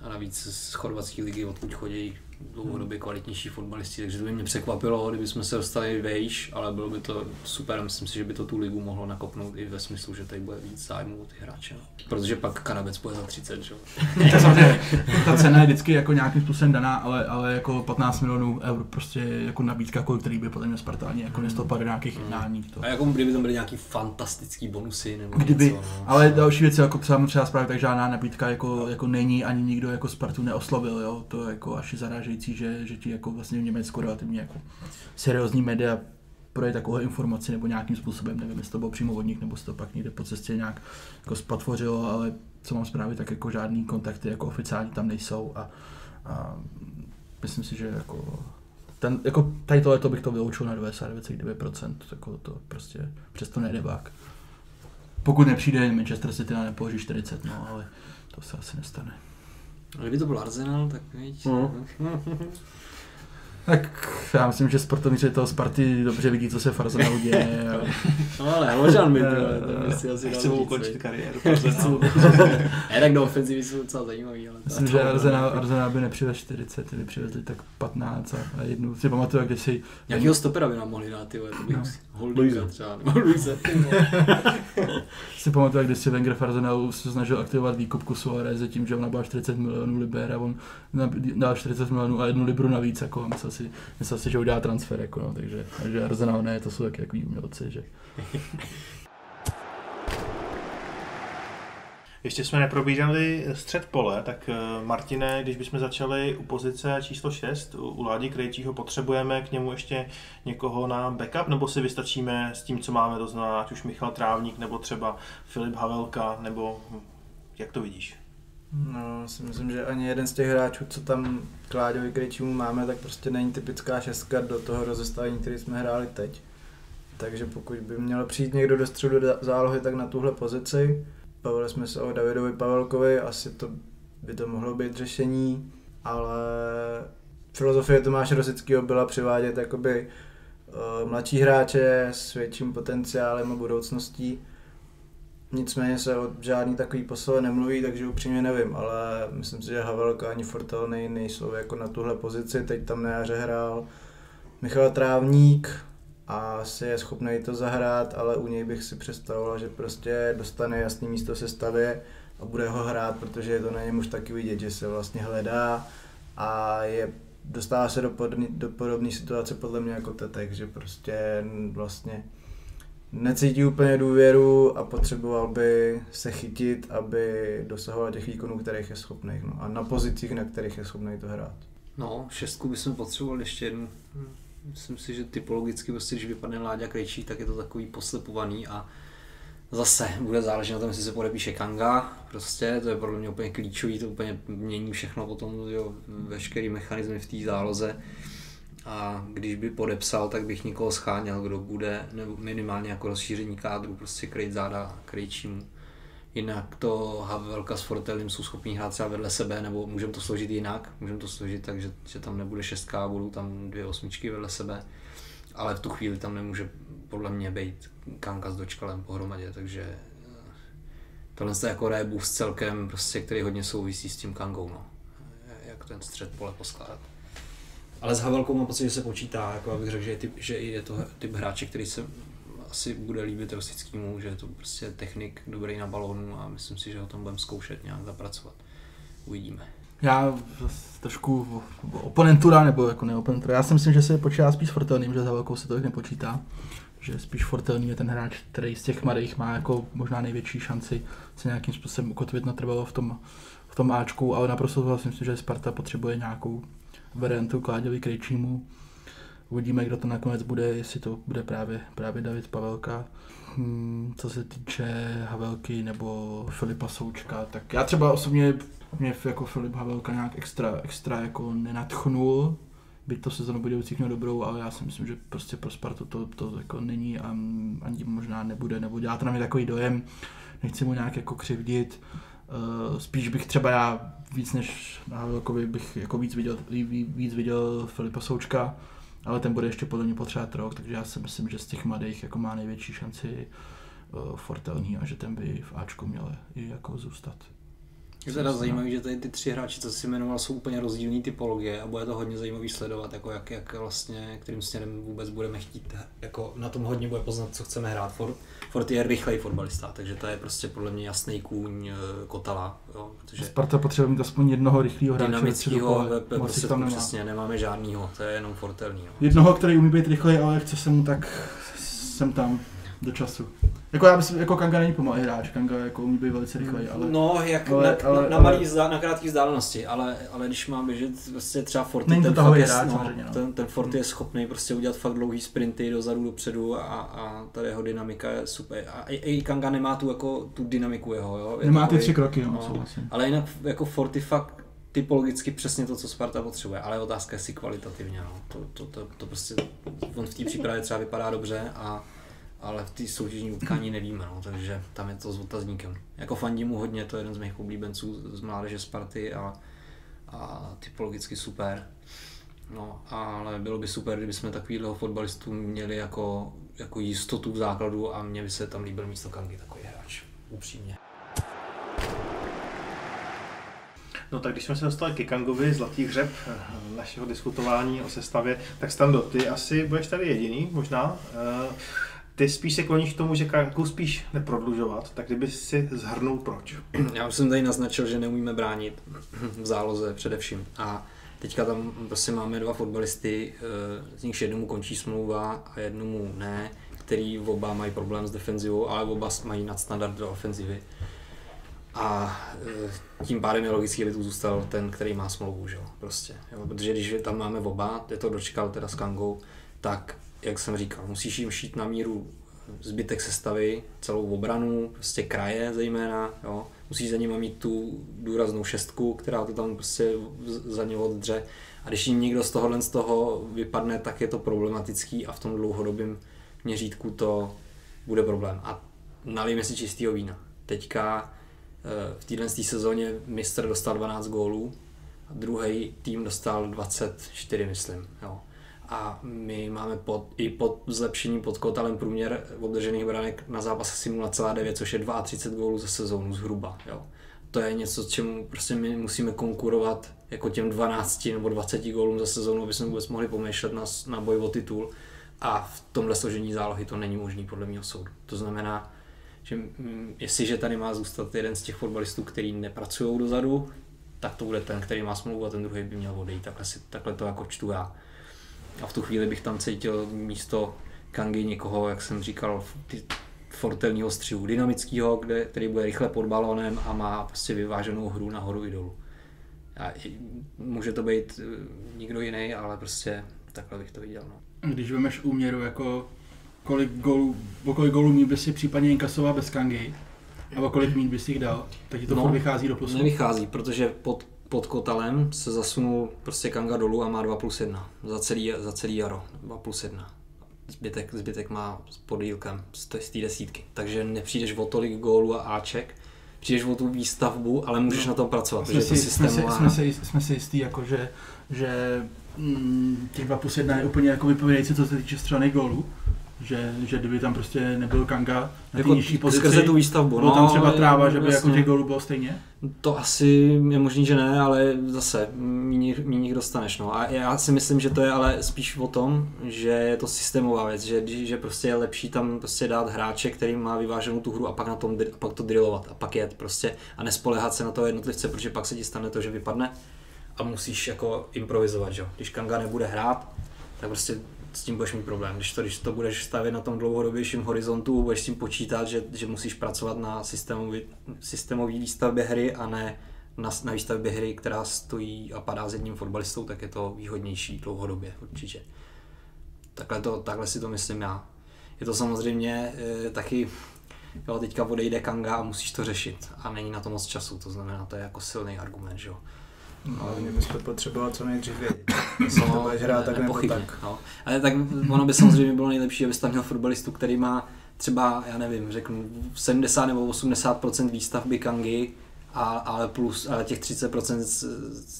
A navíc z chorvatské ligy, odkud chodí dlouhodobě kvalitnější fotbalisti, takže to by mě překvapilo, kdyby jsme se dostali vejš, ale bylo by to super myslím si, že by to tu ligu mohlo nakopnout i ve smyslu, že tady bude víc zájmu o ty hráče. No. Protože pak Kanabec bude za 30, že jo. Tak samozřejmě, ta cena je vždycky jako nějakým způsobem daná, ale, ale jako 15 milionů eur prostě jako nabídka, kolik který by podle mě Spartáni jako nestoupal do nějakých jednání. To. A jako kdyby tam byly nějaký fantastický bonusy nebo Kdyby, něco, no. ale další věc jako třeba třeba zprávě, tak žádná nabídka jako, jako není, ani nikdo jako Spartu neoslovil, jo, to je jako až je zarážející, že, že ti jako vlastně v Německu relativně jako seriózní média proje takovou informaci nebo nějakým způsobem, nevím, jestli to bylo přímo od nich, nebo se to pak někde po cestě nějak jako spatvořilo, ale co mám zprávy, tak jako žádný kontakty jako oficiální tam nejsou a, a myslím si, že jako ten, jako tady tohle bych to vyloučil na 99,9%, jako to prostě přesto nejde bák. Pokud nepřijde Manchester City a nepoloží 40, no ale to se asi nestane. A kdyby to byl Arsenal, tak víš. No. Tak já myslím, že sportovníci toho Sparty dobře vidí, co se v Arsenalu děje. A... No ale Hložan by to, to by si asi Chci dal mu ukončit kariéru. Ne, tak do ofenzivy jsou docela zajímavý, ale Myslím, že Arsenal, Arsenal by nepřivezl 40, ty by přivezli tak 15 a, jednu. Si pamatuju, jak když si Nějakýho stopera by nám mohli dát, ty vole, to bych No. Holdinga třeba, nebo Luise. si pamatuju, jak když si Wenger v Arsenalu se snažil aktivovat výkupku Suareze tím, že on nabal 40 milionů liber a on dal 40 milionů a jednu libru navíc, jako a myslel si, myslel si, že udělá transfer, jako no, takže, takže Arsenal ne, to jsou taky takový umělci, že Ještě jsme neprobídali střed pole, tak eh, Martine, když bychom začali u pozice číslo 6, u Ládi Krejčího, potřebujeme k němu ještě někoho na backup, nebo si vystačíme s tím, co máme, znamená, ať už Michal Trávník, nebo třeba Filip Havelka, nebo hm, jak to vidíš? No, si myslím, že ani jeden z těch hráčů, co tam Kláďovi Krejčímu máme, tak prostě není typická šestka do toho rozestavení, který jsme hráli teď. Takže pokud by měl přijít někdo do středu zálohy, tak na tuhle pozici. Bavili jsme se o Davidovi Pavelkovi, asi to by to mohlo být řešení, ale filozofie Tomáše Rosického byla přivádět jakoby eh, mladší hráče s větším potenciálem a budoucností. Nicméně se o žádný takový posile nemluví, takže upřímně nevím, ale myslím si, že Havelka ani Fortel nej, nejsou jako na tuhle pozici, teď tam na jaře hrál Michal Trávník a asi je schopný to zahrát, ale u něj bych si představoval, že prostě dostane jasný místo se stavě a bude ho hrát, protože je to na něm už taky vidět, že se vlastně hledá a je dostává se do, do podobné situace podle mě jako Tetek, že prostě vlastně necítí úplně důvěru a potřeboval by se chytit, aby dosahoval těch výkonů, kterých je schopný. No. A na pozicích, na kterých je schopný to hrát. No, šestku bychom potřebovali ještě jednu. Myslím si, že typologicky prostě, když vypadne Láďa Krejčí, tak je to takový poslepovaný a zase bude záležet na tom, jestli se podepíše Kanga, prostě, to je podle mě úplně klíčový, to úplně mění všechno potom, jo, veškerý mechanismy v té záloze. A když by podepsal, tak bych někoho scháněl, kdo bude, nebo minimálně jako rozšíření kádru, prostě krejt záda krejčímu. Jinak to Havelka s Fortelem jsou schopní hrát třeba vedle sebe, nebo můžeme to složit jinak, můžeme to složit tak, že, že tam nebude šestka, budou tam dvě osmičky vedle sebe, ale v tu chvíli tam nemůže podle mě být Kanka s dočkalem pohromadě, takže eh, tohle je jako rebus celkem, prostě, který hodně souvisí s tím Kangou, no. jak ten střed pole poskládat. Ale s Havelkou mám pocit, že se počítá, jako abych řekl, že je, typ, že je to typ hráče, který se asi bude líbit Rosickému, že je to prostě technik dobrý na balónu a myslím si, že ho tam budeme zkoušet nějak zapracovat. Uvidíme. Já trošku oponentura, nebo jako ne oponentura, já si myslím, že se počítá spíš Fortelným, že za velkou se to nepočítá. Že spíš Fortelný je ten hráč, který z těch mladých má jako možná největší šanci se nějakým způsobem ukotvit natrvalo v tom, v tom Ačku, ale naprosto souhlasím myslím, že Sparta potřebuje nějakou variantu Kláďovi Krejčímu. Uvidíme, kdo to nakonec bude, jestli to bude právě, právě David Pavelka. Hmm, co se týče Havelky nebo Filipa Součka, tak já třeba osobně mě jako Filip Havelka nějak extra, extra jako nenatchnul, byť to sezonu budoucích měl dobrou, ale já si myslím, že prostě pro Spartu to, to jako není a ani možná nebude, nebo dělá to na mě takový dojem, nechci mu nějak jako křivdit, spíš bych třeba já víc než na Havelkovi bych jako víc viděl, víc viděl Filipa Součka, ale ten bude ještě podle mě potřebovat rok, takže já si myslím, že z těch mladých jako má největší šanci uh, Fortelný a že ten by v Ačku měl i jako zůstat. Je teda zajímavé, že tady ty tři hráči, co si jmenoval, jsou úplně rozdílné typologie a bude to hodně zajímavý sledovat, jako jak, jak vlastně, kterým směrem vůbec budeme chtít. Jako na tom hodně bude poznat, co chceme hrát. Ford, Ford je rychlej fotbalista, takže to je prostě podle mě jasný kůň eh, Kotala. Jo, protože Sparta potřebuje mít aspoň jednoho rychlého hráče. dynamického prostě tam nemá. přesně nemáme žádnýho, to je jenom Fortelný. No. Jednoho, který umí být rychlej, ale chce se mu tak sem tam do času. Jako já myslím, jako Kanga není pomalý hráč, Kanga jako umí být velice rychlej, ale... No, jak ale- na, ale- na, na, ale- malý vzda, na krátký vzdálenosti, ale, ale když má běžet vlastně třeba Forty, Není to ten, tahový fakt je, hráč, no, samozřejmě, no. ten, ten Forty je schopný prostě udělat fakt dlouhý sprinty dozadu, dopředu a, a ta jeho dynamika je super. A i, i Kanga nemá tu, jako, tu dynamiku jeho, jo. Je Nemá ty takovej- tři kroky, no, no. souhlasím. Ale jinak jako Forty fakt typologicky přesně to, co Sparta potřebuje, ale je otázka jestli kvalitativně, no. to, to, to, to, prostě, on v té přípravě třeba vypadá dobře, a, ale v té soutěžní utkání nevíme, no, takže tam je to s otazníkem. Jako fandím mu hodně, to je jeden z mých oblíbenců z mládeže Sparty a, a typologicky super. No, ale bylo by super, kdyby jsme takovýhle fotbalistů měli jako, jako jistotu v základu a mně by se tam líbil místo Kangy takový hráč, upřímně. No tak když jsme se dostali ke Kangovi, zlatý hřeb eh, našeho diskutování o sestavě, tak Stando, ty asi budeš tady jediný, možná. Eh, Ty spíš se kloníš k tomu, že Kangu spíš neprodlužovat, tak kdyby si zhrnul proč. Já už jsem tady naznačil, že neumíme bránit v záloze především. A teďka tam prostě máme dva fotbalisty, eh, z nichž jednomu končí smlouva a jednomu ne, který oba mají problém s defenzivou, ale oba mají nadstandard do ofenzivy. A eh, tím pádem je logický, aby tu zůstal ten, který má smlouvu, že jo, prostě. Jo, protože když tam máme oba, je to dočkal teda s Kangou, tak, jak jsem říkal, musíš jim šít na míru zbytek sestavy, celou obranu, prostě kraje zejména, jo. Musíš za nimi mít tu důraznou šestku, která to tam prostě za ně oddře. A když jim někdo z tohohle z toho vypadne, tak je to problematický a v tom dlouhodobém měřítku to bude problém. A nalijeme si čistýho vína. Teďka eh, v téhle sezóně mistr dostal 12 gólů a druhý tým dostal 24, myslím. Jo. A my máme pod, i pod zlepšením pod kotalem průměr obdržených branek na zápas asi 0,9, což je 32 gólů za sezónu zhruba. Jo. To je něco, čemu prostě my musíme konkurovat jako těm 12 nebo 20 gólům za sezónu, aby jsme vůbec mohli pomýšlet na, na boj o titul. A v tomhle složení zálohy to není možný podle mého soudu. To znamená, že jestliže tady má zůstat jeden z těch fotbalistů, který nepracují dozadu, tak to bude ten, který má smlouvu a ten druhý by měl odejít. Takhle, si, takhle to jako čtu já. A v tu chvíli bych tam cítil místo Kangy někoho, jak jsem říkal, ty fortelního střihu, dynamického, kde, který bude rychle pod balónem a má prostě vyváženou hru nahoru i dolů. A může to být eh, nikdo jiný, ale prostě takhle bych to viděl. No. Když vemeš úměru jako kolik gólů, o kolik mít by si případně inkasoval bez Kangy a o kolik mít by si jich dal, tak ti to no, vychází do plusu. Nevychází, protože pod, pod kotalem se zasunul prostě Kanga dolů a má 2 plus 1 za celý, za celý jaro. 2 plus 1. Zbytek, zbytek má s podílkem z té desítky. Takže nepřijdeš o tolik gólů a áček, přijdeš o tu výstavbu, ale můžeš na tom pracovat, jsme je to si, jsme, si, jsme, si, jsme si jistí, jako, že, že mm, těch 2 plus 1 je úplně jako vypovědějící, co se týče střelných gólů. Že, že kdyby tam prostě nebyl Kanga na Jako nižší pozici, skrze tu výstavbu. bylo tam třeba tráva, že by jako těch gólů bylo stejně? To asi je možný, že ne, ale zase méně dostaneš. No. A já si myslím, že to je ale spíš o tom, že je to systémová věc, že, že prostě je lepší tam prostě dát hráče, který má vyváženou tu hru a pak, na tom, a pak to drillovat a pak jet prostě a nespolehat se na toho jednotlivce, protože pak se ti stane to, že vypadne a musíš jako improvizovat, že? jo. Když Kanga nebude hrát, tak prostě s tím budeš mít problém. Když to, když to budeš stavět na tom dlouhodobějším horizontu, budeš s tím počítat, že, že musíš pracovat na systémový, systémový výstavbě hry a ne na, na výstavbě hry, která stojí a padá s jedním fotbalistou, tak je to výhodnější dlouhodobě určitě. Takhle, to, takhle si to myslím já. Je to samozřejmě e, taky, jo, teďka odejde Kanga a musíš to řešit a není na to moc času, to znamená, to je jako silný argument, že jo. No, ale mě byste potřeboval co nejdřív vědět. Jestli to budeš hrát tak nebo tak. No. Ale tak ono by samozřejmě bylo nejlepší, abys tam měl fotbalistu, který má třeba, já nevím, řeknu 70 nebo 80% výstavby Kangy, a, ale plus ale těch 30%, c-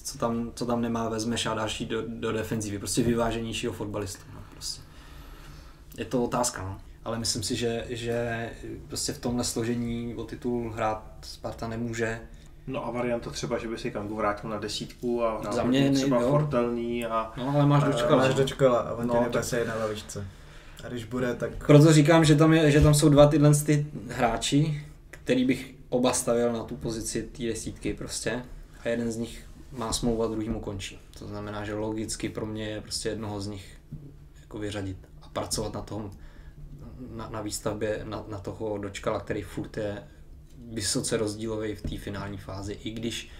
co tam, co tam nemá, vezmeš a dáš jí do, do defenzivy. Prostě vyváženějšího fotbalistu. No, prostě. Je to otázka, no. Ale myslím si, že, že prostě v tomhle složení o titul hrát Sparta nemůže. No a varianta třeba, že by si Kangu vrátil na desítku a Za mě nej- třeba jo. fortelný a No, ale máš A dočkal. Máš dočkala a on No, tě tak- na lavičce. A když bude, tak Proto říkám, že tam, je, že tam jsou dva tyhle ty hráči, který bych oba stavil na tu pozici té desítky prostě. A jeden z nich má smlouvu a druhý mu končí. To znamená, že logicky pro mě je prostě jednoho z nich jako vyřadit a pracovat na tom, na, na výstavbě na, na toho dočkala, který furt je vysoce rozdílový v té finální fázi. I když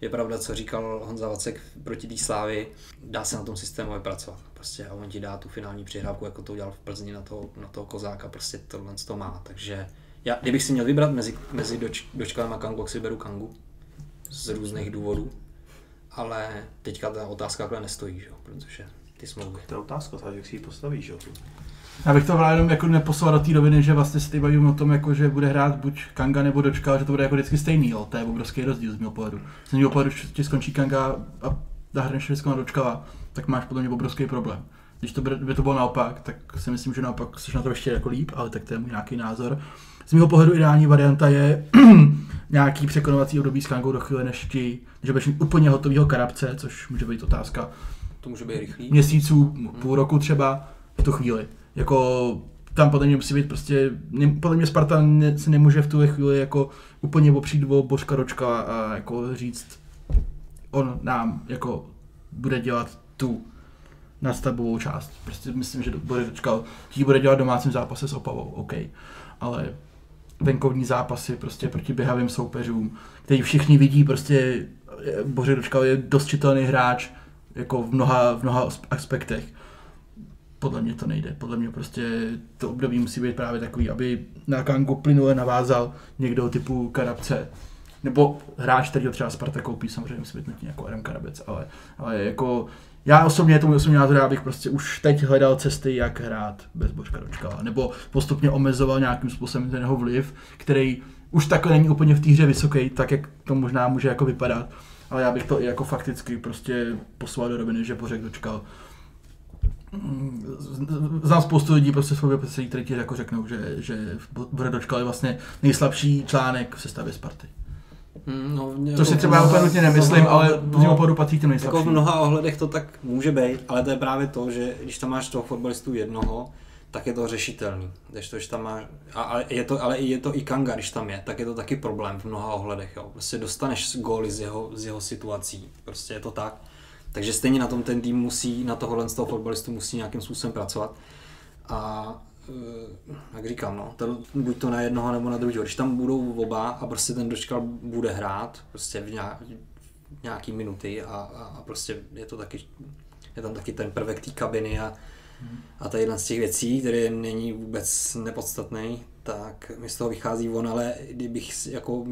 je pravda, co říkal Honza Vacek proti té slávy, dá se na tom systémově pracovat. Prostě a on ti dá tu finální přihrávku, jako to udělal v Plzni na toho, na toho kozáka, prostě tohle to má. Takže já, kdybych si měl vybrat mezi, mezi doč, dočkalem a Kangu, tak si beru Kangu. Z různých důvodů. Ale teďka ta otázka takhle nestojí, že? protože ty smlouvy. to je otázka, tak jak si ji postavíš? Já bych to právě jenom jako neposlal do té roviny, že vlastně se tady bavíme o tom, jako, že bude hrát buď Kanga nebo Dočka, že to bude jako vždycky stejný, jo. to je obrovský rozdíl z mého pohledu. Z mého pohledu, když ti skončí Kanga a zahrneš všechno na Dočkala, tak máš podle mě obrovský problém. Když to by, by to bylo naopak, tak si myslím, že naopak jsi na to ještě jako líp, ale tak to je můj nějaký názor. Z mého pohledu ideální varianta je nějaký překonovací období s Kangou do chvíle, než ti, že budeš mít úplně hotovýho karabce, což může být otázka, To může být rychlý. měsíců, půl roku třeba v tu chvíli. Jako tam podle mě musí být prostě, ne, podle mě Sparta ne, se nemůže v tu chvíli jako úplně opřít o Božka Ročka a jako říct, on nám jako bude dělat tu nadstavbovou část. Prostě myslím, že bude Ročka, že bude dělat domácím zápase s Opavou, OK. Ale venkovní zápasy prostě proti běhavým soupeřům, který všichni vidí, prostě eh, Bořek Dočkal je dost čitelný hráč, jako v mnoha, v mnoha as- aspektech. Podle mě to nejde. Podle mě prostě to období musí být právě takový, aby na Kangu plynule navázal někdo typu Karabce. Nebo hráč, který ho třeba Sparta koupí, samozřejmě musí být nutně jako Adam Karabec, ale, ale jako já osobně, tomu osobní názor, já bych prostě už teď hledal cesty, jak hrát bez Božka Dočkala, nebo postupně omezoval nějakým způsobem ten jeho vliv, který už takhle není úplně v té hře vysoký, tak jak to možná může jako vypadat, ale já bych to i jako fakticky prostě poslal do roviny, že Bořek Dočkal Znám spoustu lidí prostě prostředí, kteří ti jako řeknou, že, že Bořek Dočkal je vlastně nejslabší článek v sestavě Sparty. Mm, no, To si jako- třeba úplně nutně nemyslím, ale no, pohledu patří těm Jako nejslabším. v mnoha ohledech to tak může být, ale to je právě to, že když tam máš toho fotbalistu jednoho, tak je to řešitelný. Když to, když tam máš, a, ale, je to, ale je to i Kanga, když tam je, tak je to taky problém v mnoha ohledech. Jo. Prostě dostaneš góly z jeho, z jeho situací, prostě je to tak. Takže stejně na tom ten tým musí, na tohohle z toho fotbalistu musí nějakým způsobem pracovat. A eh, jak říkám, no, to, buď to na jednoho nebo na druhého. Když tam budou oba a prostě ten dočkal bude hrát prostě v nějak, nějaký minuty a, a, a prostě je to taky, je tam taky ten prvek té kabiny a, a tady jedna z těch věcí, který není vůbec nepodstatný, tak mi z toho vychází on, ale kdybych, jako,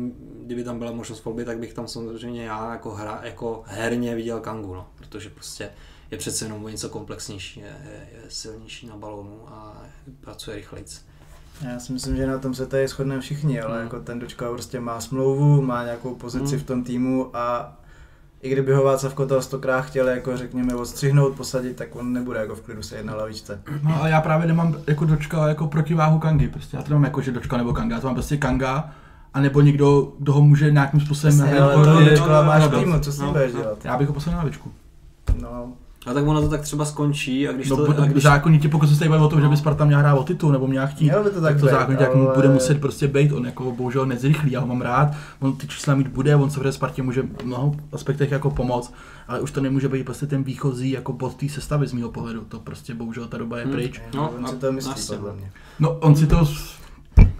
kdyby tam byla možnost volby, tak bych tam samozřejmě já jako, hra, jako herně viděl Kangu, no, protože prostě je přece jenom o něco komplexnější, je, je, je silnější na balónu a pracuje rychlejc. Já si myslím, že na tom se tady shodneme všichni, ale Hmm. jako ten Dočka prostě má smlouvu, má nějakou pozici Hmm. v tom týmu a i kdyby ho Václav Kotel stokrát chtěl jako řekněme odstřihnout, posadit, tak on nebude jako v klidu sedět na lavičce. No a já právě nemám jako dočka jako protiváhu Kangy, prostě já to nemám jako, že dočka nebo Kanga, já to mám prostě Kanga, a nebo někdo, kdo ho může nějakým způsobem Jasně, jako- ale to jako- Dočka máš jako- týmu, co s tím No, budeš dělat? Já bych ho poslal na lavičku. No, A tak ono to tak třeba skončí a když No, to... A když... zákonitě, pokud se tady baví o tom, že by Sparta měla hrát o titul nebo měla chtít, Mělo by to tak tak to zákonitě jak mu ale- bude muset prostě být, on jako bohužel nezrychlí, já ho mám rád, on ty čísla mít bude, on se v Spartě může v mnoho aspektech jako pomoct, ale už to nemůže být prostě ten výchozí jako bod té sestavy z mého pohledu, to prostě bohužel ta doba je Hmm. pryč. No, on si a- to myslí asi, podle no. mě. No on si to,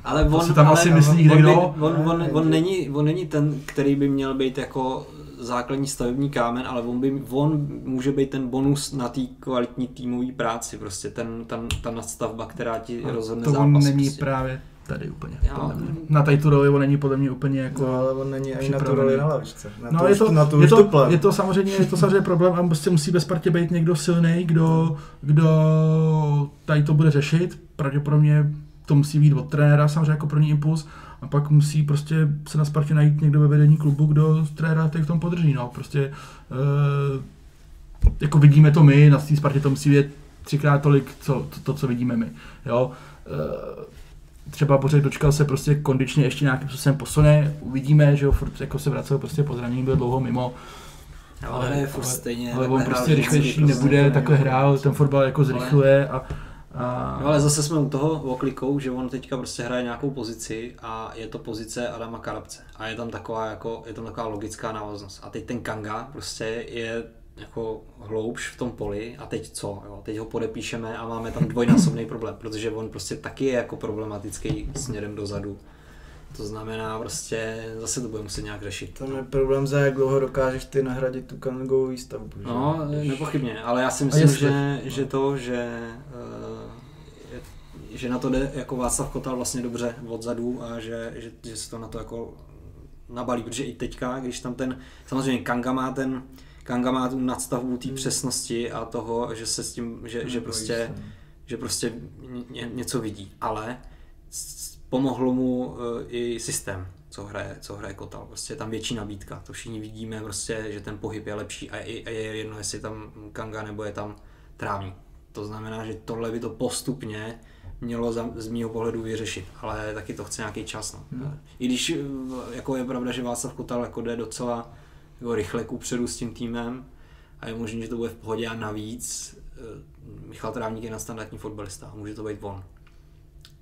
ale to on, si tam ale asi on- myslí on, někdo. by- on, on, on, není, on není ten, který by měl být jako základní stavební kámen, ale on, by, on může být ten bonus na té kvalitní týmové práci, prostě ten, ten, ta nadstavba, která ti rozhodne to zápas. on není prostě. právě tady úplně. Já-. Na tady tu roli on není podle mě úplně jako... No, ale on není ani na tu roli na lavičce. Na No tu, je to, na tu je, to, je to samozřejmě, je to samozřejmě problém a prostě musí ve Spartě být někdo silný, kdo, kdo tady to bude řešit. Pravděpodobně to musí být od trenéra, samozřejmě jako první impuls. A pak musí prostě se na Spartě najít někdo ve vedení klubu, kdo trenéra v tom podrží. No. Prostě e, jako vidíme to my, na té Spartě to musí být třikrát tolik, co, to, to, co vidíme my. Jo? E, třeba Bořek dočkal se prostě kondičně ještě nějakým způsobem posune, uvidíme, že ho furt jako se vracel prostě po zranění, byl dlouho mimo, Ale, ale je furt stejně. ale on prostě rychlejší prostě nebude, takhle hrál, ten fotbal jako zrychluje a, a No ale zase jsme u toho oklikou, že on teďka prostě hraje nějakou pozici a je to pozice Adama Karabce. A je tam taková jako, je tam taková logická návaznost. A teď ten Kanga prostě je jako hloubš v tom poli a teď co? Jo? Teď ho podepíšeme a máme tam dvojnásobný problém, protože on prostě taky je jako problematický směrem dozadu. To znamená prostě, zase to bude muset nějak řešit. Tam je problém, za jak dlouho dokážeš ty nahradit tu kangovou výstavbu. že? No, Když- nepochybně, ale já si myslím, jestli- že, že to, že, eh, že na to jde jako Václav Kotal vlastně dobře odzadu a že, že, že se to na to jako nabalí, protože i teďka, když tam ten, samozřejmě Kanga má ten, Kanga má tu nadstavbu té přesnosti a toho, že se s tím, že, že prostě, že prostě ně, něco vidí, ale pomohlo mu eh, i systém, co hraje, co hraje Kotal. Prostě je tam větší nabídka, to všichni vidíme, prostě, že ten pohyb je lepší a je, a je jedno, jestli je tam Kanga nebo je tam Trávník. To znamená, že tohle by to postupně mělo za, z mýho pohledu vyřešit, ale taky to chce nějaký čas. No. Hmm. I když eh, jako je pravda, že Václav Kotal jako jde docela jako rychle kupředu s tím týmem a je možné, že to bude v pohodě a navíc eh, Michal Trávník je na standardní fotbalista a může to být on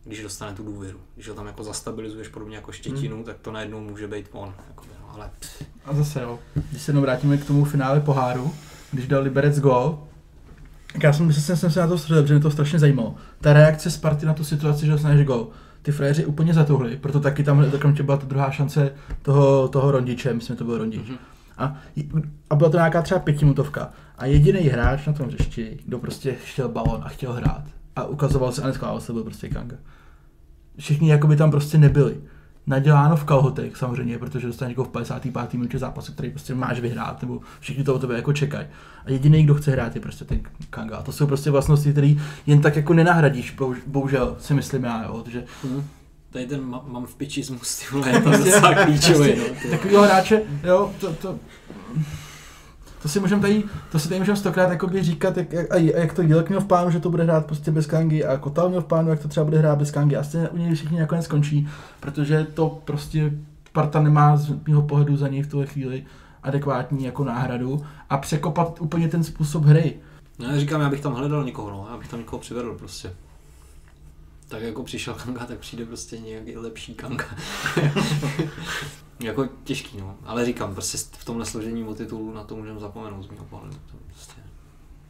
když dostane tu důvěru. Když ho tam jako zastabilizuješ podobně jako štětinu, hmm. tak to najednou může být on. Jakoby, no, ale A zase jo, když se jenom vrátíme k tomu finále poháru, když dal Liberec gol, tak já jsem, jsem, jsem se na to středil, protože mě to strašně zajímalo. Ta reakce Sparty na tu situaci, že dostaneš gol. Ty frajeři úplně zatuhli, proto taky tam okamžitě byla ta druhá šance toho, toho Rondiče, myslím, že to byl Rondič. Mhm. A, a byla to nějaká třeba pětiminutovka. A jediný hráč na tom hřišti, kdo prostě chtěl balon a chtěl hrát. A ukazoval se a neschválil se, byl prostě Kanga. Všichni jakoby tam prostě nebyli. Naděláno v kalhotech samozřejmě, protože dostaneš jako v 55. minutě zápasu, který prostě máš vyhrát, nebo všichni to o tebe jako čekají. A jediný, kdo chce hrát, je prostě ten Kanga. A to jsou prostě vlastnosti, které jen tak jako nenahradíš, bohuž- bohužel si myslím já, jo, že tady ten ma- mám v pičismus, ty vole, je to docela klíčový. No, takovýho hráče, jo, to, to, to si můžeme tady, to si tady můžeme stokrát jakoby říkat, jak, jak, a jak to Dílek měl v plánu, že to bude hrát prostě bez Kangy a Kotal měl v plánu, jak to třeba bude hrát bez Kangy a stejně u něj všichni nakonec skončí, protože to prostě Sparta nemá z mého pohledu za něj v tuhle chvíli adekvátní jako náhradu a překopat úplně ten způsob hry. No, já říkám, já bych tam hledal někoho, no, já bych tam někoho přivedl prostě. Tak jako přišel Kanga, tak přijde prostě nějaký lepší Kanga. jako těžký, no. Ale říkám, prostě v tomhle složení o titul na to můžeme zapomenout z mého pohledu. To prostě.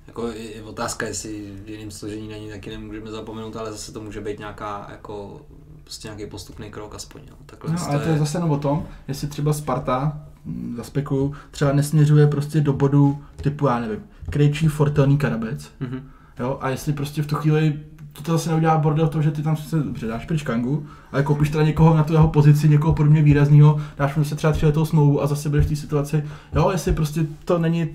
Jako je, je otázka, jestli v jiném složení na ní taky nemůžeme zapomenout, ale zase to může být nějaká, jako, prostě nějaký postupný krok aspoň. No. Takhle No, to ale to je zase jenom o tom, jestli třeba Sparta, hm, za spekulu, třeba nesměřuje prostě do bodu typu, já nevím, Krejčí, Fortelný, Karabec, Mhm. Jo, a jestli prostě v tu chvíli to, to zase neudělá bordel to, že ty tam se předáš pryč Kangu, ale koupíš teda někoho na tu jeho pozici, někoho podobně výrazného, dáš mu se třeba tři letou smlouvu a zase budeš v té situaci, jo, jestli prostě to není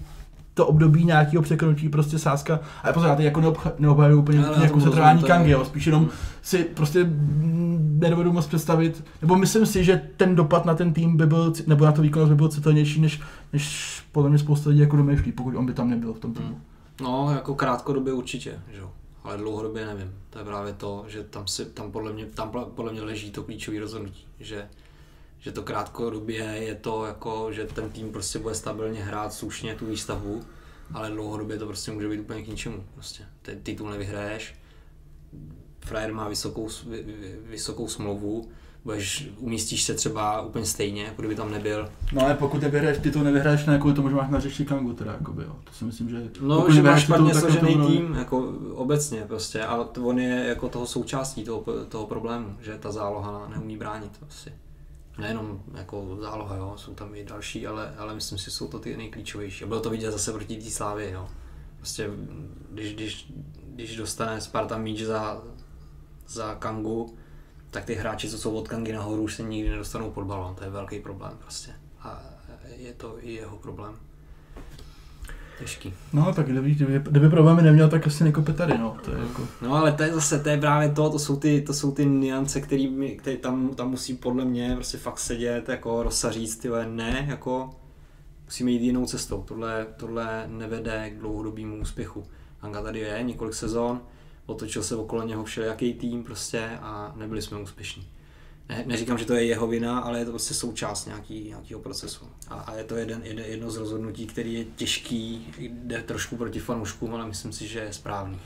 to období nějakého překročí prostě sázka, ale pozor, já teď jako neobha- neobhajuju úplně Ale já jako tomu setrvání Kangy, jo, spíš jenom si prostě nedovedu moc představit, nebo myslím si, že ten dopad na ten tým by byl, nebo na to výkonnost by byl citelnější, než, než podle mě spousta lidí jako domýšlí, pokud on by tam nebyl v tom týmu. Hmm. No, jako krátkodobě určitě, že jo. Ale dlouhodobě nevím. To je právě to, že tam, si, tam, podle, mě, tam podle mě leží to klíčové rozhodnutí. Že, že to krátkodobě je to, jako, že ten tým prostě bude stabilně hrát slušně tu výstavbu, ale dlouhodobě to prostě může být úplně k ničemu. Prostě. Ten titul nevyhraješ, frajer má vysokou, vysokou smlouvu, budeš, umístíš se třeba úplně stejně, jako kdyby tam nebyl. No ale pokud nevyhraješ, ty to nevyhraješ na jakou to může máš na řeši Kangu teda, jakoby, jo. To si myslím, že... No, pokud že máš špatně složený budou- tým, jako obecně prostě, a to on je jako toho součástí toho, toho problému, že ta záloha neumí bránit prostě. Nejenom jako záloha, jo, jsou tam i další, ale, ale myslím si, jsou to ty nejklíčovější. A bylo to vidět zase proti té Slávě, jo. Prostě, když, když, když dostane Sparta míč za, za Kangu, tak ty hráči, co jsou od Kangy nahoru, už se nikdy nedostanou pod balón. To je velký problém prostě. A je to i jeho problém. Těžký. No, tak kdyby, kdyby, kdyby problémy neměl, tak asi nekope tady, no. To je jako... No ale to je zase, to je právě to, to jsou ty, to jsou ty niance, který, který tam, tam musí podle mě prostě fakt sedět, jako Rosa říct, ty ne, jako musíme jít jinou cestou, tohle, tohle nevede k dlouhodobému úspěchu. Anga tady je několik sezon, otočil se okolo něho všelijaký tým prostě a nebyli jsme úspěšní. Ne, neříkám, že to je jeho vina, ale je to prostě součást nějaký, nějakého procesu. A, a je to jeden, jeden, jedno z rozhodnutí, který je těžký, jde trošku proti fanouškům, ale myslím si, že je správný.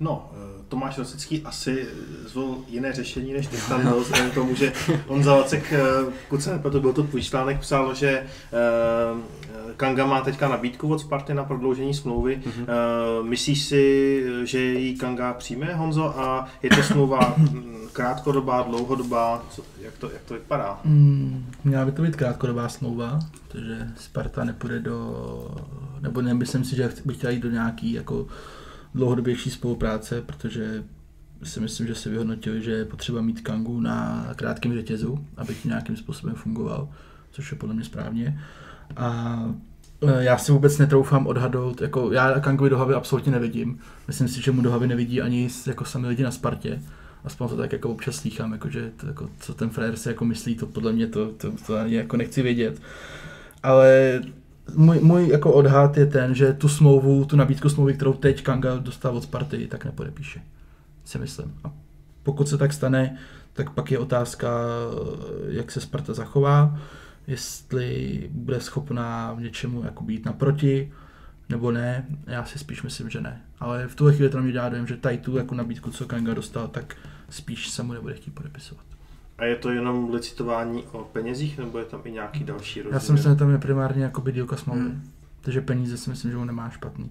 No, eh, Tomáš Rosický asi zvolil jiné řešení než ty tam byl, vzhledem k tomu, že Honza Vacek, eh, pokud se nepletu, byl to tvůj článek, psal, že eh, Kanga má teďka nabídku od Sparty na prodloužení smlouvy. Mm-hmm. Myslíš si, že ji Kanga přijme, Honzo, a je to smlouva hm, krátkodobá, dlouhodobá, co, jak, to, jak to vypadá? Mm, měla by to být krátkodobá smlouva, protože Sparta nepůjde do, nebo nemyslím si, že bych chtěla jít do nějaký jako dlouhodobější spolupráce, protože si myslím, že si vyhodnotili, že je potřeba mít Kangu na krátkém řetězu, aby ti nějakým způsobem fungoval, což je podle mě správně. A e, já si vůbec netroufám odhadnout, jako já Kangovi do hlavy absolutně nevidím. Myslím si, že mu do hlavy nevidí ani jako sami lidi na Spartě. Aspoň to tak jako občas slýchám, jako, že to, jako, co ten frajer si jako myslí, to podle mě to, to, to ani jako nechci vědět. Ale můj, můj jako odhad je ten, že tu smlouvu, tu nabídku smlouvy, kterou teď Kanga dostal od Sparty, tak nepodepíše. Si myslím. A pokud se tak stane, tak pak je otázka, jak se Sparta zachová, jestli bude schopná v něčemu jako být naproti, nebo ne. Já si spíš myslím, že ne. Ale v tuhle chvíli to mě dá dojem, že tady tu jako nabídku, co Kanga dostal, tak spíš se mu nebude chtít podepisovat. A je to jenom licitování o penězích, nebo je tam i nějaký další rozdíl? Já si myslím, že tam je primárně jako dílka smlouvy. Hmm. Takže peníze si myslím, že on nemá špatný.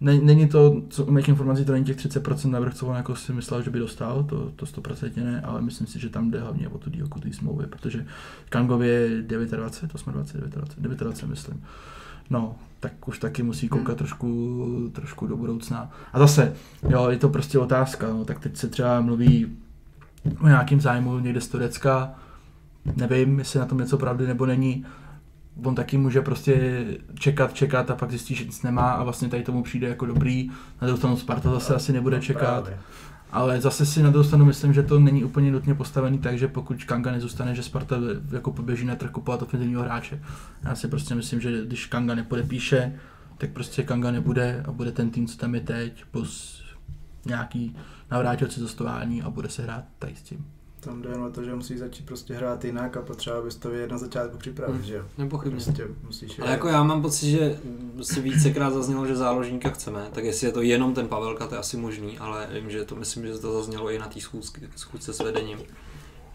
Není to, co u mých informací, to není těch 30% navrh, co on jako si myslel, že by dostal, to, to 100% ne, ale myslím si, že tam jde hlavně o tu dílku té smlouvy, protože Kangově je 29, 28, 29, 29, myslím. No, tak už taky musí koukat hmm. trošku, trošku do budoucna. A zase, jo, je to prostě otázka, no, tak teď se třeba mluví o nějakým zájmu někde z Turecka, nevím, jestli na tom něco pravdy nebo není, on taky může prostě čekat, čekat a pak zjistí, že nic nemá a vlastně tady tomu přijde jako dobrý. Na druhou stranu Sparta zase asi nebude no, čekat. Právě. Ale zase si na druhou stranu myslím, že to není úplně nutně postavený tak, že pokud Kanga nezůstane, že Sparta jako poběží na trh kupovat ofenzivního hráče. Já si prostě myslím, že když Kanga nepodepíše, tak prostě Kanga nebude a bude ten tým, co tam je teď, plus nějaký navrátilci zostování a bude se hrát tady s tím. Tam jde jen o to, že musí začít prostě hrát jinak a potřeba bys to vědět na začátku připravit, hmm. že jo? Nepochybně. Prostě musíš Ale jako já mám pocit, že si vícekrát zaznělo, že záložníka chceme, tak jestli je to jenom ten Pavelka, to je asi možný, ale vím, že to myslím, že to zaznělo i na té schůzce s vedením,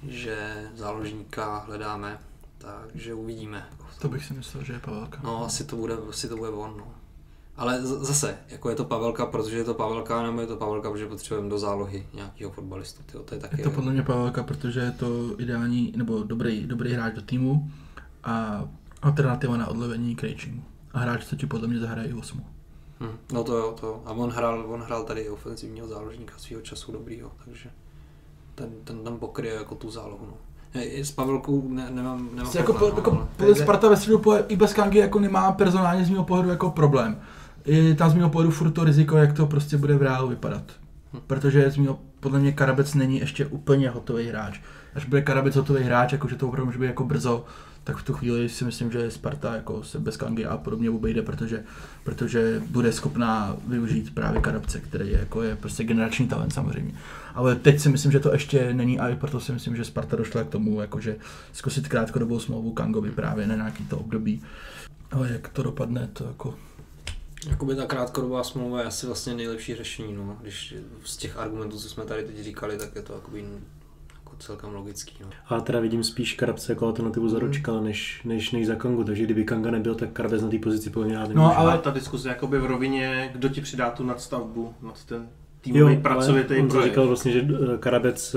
že záložníka hledáme, takže uvidíme. To bych si myslel, že je Pavelka. No, asi to bude, asi to bude on, no. Ale zase, jako je to Pavelka, protože je to Pavelka, nebo je to Pavelka, protože potřebujeme do zálohy nějakého fotbalistu. Tyjo, to je, taky je to podle mě Pavelka, protože je to ideální, nebo dobrý, dobrý hráč do týmu a alternativa na odlevení Krejčímu. A hráč, co ti podle mě zahraje i osmu. Hmm, no to jo, to. A on hrál, on hrál tady ofenzivního záložníka svého času dobrýho, takže ten, ten tam pokryje jako tu zálohu. No. S Pavelkou ne, nemám, nemám jako, problém, jako, no, ale... Sparta ve středu i bez Kangy jako nemá personálně z mého pohledu jako problém je tam z mého pohledu furt to riziko, jak to prostě bude v reálu vypadat. Hm. Protože z mého, podle mě Karabec není ještě úplně hotový hráč. Až bude Karabec hotový hráč, jakože to opravdu může být jako brzo, tak v tu chvíli si myslím, že Sparta jako se bez Kangy a podobně obejde, protože, protože bude schopná využít právě Karabce, který je, jako je prostě generační talent samozřejmě. Ale teď si myslím, že to ještě není a i proto si myslím, že Sparta došla k tomu, jakože zkusit krátkodobou smlouvu Kangovi právě na nějaký to období. Ale jak to dopadne, to jako Jakoby ta krátkodobá smlouva je asi vlastně nejlepší řešení, no. Když z těch argumentů, co jsme tady teď říkali, tak je to jakoby jako celkem logický. No. A teda vidím spíš Karabce jako alternativu za Ročka, mm. než, než, než za Kangu, takže kdyby Kanga nebyl, tak Karabec na té pozici plně No ale ta diskuze jakoby v rovině, kdo ti přidá tu nadstavbu nad ten týmový pracovitý projekt. říkal vlastně, že eh, Karabec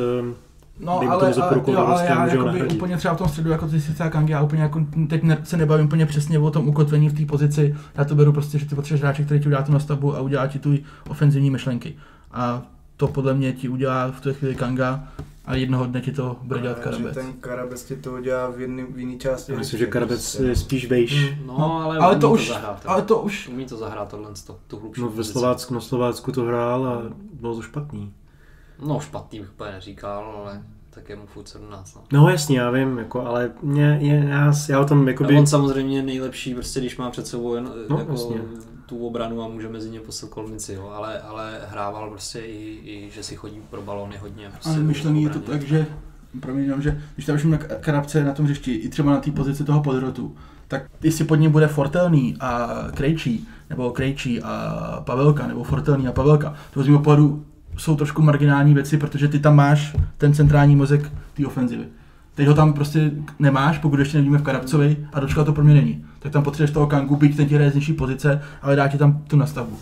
No, ale, ale, jo, ale já jakoby úplně třeba v tom středu, jako ty sice Kangi, já úplně jako, teď ne, se nebavím úplně přesně o tom ukotvení v té pozici, já to beru prostě, že ty potřebuješ hráče, který ti udělá tu nastavbu a udělá ti tu ofenzivní myšlenky. A to podle mě ti udělá v té chvíli Kanga a jednoho dne ti to bude dělat Karabec. ten Karabec ti to udělá v, jedný, v jiný části. Myslím, že Karabec je spíš bejš. Mm, no, no, ale, ale to už, to zahrát, ale to už. Umí to zahrát tohle, tu hlubší No ve Slovácku, na Slovácku to hrál a bylo to špatný. No špatný bych úplně neříkal, ale tak je mu furt 17. No, no jasně, já vím, jako, ale mě, je, já, já o tom jakoby... A on samozřejmě je nejlepší, prostě když má před sebou jen, no, jako, jasně. tu obranu a může mezi ně poslat kolmici, jo, ale, ale hrával prostě i, i, že si chodí pro balony hodně. Prostě Ale myšlený je to tak, že promiň, jenom, že když tam na karabce na tom hřišti, i třeba na té pozici toho podrotu, tak jestli pod ním bude Fortelný a Krejčí, nebo Krejčí a Pavelka, nebo Fortelný a Pavelka, to z mého pohledu jsou trošku marginální věci, protože ty tam máš ten centrální mozek té ofenzivy. Teď ho tam prostě nemáš, pokud ještě nevíme v Karabcovi a dočka to pro mě není. Tak tam potřebuješ toho Kangu, byť ten ti hraje z nižší pozice, ale dá ti tam tu nastavbu.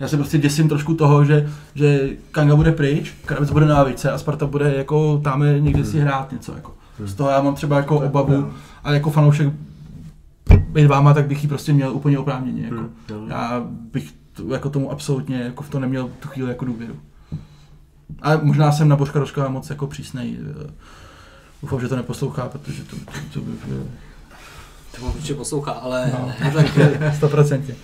Já se prostě děsím trošku toho, že, že Kanga bude pryč, Karabec bude na lavice a Sparta bude jako tam někde si hrát něco. Jako. Z toho já mám třeba jako obavu a jako fanoušek být váma, tak bych ji prostě měl úplně oprávněně. Jako. Hmm. Já bych to, jako tomu absolutně jako v to neměl tu chvíli jako důvěru. A možná jsem na Božka Rožka moc jako přísnej. eh, Doufám, že to neposlouchá, protože to, to, to by... To určitě poslouchá, ale No. tak 100%.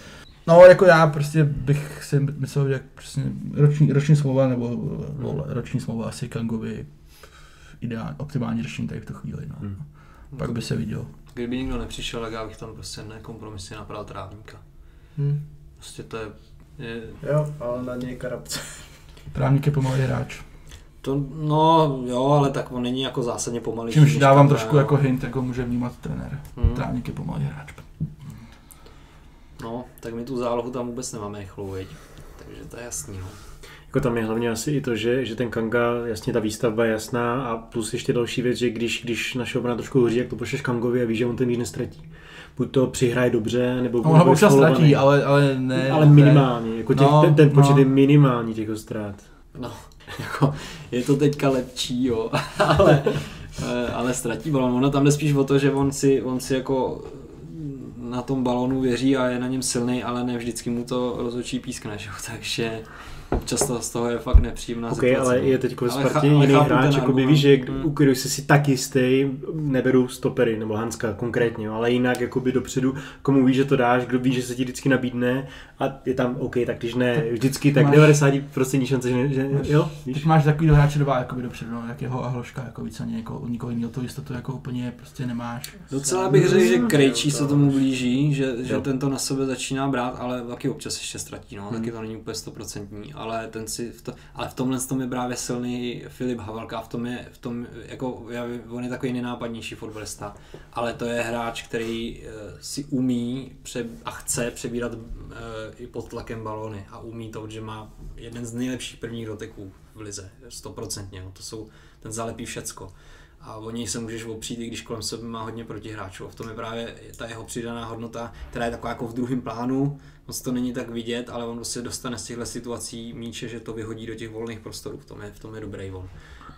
No, jako já prostě bych si myslel, že prostě roční, roční smlouva nebo hmm. roční smlouva asi Kangovi ideálně, optimální řešení tady v tu chvíli. No. Hmm. Pak by se viděl. kdyby nikdo nepřišel, tak já bych tam prostě nekompromisně napravil trávníka. Hm. Prostě to je, je Jo, ale na něj karabce. Právník je pomalý hráč. to, no jo, ale tak on není jako zásadně pomalý. Čímž dávám trošku jako hint, jako může vnímat trenér. Hmm. Trávník je pomalý hráč. No, tak my tu zálohu tam vůbec nemáme rychlou, viď? Takže to je jasný, no. Jako tam je hlavně asi i to, že, že ten Kanga, jasně ta výstavba je jasná a plus ještě další věc, že když, když naše obrana trošku hoří, jak to pošleš Kangovi a víš, že on ten míč nestratí. Buď to přihraje dobře, nebo On nebo ho občas ztratí, ale, ale ne. ale ne. minimálně, jako těch, No, ten, ten počet no. je minimální těch ztrát. No, jako, je to teďka lepší, jo, ale, eh, ale ztratí balon. Ono tam jde spíš o to, že on si, on si jako na tom balonu věří a je na něm silný, ale ne vždycky mu to rozhodčí pískne, že? jo, takže občas to z toho je fakt nepříjemná Ok, situace. ale no. je teď ve Spartě jiný hráč, jako by víš, že Hmm. u kterého jsi si tak jistý, neberu stopery nebo Hanska konkrétně, ale jinak jakoby dopředu, komu víš, že to dáš, kdo ví, že se ti vždycky nabídne a je tam OK, tak když ne vždycky, tak máš- 90% šance, že, že jo, víš? Teď máš takový hráče dva jakoby dopředu, no, jak jeho a Hloška, jako víceméně, jako u nikoho jiného to jistotu jako úplně prostě nemáš. Docela bych řekl, že Krejčí to- se tomu blíží, že, že tento na sebe začíná brát, ale taky občas ještě ztratí, no, Hmm. taky to není úplně stoprocentní, ale ten si v to, ale v tomhle tom je právě silný Filip Havelka, v tom je, v tom, jako, já, on je takový nejnápadnější fotbalista, ale to je hráč, který eh, si umí pře, a chce přebírat eh, i pod tlakem balony a umí to, že má jeden z nejlepších prvních doteků v lize, stoprocentně, no, to jsou, ten zalepí všecko a o něj se můžeš opřít, i když kolem sebe má hodně protihráčů. A v tom je právě ta jeho přidaná hodnota, která je taková jako v druhém plánu, moc to není tak vidět, ale on prostě dostane z těchto situací míče, že to vyhodí do těch volných prostorů, v tom je, v tom je dobrý on.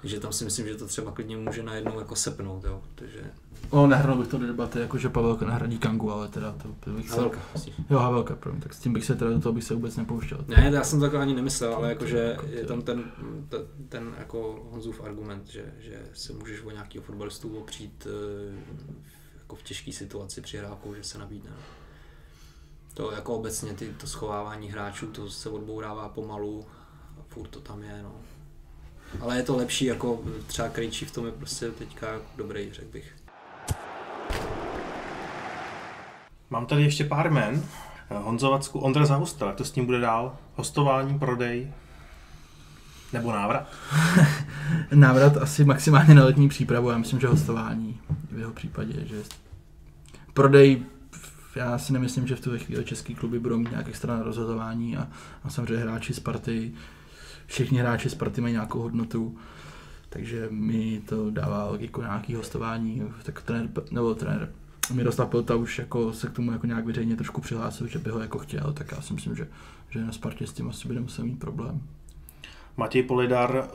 Takže tam si myslím, že to třeba klidně může najednou jako sepnout, jo. Takže No, nehrnul bych to do debaty, jako že Pavelka nahradí Kangu, ale teda to, bych se... Havelka, vlastně. Jo, Havelka, promiň, tak s tím bych se teda do toho bych se vůbec nepouštěl. Ne, já jsem to takhle ani nemyslel, ale jakože Jako je tam ten, ten, ten jako Honzův argument, že, že se můžeš o nějakého fotbalistu opřít eh, jako v těžké situaci přihrávkou, že se nabídne. To jako obecně ty, to schovávání hráčů, to se odbourává pomalu a furt to tam je, no. Ale je to lepší, jako třeba Krejčí v tom je prostě teďka dobrý, řekl bych. Mám tady ještě pár jmen. Eh, Honzo Vacku, Ondra Zahustel, jak to s ním bude dál? Hostování, prodej? Nebo návrat? Návrat asi maximálně na letní přípravu, já myslím, že hostování v jeho případě, že prodej, já si nemyslím, že v tuhle chvíli český kluby budou mít nějaké extra rozhodování a, a samozřejmě hráči Sparty, všichni hráči Sparty mají nějakou hodnotu, takže mi to dává logiku nějaký hostování, tak trenér, nebo trenér Miroslav Pilta už jako se k tomu jako nějak veřejně trošku přihlásil, že by ho jako chtěl, tak já si myslím, že, že na Spartě s tím asi bude muset mít problém. Matěj Polidar eh,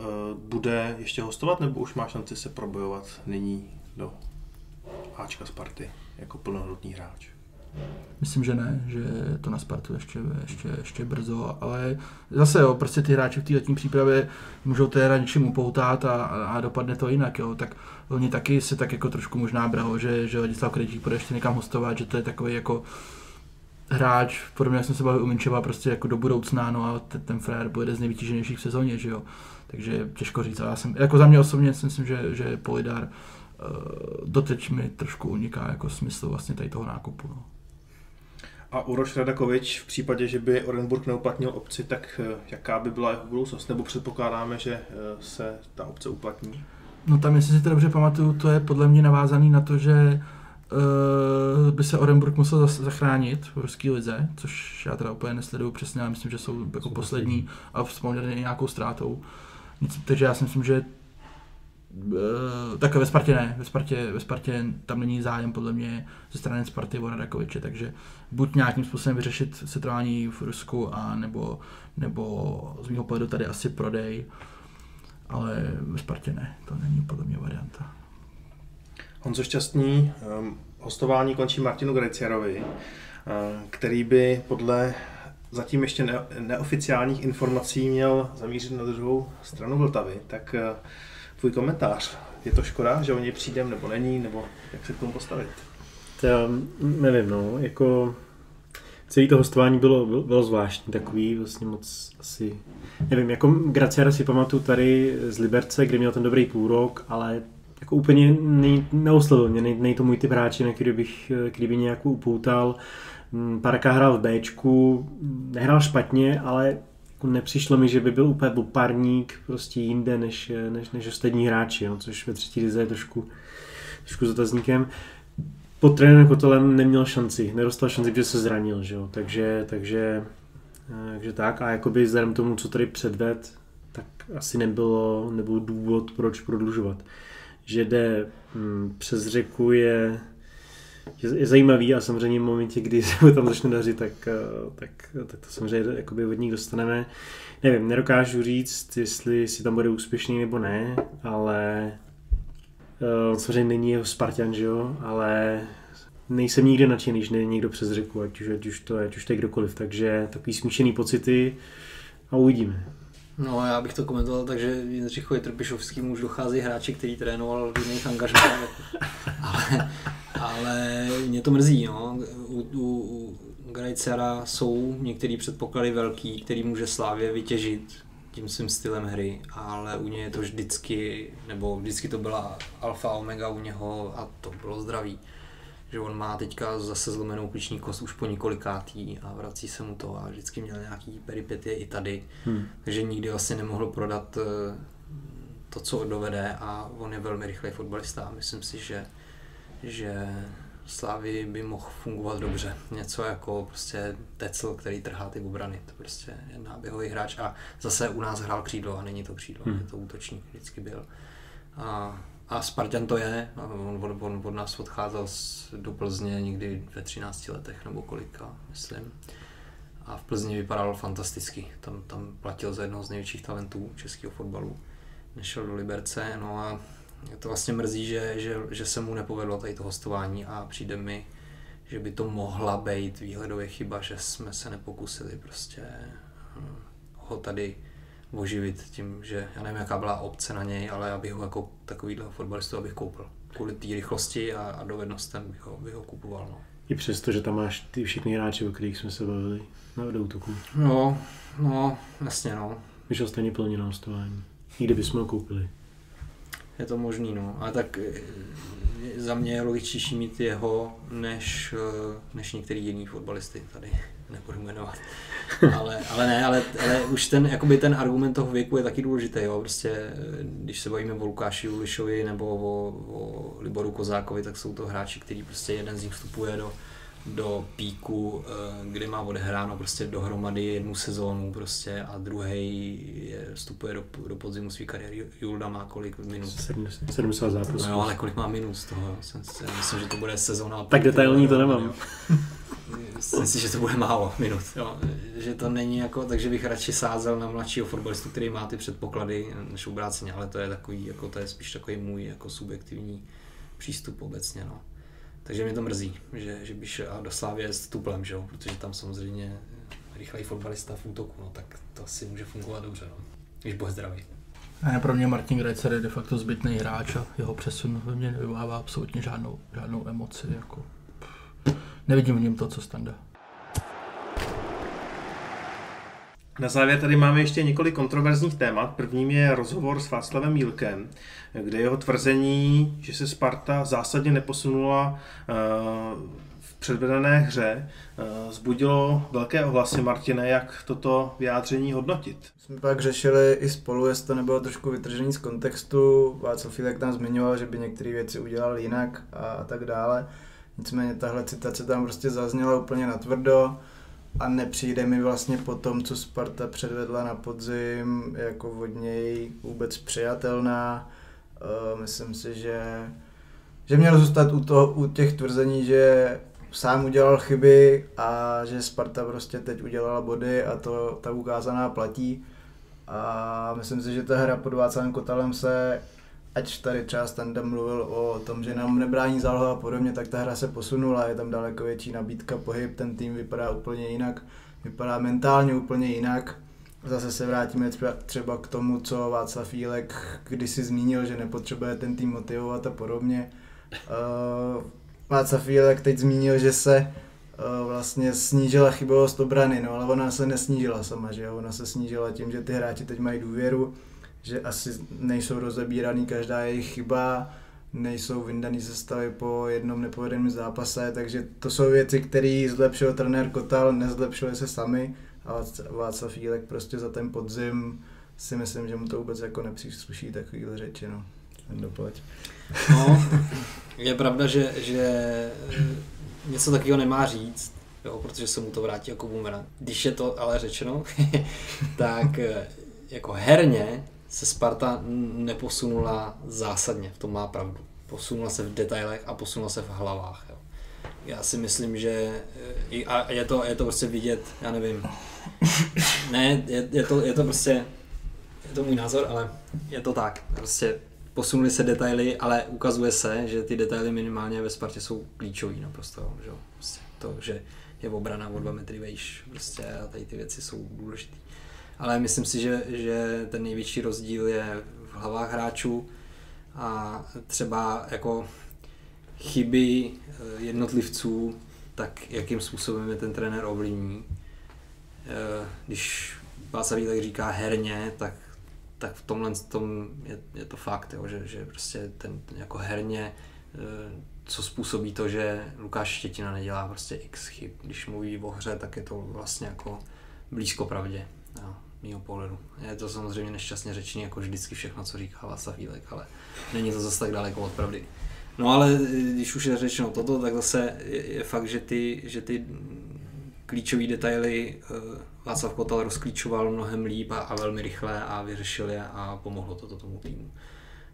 bude ještě hostovat, nebo už má šanci se probojovat nyní do Ačka Sparty jako plnohodnotný hráč? Myslím, že ne, že to na Spartu ještě, ještě, ještě brzo, ale zase jo, prostě ty hráči v té letní přípravě můžou teda něčím upoutat a, a dopadne to jinak, jo, tak oni taky se tak jako trošku možná bralo, že, že Ladislav Krejčík bude ještě někam hostovat, že to je takový jako hráč, podobně jak jsem se bavil u Minčeva, prostě jako do budoucna, no a ten, ten frér bude z nejvytíženějších v sezóně, že jo, takže těžko říct, ale já jsem, jako za mě osobně si myslím, že, že Polidar uh, doteď mi trošku uniká jako smysl vlastně tady toho nákupu, no. A Uroš Radakovič v případě, že by Orenburg neuplatnil obci, tak eh, jaká by byla jeho budoucnost? Nebo předpokládáme, že eh, se ta obce uplatní? No tam, jestli si to dobře pamatuju, to je podle mě navázaný na to, že uh, by se Orenburg musel zachránit v ruské lize, což já teda úplně nesleduju přesně, ale myslím, že jsou jako poslední a s poměrně nějakou ztrátou. Nic, takže já si myslím, že tak ve Spartě ne, ve Spartě, ve Spartě tam není zájem podle mě ze strany Sparty o Radakoviče, takže buď nějakým způsobem vyřešit setrvání v Rusku, a nebo, nebo z mého pohledu tady asi prodej, ale ve Spartě ne, to není podle mě varianta. Honzo Šťastný, um, hostování končí Martinu Greciarovi, uh, který by podle zatím ještě ne- neoficiálních informací měl zamířit na druhou stranu Vltavy. Tak uh, tvůj komentář. Je to škoda, že o něj přijdem, nebo není, nebo jak se k tomu postavit? To já nevím, no, jako celé to hostování bylo, bylo, bylo zvláštní, takový vlastně moc asi, nevím, jako Graciara si pamatuju tady z Liberce, kde měl ten dobrý půlrok, ale jako úplně nej, neoslovil mě, nej, nej to můj typ hráči, na který bych, který by nějakou upoutal. Mm, Párka hrál v Bčku, nehrál špatně, ale nepřišlo mi, že by byl úplně buparník prostě jinde než, než, než ostatní hráči, no, což ve třetí lize je trošku, trošku s otazníkem pod trenérem Kotelem neměl šanci, nedostal šanci, protože se zranil, že jo? Takže, takže, eh, takže tak a jakoby vzhledem tomu, co tady předved, tak asi nebylo, nebyl důvod, proč prodlužovat. Že jde hm, přes řeku je, je, je zajímavý a samozřejmě v momentě, kdy se mu tam začne dařit, tak, eh, tak, tak to samozřejmě jakoby od nich dostaneme. Nevím, nedokážu říct, jestli si tam bude úspěšný nebo ne, ale Uh, samozřejmě není jeho Spartan, že jo, ale nejsem nikdy nadšený, když nejde někdo přes řeku, ať už, ať už to ať už to je kdokoliv, takže takový smíšený pocity a uvidíme. No já bych to komentoval tak, že Jindřichovi Trpišovským už dochází hráči, který trénoval v jiných angažmách. ale, ale mě to mrzí, no. U, u, u Grajcera jsou některé předpoklady velký, který může Slávě vytěžit tím svým stylem hry, ale u něj je to vždycky, nebo vždycky to byla alfa omega u něho a to bylo zdraví. Že on má teďka zase zlomenou klíční kost už po několikátý a vrací se mu to a vždycky měl nějaký peripetie i tady. Hmm. Takže nikdy vlastně nemohl prodat eh, to, co dovede a on je velmi rychlý fotbalista a myslím si, že, že Slávy by mohl fungovat dobře. Něco jako prostě Tecel, který trhá ty obrany. To prostě je náběhový hráč a zase u nás hrál křídlo a není to křídlo, hmm. je to útočník, vždycky byl. A, a Spartan to je, on, on, on od nás odcházel z, do Plzně někdy ve 13 letech nebo kolika, myslím. A v Plzni vypadal fantasticky, tam, tam platil za jednoho z největších talentů českého fotbalu. Nešel do Liberce, no a to vlastně mrzí, že, že, že se mu nepovedlo tady to hostování a přijde mi, že by to mohla být výhledově chyba, že jsme se nepokusili prostě hm, ho tady oživit tím, že já nevím, jaká byla obce na něj, ale abych ho jako takovýhle fotbalistu abych koupil. Kvůli té rychlosti a, a dovednostem bych ho, bych ho kupoval. No. I přesto, že tam máš ty všechny hráči, o kterých jsme se bavili na do útoku. No, no, jasně no. Vyšel stejně plně na hostování. I kdybychom ho koupili. Je to možný, no. Ale tak eh, za mě je logičtější mít jeho, než, eh, než některý jiný fotbalisty tady nebudu jmenovat. Ale, ale ne, ale, ale už ten, jakoby ten argument toho věku je taky důležitý, jo. Prostě, eh, když se bavíme o Lukáši Ulišovi nebo o, o Liboru Kozákovi, tak jsou to hráči, který prostě jeden z nich vstupuje do, do píku, kdy má odehráno prostě dohromady jednu sezónu prostě a druhý vstupuje do, do podzimu své kariéry. Julda má kolik minut? 70 zápasů. No ale kolik má minut z toho? Jsem, myslím, že to bude sezóna. Tak detailní to nemám. Myslím si, že to bude málo minut. Jo. Že to není jako, takže bych radši sázel na mladšího fotbalistu, který má ty předpoklady, než obráceně, ale to je takový, jako to je spíš takový můj jako subjektivní přístup obecně. No. Takže mě to mrzí, že, že by šel do Slávě s tuplem, že jo? protože tam samozřejmě rychlej fotbalista v útoku, no, tak to asi může fungovat dobře, no. když bude zdravý. A pro mě Martin Grecer je de facto zbytný hráč a jeho přesun ve mně nevyvolává absolutně žádnou, žádnou emoci. Jako, nevidím v něm to, co standa. Na závěr tady máme ještě několik kontroverzních témat. Prvním je rozhovor s Václavem Mílkem, kde jeho tvrzení, že se Sparta zásadně neposunula v předvedené hře eh, zbudilo velké ohlasy, Martine, jak toto vyjádření hodnotit? Jsme pak řešili i spolu, jestli to nebylo trošku vytržený z kontextu. Václav Filek tam zmiňoval, že by některé věci udělal jinak a tak dále. Nicméně tahle citace tam prostě zazněla úplně natvrdo a nepřijde mi vlastně po tom, co Sparta předvedla na podzim, jako od něj vůbec přijatelná. Uh, myslím si, že, že měl zůstat u, toho, u těch tvrzení, že sám udělal chyby a že Sparta prostě teď udělala body a to ta ukázaná platí. A myslím si, že ta hra pod Václavem Kotalem se, ať tady třeba Standa mluvil o tom, že nám nebrání záloha a podobně, tak ta hra se posunula, je tam daleko větší nabídka, pohyb, ten tým vypadá úplně jinak, vypadá mentálně úplně jinak. Zase se vrátíme třeba k tomu, co Václav Fílek kdysi zmínil, že nepotřebuje ten tým motivovat a podobně. Uh, Václav Fílek teď zmínil, že se uh, vlastně snížila chybovost obrany, no ale ona se nesnížila sama, že jo? ona se snížila tím, že ty hráči teď mají důvěru, že asi nejsou rozebíraný každá jejich chyba, nejsou vyndaný ze stavy po jednom nepovedeném zápase, takže to jsou věci, které zlepšil trenér Kotal, nezlepšili se sami a Václav Fílek prostě za ten podzim si myslím, že mu to vůbec jako nepřísluší takovýhle řeči, no. Dopoď. No, je pravda, že, že eh, něco takového nemá říct, jo, protože se mu to vrátí jako boomerang. Když je to ale řečeno, tak eh, jako herně se Sparta neposunula zásadně, v tom má pravdu. Posunula se v detailech a posunula se v hlavách. Jo. Já si myslím, že eh, a je to, je to prostě vidět, já nevím, ne, je, je, to, je to prostě, je to můj názor, ale je to tak. Prostě posunuli se detaily, ale ukazuje se, že ty detaily minimálně ve Spartě jsou klíčový naprosto, že prostě to, že je obrana o dva metry vejš, prostě a tady ty věci jsou důležité. Ale myslím si, že, že ten největší rozdíl je v hlavách hráčů a třeba jako chyby eh, jednotlivců, tak jakým způsobem je ten trenér ovlivní. Eh, když Václav tak říká herně, tak tak v tomhle tom je, je to fakt, jo, že, že prostě ten, ten jako herně, eh, co způsobí to, že Lukáš Štětina nedělá prostě x chyb. Když mluví o hře, tak je to vlastně jako blízko pravdě, mýho pohledu. Je to samozřejmě nešťastně řečení, jako vždycky všechno, co říká Václav Vílek, ale není to zase tak daleko od pravdy. No ale eh, když už je řečeno toto, tak zase je, je fakt, že ty, že ty klíčové detaily eh, Václav Kotal rozklíčoval mnohem líp a, a velmi rychle a vyřešil je a pomohlo to, to tomu týmu.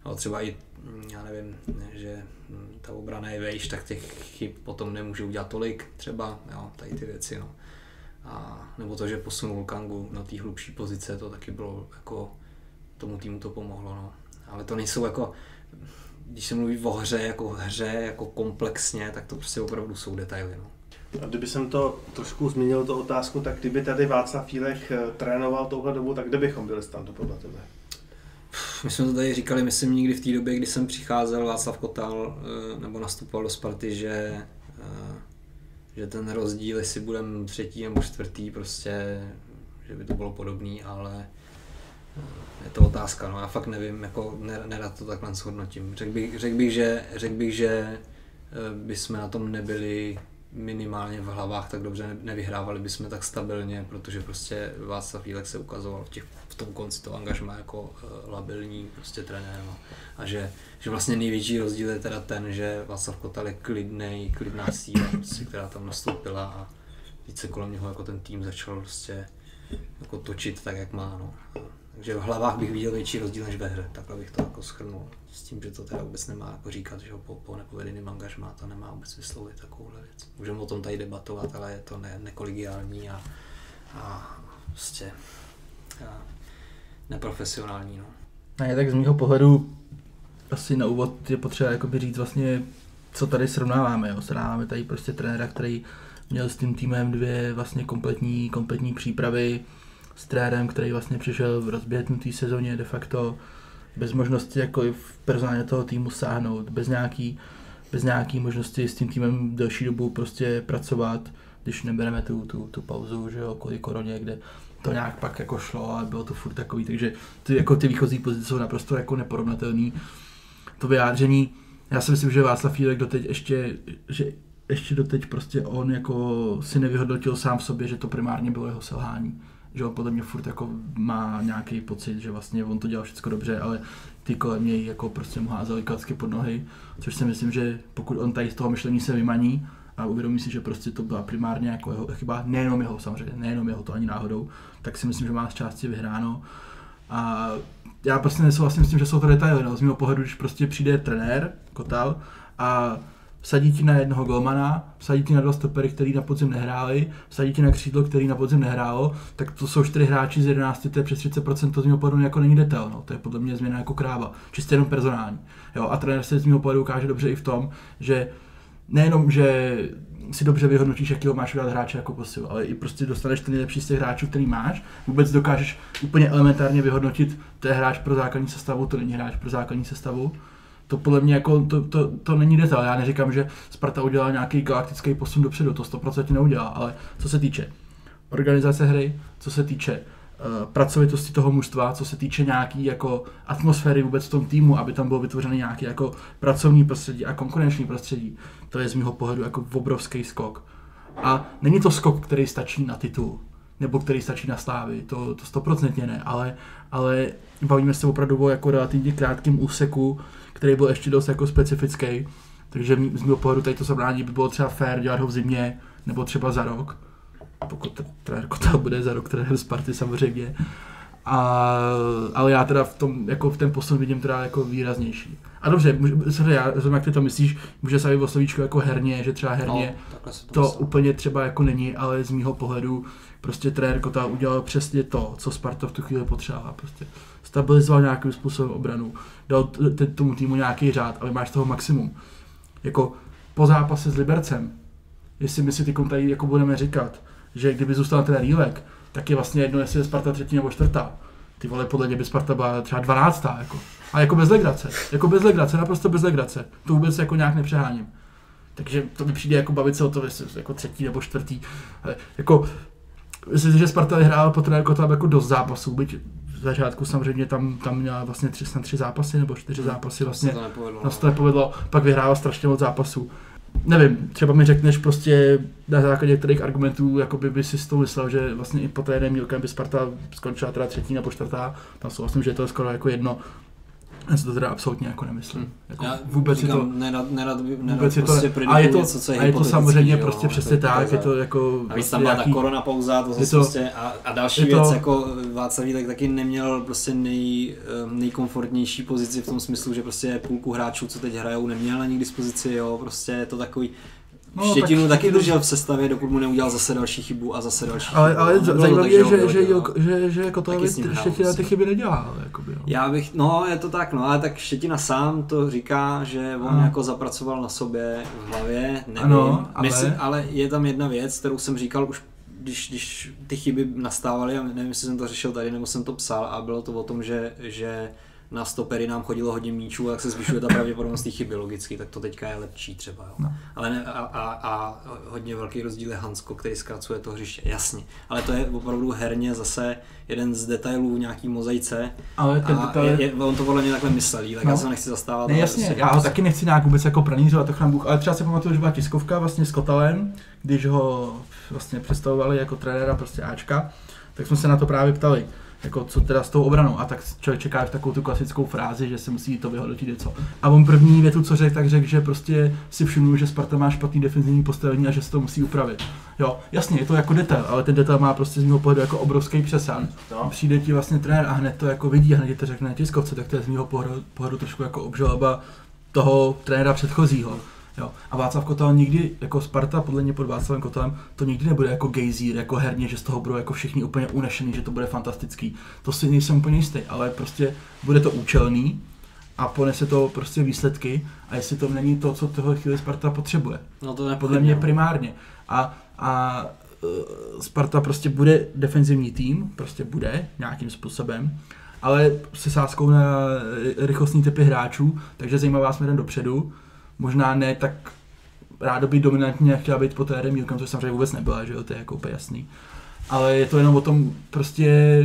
No, třeba i, mm, já nevím, že mm, ta obrana je vejš, tak těch chyb potom nemůže udělat tolik třeba, jo, tady ty věci, no. A, nebo to, že posunul Kangu na té hlubší pozice, to taky bylo jako, tomu týmu to pomohlo, no. Ale to nejsou jako, když se mluví o hře jako hře, jako komplexně, tak to prostě opravdu jsou detaily, no. A kdyby jsem to trošku změnil, tu otázku, tak kdyby tady Václav Fílech eh, trénoval touhle dobu, tak kde bychom byli tam to podle tebe? My jsme to tady říkali, myslím, někdy v té době, kdy jsem přicházel Václav Kotal, eh, nebo nastupoval do Sparty, že, eh, že ten rozdíl, jestli budeme třetí nebo čtvrtý, prostě, že by to bylo podobný, ale je to otázka, no já fakt nevím, jako nerad to takhle shodnotím. Řekl bych, řek bych, že, řek bych, že bychom na tom nebyli minimálně v hlavách tak dobře nevyhrávali bychom tak stabilně, protože prostě Václav Vílek se ukazoval v, těch, v tom konci toho angažma jako uh, labilní prostě trenér. No. A že, že vlastně největší rozdíl je teda ten, že Václav Kotal je klidnej, klidná síla, prostě, která tam nastoupila a více kolem něho jako ten tým začal prostě jako točit tak, jak má. No. Takže v hlavách bych viděl větší rozdíl než ve hře, takhle bych to jako schrnul. S tím, že to teda vůbec nemá jako říkat, že po, po nepovedeným angažmá to nemá vůbec vyslovit takovouhle věc. Můžeme o tom tady debatovat, ale je to ne, nekoligiální a, a prostě a neprofesionální. No. Ne, tak z mého pohledu asi na úvod je potřeba jakoby říct vlastně, co tady srovnáváme. Jo. Srovnáváme tady prostě trenéra, který měl s tím týmem dvě vlastně kompletní, kompletní přípravy, s trérem, který vlastně přišel v rozběhnutý sezóně de facto bez možnosti jako v personálně toho týmu sáhnout, bez nějaký, bez nějaký možnosti s tím týmem delší dobu prostě pracovat, když nebereme tu, tu, tu pauzu, že jo, kvůli koroně, kde to nějak pak jako šlo a bylo to furt takový, takže ty, jako ty výchozí pozice jsou naprosto jako neporovnatelný. To vyjádření, já si myslím, že Václav Fílek doteď ještě, že ještě doteď prostě on jako si nevyhodnotil sám v sobě, že to primárně bylo jeho selhání. Že on podle mě furt jako má nějaký pocit, že vlastně on to dělal všechno dobře, ale ty kolem něj jako prostě mu házeli klacky pod nohy, což si myslím, že pokud on tady z toho myšlení se vymaní a uvědomí si, že prostě to byla primárně jako jeho chyba, nejenom jeho samozřejmě, nejenom jeho to ani náhodou, tak si myslím, že má z části vyhráno. A já prostě nesouhlasím s tím, že jsou to detaily. No. Z mého pohledu, když prostě přijde trenér, Kotal, a vsadí ti na jednoho golmana, vsadí ti na dva stopery, který na podzim nehráli, vsadí ti na křídlo, který na podzim nehrálo, tak to jsou čtyři hráči z 11, to je přes 30%, to z mého pohledu jako není detail, no. to je podle mě změna jako kráva, čistě jenom personální. Jo, a trenér se z mého pohledu ukáže dobře i v tom, že nejenom, že si dobře vyhodnotíš, jakýho máš udělat hráče jako posilu, ale i prostě dostaneš ten nejlepší z těch hráčů, který máš. Vůbec dokážeš úplně elementárně vyhodnotit, to je hráč pro základní sestavu, to není hráč pro základní sestavu. To podle mě jako, to, to, to není detail. Já neříkám, že Sparta udělala nějaký galaktický posun dopředu, to 100% neudělá, ale co se týče organizace hry, co se týče pracovitosti toho mužstva, co se týče nějaký jako atmosféry vůbec v tom týmu, aby tam bylo vytvořené nějaký jako pracovní prostředí a konkurenční prostředí, to je z mého pohledu jako obrovský skok. A není to skok, který stačí na titul, nebo který stačí na slávy, to, to stoprocentně ne, ale, ale bavíme se opravdu o jako relativně krátkém úseku, který byl ještě dost jako specifický, takže z mého pohledu tady to zabrání by bylo třeba fair dělat ho v zimě, nebo třeba za rok, pokud trenér Kotel bude za rok trenér Sparty samozřejmě. A, ale já teda v tom, jako v ten posun vidím teda jako výraznější. A dobře, může, já rozumím, jak ty to myslíš, může se o slovíčku jako herně, že třeba herně se to myslel. úplně třeba jako není, ale z mýho pohledu prostě trenér Kota udělal přesně to, co Sparta v tu chvíli potřebovala. Prostě stabilizoval nějakým způsobem obranu, dal t- tomu týmu nějaký řád, ale máš toho maximum. Jako po zápase s Libercem, jestli my si ty tady jako budeme říkat, že kdyby zůstal ten Rýlek, tak je vlastně jedno, jestli je Sparta třetí nebo čtvrtá. Ty vole, podle mě by Sparta byla třeba dvanáctá, jako. A jako bez legrace. Jako bez legrace, naprosto bez legrace. To vůbec jako nějak nepřeháním. Takže to mi přijde jako bavit se o to, jestli jako třetí nebo čtvrtý. Ale jako, myslím si, že Sparta vyhrála po jako tam jako dost zápasů, byť v začátku samozřejmě tam, tam měla vlastně tři, snad tři zápasy nebo čtyři zápasy vlastně. To nepovedlo. Se to nepovedlo, pak vyhrála strašně moc zápasů. Nevím, třeba mi řekneš prostě na základě některých argumentů, jako by, si s tou myslel, že vlastně i po té jedné by Sparta skončila teda třetí nebo čtvrtá, tam souhlasím, že je to skoro jako jedno. Já si to teda absolutně jako nemyslím. Hm. Jako Já vůbec si to, říkám, nerad, nerad, nerad vůbec je to, prostě a je to, něco, co je a je to samozřejmě jo, prostě přesně tak, je to jako A víc tam byla ta korona pauza, to zase to- prostě, a, a další je to- věc, jako Václav Vítek taky neměl prostě nej, eh, nejkomfortnější pozici v tom smyslu, že prostě půlku hráčů, co teď hrajou, neměl ani k dispozici, jo, prostě je to takový, No, Štětinu tak- taky držel v sestavě, dokud mu neudělal zase další chybu a zase další Ale, chybu. ale A nebylo to zajímavé je, že, že, vyhodil, že, že, že jako to Štětina ty chyby nedělá. Ale jakoby, jo. Já bych, no je to tak, no ale tak Štětina sám to říká, že on Ano. jako zapracoval na sobě v hlavě, nevím, Ano, ale- Myslím, ale je tam jedna věc, kterou jsem říkal už když, když ty chyby nastávaly, a nevím, jestli jsem to řešil tady, nebo jsem to psal, a bylo to o tom, že, že na stopery nám chodilo hodně míčů, jak se zvyšuje ta pravděpodobnost té chyby logicky, tak to teďka je lepší třeba. Jo. No. Ale ne, a, a, a, hodně velký rozdíl je Hansko, který zkracuje to hřiště, jasně. Ale to je opravdu herně zase jeden z detailů nějaký mozaice. Ale ten detail je, je, on to podle mě takhle myslel, tak No. já se nechci zastávat. Ne, jasně, prostě- já ho taky nechci nějak vůbec jako pranířovat, to chrám Bůh, ale třeba si pamatuju, že byla tiskovka vlastně s Kotalem, když ho vlastně představovali jako trenéra prostě Ačka, tak jsme se na to právě ptali, jako co teda s tou obranou. A tak člověk čeká takovou tu klasickou frázi, že se musí to vyhodnotit něco. A on první větu, co řekl, tak řekl, že prostě si všimnul, že Sparta má špatný defenzivní postavení a že se to musí upravit. Jo, jasně, je to jako detail, ale ten detail má prostě z mého pohledu jako obrovský přesah. No. Přijde ti vlastně trenér a hned to jako vidí a hned to řekne na tiskovce, tak to je z mého pohledu, pohledu trošku jako obžaloba toho trenéra předchozího. Jo. A Václav Kotel nikdy, jako Sparta, podle mě pod Václavem Kotelem, to nikdy nebude jako gejzír, jako herně, že z toho budou jako všichni úplně unešený, že to bude fantastický. To si nejsem úplně jistý, ale prostě bude to účelný a ponese to prostě výsledky a jestli to není to, co tohle chvíli Sparta potřebuje. No to Podle nepochybně. mě primárně. A, a eh, Sparta prostě bude defenzivní tým, prostě bude nějakým způsobem, ale se sázkou na eh, rychlostní typy hráčů, takže zajímavá směrem dopředu. Možná ne tak rádoby dominantně, jak chtěla být po té Remílkem, což samozřejmě vůbec nebyla, že jo, to je jako úplně jasný. Ale je to jenom o tom prostě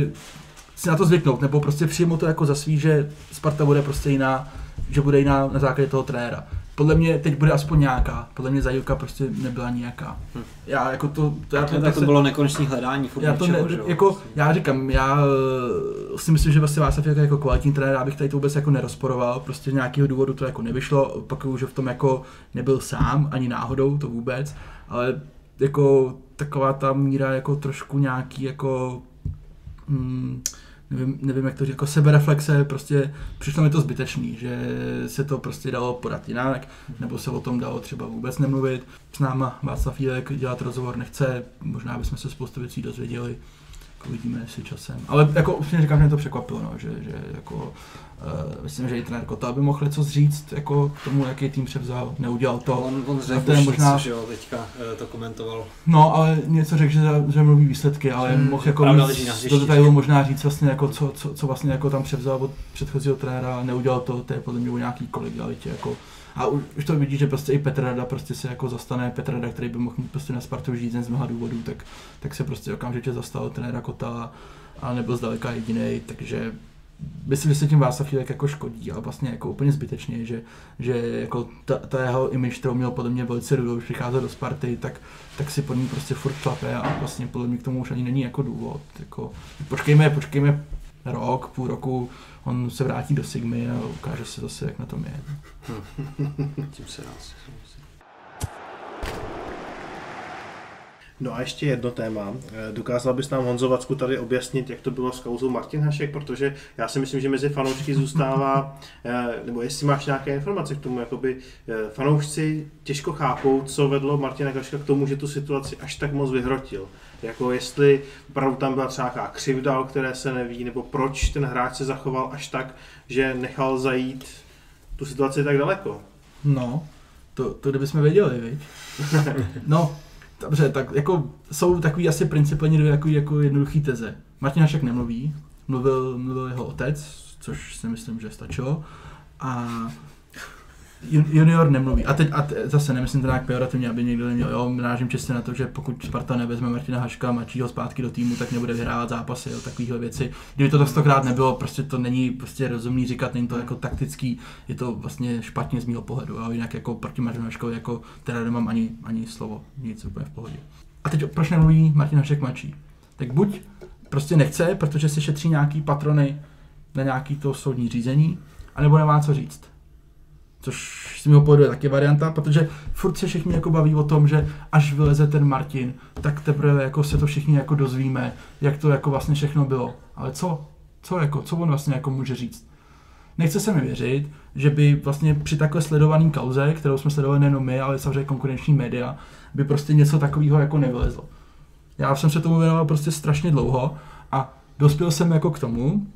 si na to zvyknout, nebo prostě přijmout to jako za svý, že Sparta bude prostě jiná, že bude jiná na základě toho trenéra. Podle mě teď bude aspoň nějaká. Podle mě zajivka prostě nebyla nějaká. Hm. Já jako to, to, já Tak to se- bylo nekonečné hledání furt já to ne, že jo? jako, já říkám, já eh, si myslím, že vlastně Václav Jaka jako kvalitní trenér, já bych tady to vůbec jako nerozporoval, prostě z nějakého důvodu to jako nevyšlo, pak už v tom jako nebyl sám, ani náhodou, to vůbec, ale jako taková ta míra jako trošku nějaký jako hmm, nevím, nevím, jak to říct, jako sebereflexe, prostě přišlo mi to zbytečný, že se to prostě dalo podat jinak, nebo se o tom dalo třeba vůbec nemluvit. S náma Václav Jílek dělat rozhovor nechce, možná bychom se spoustu věcí dozvěděli, jako uvidíme si časem. Ale jako upřímně říkám, že mě to překvapilo, no, že, že jako, myslím, že i trenér Kota by mohl něco říct jako k tomu, jaký tým převzal, neudělal to. On, on řekl to je možná- něco, že jo, teďka eh, to komentoval. No, ale něco řekl, že, že mluví výsledky, ale Hmm, mohl jako víc na do detailu možná říct vlastně jako co, co, co, vlastně jako tam převzal od předchozího trenéra a neudělal to, to je podle mě o nějaký kolegialitě jako a už, už to vidí, že prostě i Petr Rada prostě se jako zastane Petr Rada, který by mohl mít prostě na Spartu řízen z mnoha důvodů, tak, tak se prostě okamžitě zastal trenéra Kota a nebyl zdaleka jediný, takže myslím, že se tím Václav Chýlek jako škodí, ale vlastně jako úplně zbytečně, že, že jako ta, ta jeho image, kterou měl podle mě velice rudou, když přicházel do Sparty, tak, tak si pod ní prostě furt šlape a vlastně podle mě k tomu už ani není jako důvod. Jako, počkejme, počkejme rok, půl roku, on se vrátí do Sigmy a ukáže se zase, jak na tom je. Tím se nás. No a ještě jedno téma. Eh, Dokázal bys nám Honzo Vacku tady objasnit, jak to bylo s kauzou Martin Hašek, protože já si myslím, že mezi fanoušky zůstává, eh, nebo jestli máš nějaké informace k tomu, jakoby eh, fanoušci těžko chápou, co vedlo Martina Haška k tomu, že tu situaci až tak moc vyhrotil. Jako jestli opravdu tam byla třeba nějaká křivda, o které se neví, nebo proč ten hráč se zachoval až tak, že nechal zajít tu situaci tak daleko. No, to, to kdybychom věděli, viď? No, dobře, tak jako jsou takový asi principálně dvě jako, jako jednoduchý teze. Martin Hašek nemluví, mluvil, mluvil jeho otec, což si myslím, že stačilo. A junior nemluví. A teď a te, zase nemyslím to nějak pejorativně, aby někdo neměl, jo, nážím čistě na to, že pokud Sparta nevezme Martina Haška, mladšího zpátky do týmu, tak nebude vyhrávat zápasy, jo, takovýhle věci. Kdyby to tak stokrát nebylo, prostě to není prostě rozumný říkat, není to jako taktický, je to vlastně špatně z mého pohledu, jo, jinak jako proti Martinu Haškovi jako teda nemám ani, ani slovo, nic úplně v pohodě. A teď proč nemluví Martin Hašek mladší? Tak buď prostě nechce, protože si šetří nějaký patrony na nějaký to soudní řízení, anebo nemá co říct. Což z mého pohledu je taky varianta, protože furt se všichni jako baví o tom, že až vyleze ten Martin, tak teprve jako se to všichni jako dozvíme, jak to jako vlastně všechno bylo. Ale co? Co jako, co on vlastně jako může říct? Nechce se mi věřit, že by vlastně při takhle sledovaný kauze, kterou jsme sledovali nejenom my, ale samozřejmě konkurenční média, by prostě něco takového jako nevylezlo. Já jsem se tomu věnoval prostě strašně dlouho a dospěl jsem jako k tomu,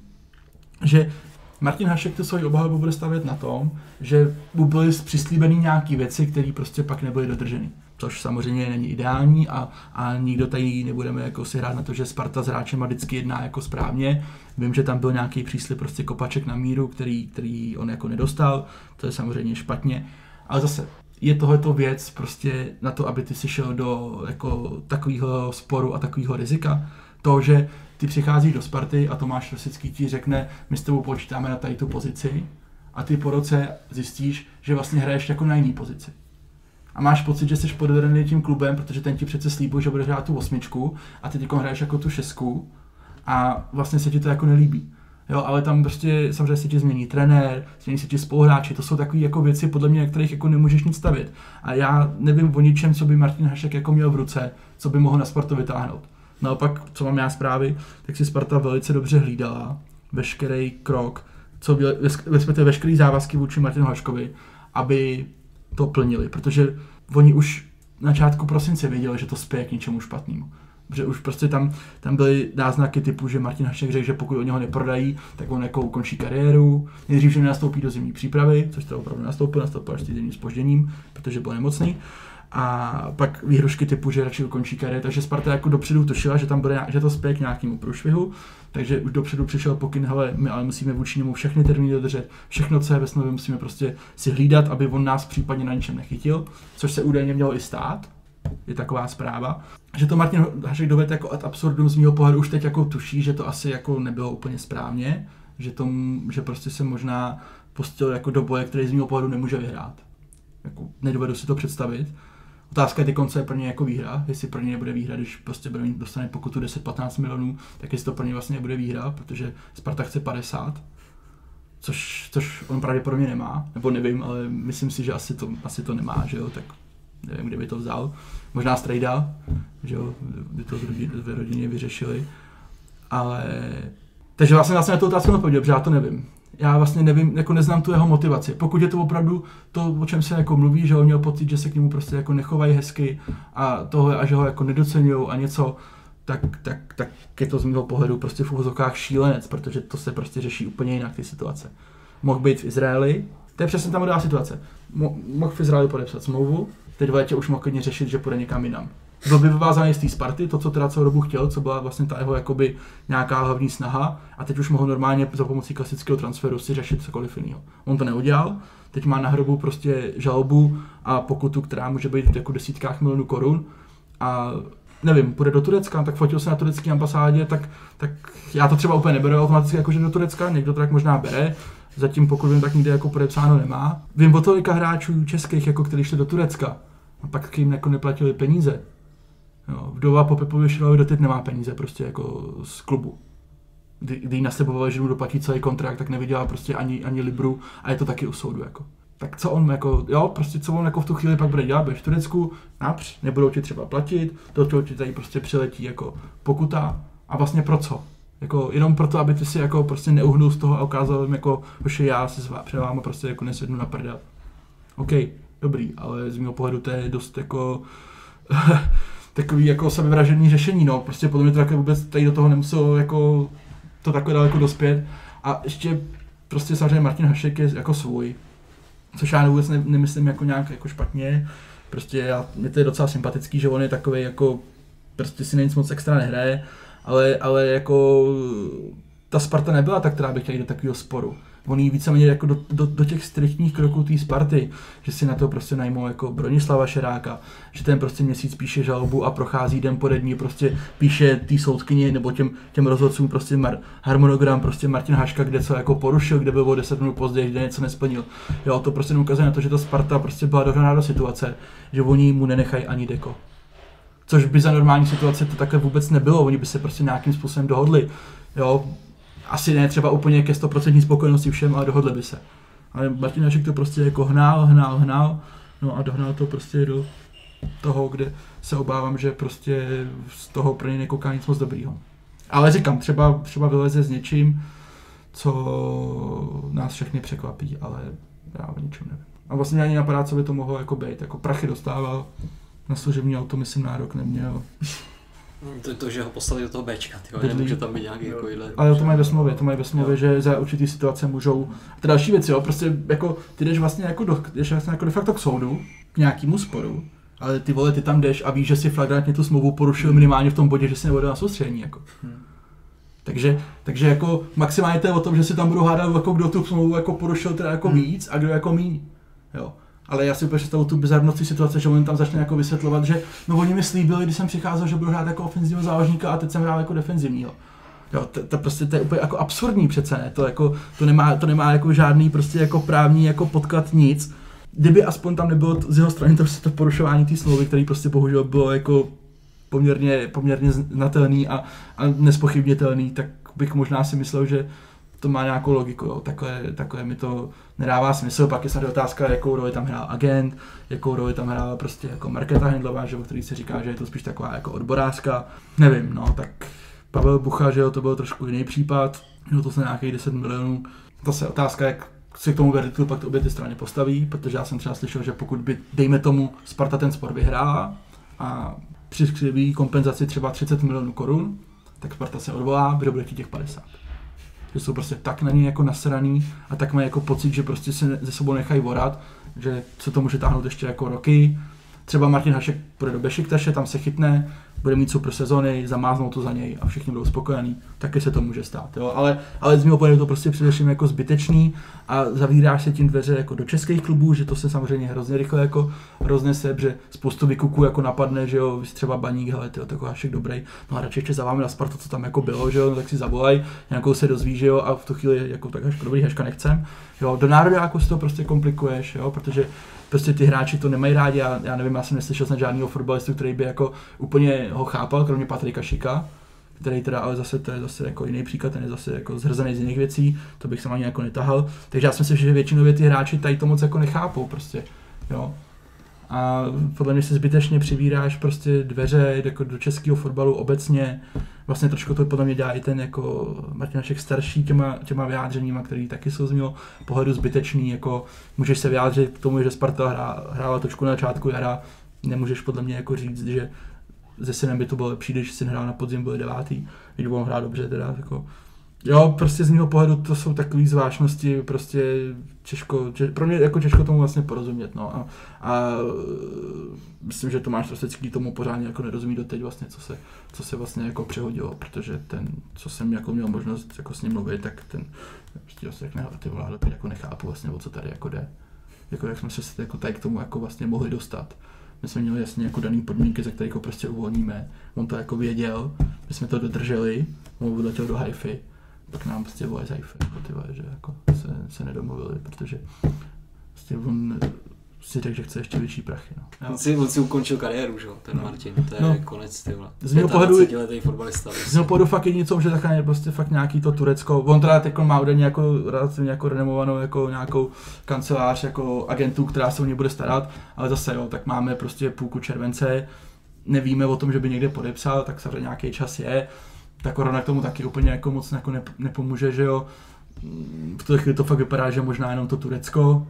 že Martin Hašek tu svoji obhajobu bude stavět na tom, že mu byly přislíbeny nějaké věci, které prostě pak nebyly dodrženy. Což samozřejmě není ideální a, a nikdo tady nebudeme jako si hrát na to, že Sparta s hráčem vždycky jedná jako správně. Vím, že tam byl nějaký příslip prostě kopaček na míru, který, který on jako nedostal, to je samozřejmě špatně. Ale zase, je tohleto věc prostě na to, aby ty si šel do jako takového sporu a takového rizika. To, že ty přicházíš do Sparty a Tomáš Rosický ti řekne, my s tebou počítáme na tady tu pozici a ty po roce zjistíš, že vlastně hraješ jako na jiný pozici. A máš pocit, že jsi podvedený tím klubem, protože ten ti přece slíbil, že bude hrát tu osmičku a ty jako hraješ jako tu šestku a vlastně se ti to jako nelíbí. Jo, ale tam prostě samozřejmě se ti změní trenér, změní se ti spoluhráči, to jsou takové jako věci, podle mě, na kterých jako nemůžeš nic stavět. A já nevím o ničem, co by Martin Hašek jako měl v ruce, co by mohl na Spartu vytáhnout. Naopak, co mám já zprávy, tak si Sparta velice dobře hlídala veškerý krok, co byl, respektive veškerý závazky vůči Martinu Haškovi, aby to plnili, protože oni už na začátku prosince věděli, že to spěje k něčemu špatnému. Že už prostě tam, tam byly náznaky typu, že Martin Hašek řekl, že pokud od něho neprodají, tak on jako ukončí kariéru. Nejdřív, že nenastoupí do zimní přípravy, což to opravdu nastoupil, nastoupil až týdenním spožděním, protože byl nemocný. A pak výhrušky typu, že radši ukončí kariéru, takže Sparta jako dopředu tušila, že tam bude, že to spěje k nějakému průšvihu, takže už dopředu přišel pokyn, hele, my ale musíme vůči němu všechny termíny dodržet, všechno, co je ve smlouvě, musíme prostě si hlídat, aby on nás případně na ničem nechytil, což se údajně mělo i stát, je taková zpráva. Že to Martin Hašek dovede jako ad absurdum z mého pohledu už teď jako tuší, že to asi jako nebylo úplně správně, že, tom, že prostě se možná pustil jako do boje, který z mého pohledu nemůže vyhrát. Jako, nedovedu si to představit. Otázka je co je pro ně jako výhra, jestli pro ně nebude výhra, když prostě bude mít, dostane pokutu 10-15 milionů, tak jestli to pro ně vlastně nebude výhra, protože Sparta chce 50, což, což on pravděpodobně nemá, nebo nevím, ale myslím si, že asi to, asi to nemá, že jo, tak nevím, kde by to vzal. Možná strejda, že jo, by to ve rodině vyřešili, ale takže vlastně, vlastně na tu otázku nepověděl, protože já to nevím. Já vlastně nevím, jako neznám tu jeho motivaci. Pokud je to opravdu to, o čem se jako mluví, že on měl pocit, že se k němu prostě jako nechovají hezky a toho, a že ho jako nedocenují a něco, tak, tak, tak je to z mého pohledu prostě v uvozovkách šílenec, protože to se prostě řeší úplně jinak ty situace. Mohl být v Izraeli, to je přesně ta modelová situace. Mo- mohl v Izraeli podepsat smlouvu, teď v létě už mohl klidně řešit, že půjde někam jinam. Byl by vyvázaný z té Sparty, to, co teda celou dobu chtěl, co byla vlastně ta jeho jakoby nějaká hlavní snaha a teď už mohl normálně za pomocí klasického transferu si řešit cokoliv jiného. On to neudělal, teď má na hrobu prostě žalobu a pokutu, která může být jako desítkách milionů korun a nevím, půjde do Turecka, tak fotil se na turecké ambasádě, tak, tak já to třeba úplně neberu automaticky jakože do Turecka, někdo to tak možná bere, zatím pokud vím, tak nikde jako podepsáno nemá. Vím o tolika hráčů českých, jako kteří šli do Turecka, a pak jim jako neplatili peníze. Jo, vdova po Pepovi Šilovi doteď nemá peníze prostě jako z klubu. Kdy, kdy jí nasliboval, že mu doplatí celý kontrakt, tak neviděla prostě ani, ani libru a je to taky u soudu jako. Tak co on jako, jo, prostě co on jako v tu chvíli pak bude dělat, budeš v Turecku, např, nebudou ti třeba platit, do toho ti tady prostě přiletí jako pokuta a vlastně pro co? Jako jenom proto, aby ty si jako prostě neuhnul z toho a ukázal jim jako, že já si s před váma prostě jako nesednu na prdel. OK, dobrý, ale z mého pohledu to je dost jako takový jako sebevražený řešení, no. Prostě podle mě to takhle vůbec tady do toho nemuselo jako to takhle daleko dospět. A ještě prostě samozřejmě Martin Hašek je jako svůj, což já vůbec ne, nemyslím jako nějak jako špatně. Prostě já, mě to je docela sympatický, že on je takový jako, prostě si nic moc extra nehraje, ale, ale jako ta Sparta nebyla ta, která by chtěla jít do takového sporu on jí víceméně jako do, do, do těch striktních kroků té Sparty, že si na to prostě najmou jako Bronislava Šeráka, že ten prostě měsíc píše žalobu a prochází den po dní, prostě píše té soudkyni nebo těm, těm rozhodcům prostě mar, harmonogram, prostě Martin Haška, kde co jako porušil, kde byl o 10 minut později, kde něco nesplnil. Jo, to prostě ukazuje na to, že ta Sparta prostě byla dohraná do situace, že oni mu nenechají ani deko. Což by za normální situace to takhle vůbec nebylo, oni by se prostě nějakým způsobem dohodli. Jo, asi ne třeba úplně ke 100% spokojenosti všem, ale dohodli by se. Ale Martinašek to prostě jako hnal, hnal, hnal, no a dohnal to prostě do toho, kde se obávám, že prostě z toho pro ně nekouká nic moc dobrýho. Ale říkám, třeba, třeba vyleze s něčím, co nás všechny překvapí, ale já o ničem nevím. A vlastně ani napadá, co by to mohlo jako být. Jako prachy dostával, na služební auto myslím nárok neměl. To, to, že ho poslali do toho Bčka, tyjo, nemůže tam být nějaký jako. Ale to mají ve smlouvě, to mají ve smlouvě, že za určitý situace můžou. A to další věc, jo, prostě jako ty jdeš vlastně jako, do, jdeš vlastně jako de facto k soudu, k nějakému sporu, ale ty vole, ty tam jdeš a víš, že si flagrantně tu smlouvu porušil minimálně v tom bodě, že si nebude na soustředění, jako. Hmm. Takže, takže jako maximálně to je o tom, že si tam budou hádat, jako kdo tu smlouvu jako porušil teda jako hmm. víc a kdo jako míň. Jo. Ale já si představu tu bizarnost situace, že on tam začne jako vysvětlovat, že no oni mi slíbili, když jsem přicházel, že budu hrát jako ofenzivního záložníka a teď jsem hrál jako defenzivního. Jo, to, to, prostě to je úplně jako absurdní přece, ne? To, jako, to, nemá, to nemá jako žádný prostě jako právní jako podklad nic. Kdyby aspoň tam nebylo z jeho strany to, prostě to porušování té smlouvy, který prostě bohužel bylo jako poměrně, poměrně znatelný a, a nespochybnitelný, tak bych možná si myslel, že to má nějakou logiku, jo. Takhle, takhle mi to nedává smysl, pak je samozřejmě otázka, jakou roli tam hrál agent, jakou roli tam hrála prostě jako Marketa Hendlová, že, o který se říká, že je to spíš taková jako odborářka, nevím, no, tak Pavel Bucha, že jo, to byl trošku jiný případ, jo, to se nějakých 10 milionů, se otázka, jak se k tomu verdiktu pak to obě ty strany postaví, protože já jsem třeba slyšel, že pokud by, dejme tomu, Sparta ten spor vyhrála a při kompenzaci třeba 30 milionů korun, tak Sparta se odvolá, kdo bude těch 50 že jsou prostě tak na ně jako nasraný a tak mají jako pocit, že prostě se ze sebou nechají vorat, že se to může táhnout ještě jako roky. Třeba Martin Hašek půjde do Bešiktaše, tam se chytne, bude mít super sezony, zamáznou to za něj a všichni budou spokojení, taky se to může stát. Jo? Ale, ale z mého pohledu to prostě především jako zbytečný a zavíráš se tím dveře jako do českých klubů, že to se samozřejmě hrozně rychle jako roznese, že spoustu vykuků jako napadne, že jo, třeba baník, hele, ty takový Hašek dobrý, no a radši ještě za vámi na Spartu, co tam jako bylo, že jo, no, tak si zavolaj, nějakou se dozví, že jo, a v tu chvíli jako tak Haška, dobrý Haška nechcem, jo, do nároďáku si to prostě komplikuješ, jo, protože prostě ty hráči to nemají rádi, já, já nevím, já jsem neslyšel jsem žádného fotbalistu, který by jako úplně ho chápal, kromě Patrika Šika, který teda, ale zase to je zase jako jiný příklad, ten je zase jako zhrzený z jiných věcí, to bych se ani jako netahal. Takže já si myslím, že většinově ty hráči tady to moc jako nechápou prostě, jo. A podle mě si zbytečně přivíráš prostě dveře jako do českého fotbalu obecně. Vlastně trošku to podle mě dělá i ten jako Martinaček starší těma, těma vyjádřeníma, který taky jsou z mého pohledu zbytečný. Jako můžeš se vyjádřit k tomu, že Sparta hrá, hrála točku na začátku jara, nemůžeš podle mě jako říct, že ze synem by to bylo lepší, když si hrál na podzim, byl devátý, když on hrál dobře teda, jako Jo, prostě z mého pohledu to jsou takové zvláštnosti, prostě těžko, tě, pro mě jako těžko tomu vlastně porozumět, no. A, a myslím, že Tomáš Rostecký tomu pořádně jako nerozumí doteď vlastně, co se, co se vlastně jako přehodilo, protože ten, co jsem jako měl možnost jako s ním mluvit, tak ten prostě vlastně řekne, ty doteď jako nechápu vlastně, o co tady jako jde. Jako jak jsme se jako tady k tomu jako vlastně mohli dostat. My jsme měli jasně jako daný podmínky, za které jako prostě uvolníme. On to jako věděl, my jsme to dodrželi, on odletěl do Haify pak nám prostě vole zajfe, jako ty vole, že jako se, se nedomluvili, protože prostě on si řekl, že chce ještě větší prachy. No. On, si, on si ukončil kariéru, že jo, ten No. Martin, to je No. konec, ty vole. Z mého pohledu- 25letý fotbalista. Z mého pohledu fakt jediný, co může zachránit, prostě fakt nějaký to Turecko. On teda teď má údajně jako relativně jako renomovanou jako nějakou kancelář jako agentů, která se o ně bude starat, ale zase jo, tak máme prostě půlku července, nevíme o tom, že by někde podepsal, tak samozřejmě nějaký čas je. Ta korona k tomu taky úplně jako moc jako nep- nepomůže, že jo. V tuhle chvíli to fakt vypadá, že možná jenom to Turecko,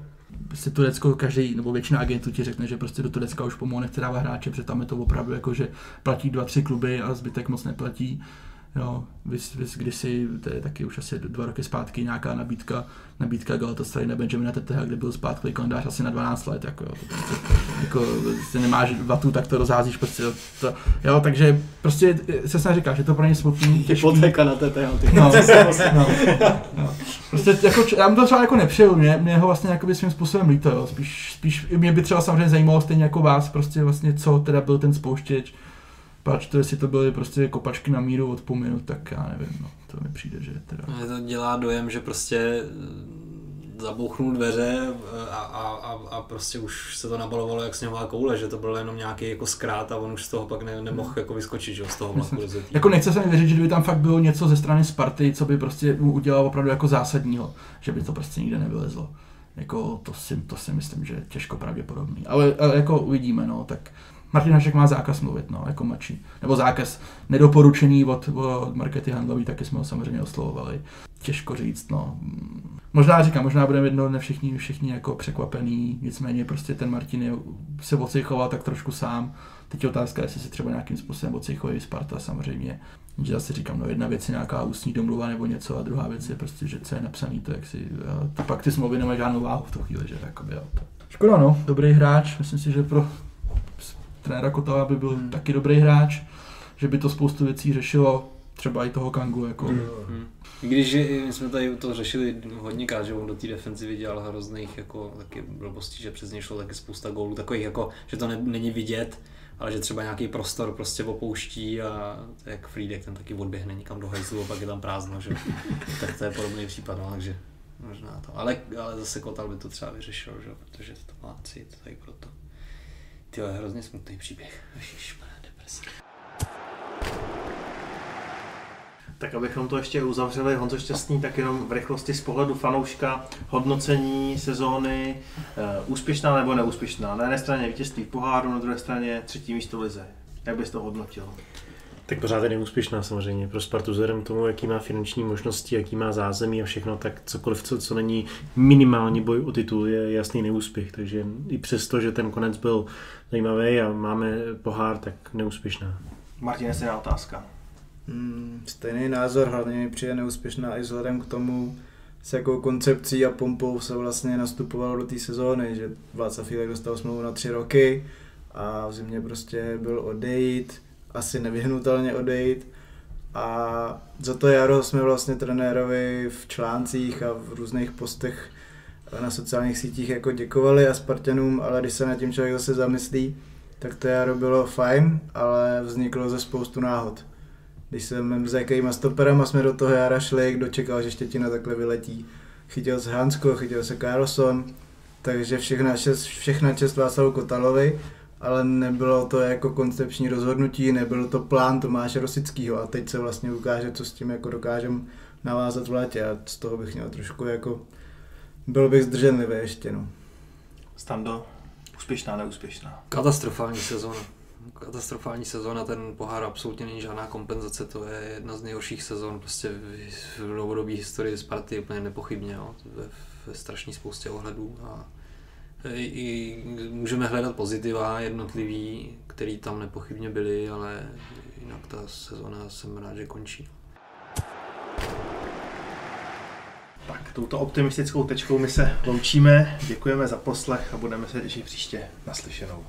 prostě Turecko, každý, nebo většina agentů ti řekne, že prostě do Turecka už pomalu nechce dávat hráče, protože tam je to opravdu jako, že platí dva, tři kluby a zbytek moc neplatí. Jo, vys, vys, kdysi, to je taky už asi dva roky zpátky, nějaká nabídka, nabídka Galatasaray na Benjamina Teteha, kde byl zpátky kalendář asi na 12 let, jako, jo, to prostě, jako, si nemáš vatu, tak to rozházíš, prostě, to, jo, takže prostě se snad říká, že to pro ně smutný, těžký, Hypotéka na TTH, ty. No, no, no. Prostě jako, já mu to třeba jako nepřeju, mě, mě ho vlastně jakoby svým způsobem líto, jo. Spíš, spíš mě by třeba samozřejmě zajímalo stejně jako vás, prostě vlastně co teda byl ten spouštěč, pač to, jestli to byly prostě kopačky na míru od půl minut, tak já nevím, no, to mi přijde, že teda. Mně to dělá dojem, že prostě eh, zabouchnul dveře eh, a, a, a, a, prostě už se to nabalovalo jak sněhová koule, že to byl jenom nějaký jako zkrát a on už z toho pak ne, nemohl jako vyskočit, že z toho vlaku. Jako nechce se mi věřit, že kdyby tam fakt bylo něco ze strany Sparty, co by prostě mu udělalo opravdu jako zásadního, že by to prostě nikde nevylezlo. Jako to si, to si myslím, že je těžko pravděpodobný. Ale, ale jako uvidíme, no, tak Martin Hašek má zákaz mluvit, no, jako mladší. Nebo zákaz nedoporučení od, od Markety Handlový, taky jsme ho samozřejmě oslovovali. Těžko říct, no. Možná říkám, možná budeme jednou dne všichni, všichni jako překvapený, nicméně prostě ten Martin je, se ocejchoval tak trošku sám. Teď je otázka, jestli se třeba nějakým způsobem ocejchuje i Sparta samozřejmě. Že zase říkám, no jedna věc je nějaká ústní domluva nebo něco a druhá věc je prostě, že co je napsaný, to jak si, to pak ty smlouvy nemají žádnou váhu v tu chvíli, že jakoby, jo, to. Škoda no, dobrý hráč, myslím si, že pro trenéra Kotala by byl taky dobrý hráč, že by to spoustu věcí řešilo, třeba i toho Kangu, jako. Hmm. I Když my jsme tady to řešili hodněkrát, že on do té defenzivy dělal hrozných jako taky blbostí, že přes něj šlo taky spousta gólů, takových jako, že to ne, není vidět, ale že třeba nějaký prostor prostě opouští a jak Friedek, ten taky odběhne někam do hajzlu a pak je tam prázdno, že? tak to je podobný případ, no, takže možná to. Ale, ale zase Kotal by to třeba vyřešil, že? protože to má cít, tak proto. Ty je hrozně smutný příběh. Ježišmarja, deprese. Tak abychom to ještě uzavřeli, Honzo Šťastný, tak jenom v rychlosti z pohledu fanouška, hodnocení sezóny, eh, úspěšná nebo neúspěšná. Na jedné straně vítězství v poháru, na druhé straně třetí místo lize. Jak bys to hodnotil? Tak pořád je neúspěšná samozřejmě. Pro Spartu vzhledem k tomu, jaký má finanční možnosti, jaký má zázemí a všechno, tak cokoliv, co, co není minimální boj o titul, je jasný neúspěch. Takže i přesto, že ten konec byl zajímavý a máme pohár, tak neúspěšná. Martin, stejná otázka. Hmm, stejný názor, hlavně mi přijde neúspěšná i vzhledem k tomu, s jakou koncepcí a pompou se vlastně nastupovalo do té sezóny, že Václav Fílek dostal smlouvu na tři roky a v zimě prostě byl odejít, asi nevyhnutelně odejít a za to jaro jsme vlastně trenérovi v článcích a v různých postech na sociálních sítích jako děkovali a Spartanům, ale když se nad tím člověk zase zamyslí, tak to jaro bylo fajn, ale vzniklo ze spoustu náhod. Když jsem s jakýma stoperama jsme do toho jara šli, kdo čekal, že Štětina takhle vyletí. Chytil se Hansko, chytil se Carlson, takže všechna čest, všechna čest Václavu Kotalovi, ale nebylo to jako koncepční rozhodnutí, nebyl to plán Tomáše Rosického a teď se vlastně ukáže, co s tím jako dokážeme navázat v létě a z toho bych měl trošku jako, byl bych zdrženlivý ještě no. Stando, úspěšná, neúspěšná. Katastrofální sezóna. Katastrofální sezóna, ten pohár absolutně není žádná kompenzace, to je jedna z nejhorších sezon prostě v, v novodobé historii Sparty, úplně nepochybně, jo. ve, ve strašné spoustě ohledů a i, můžeme hledat pozitiva jednotlivý, který tam nepochybně byly, ale jinak ta sezóna jsem rád, že končí. Tak, touto optimistickou tečkou my se loučíme, děkujeme za poslech a budeme se těšit příště naslyšenou.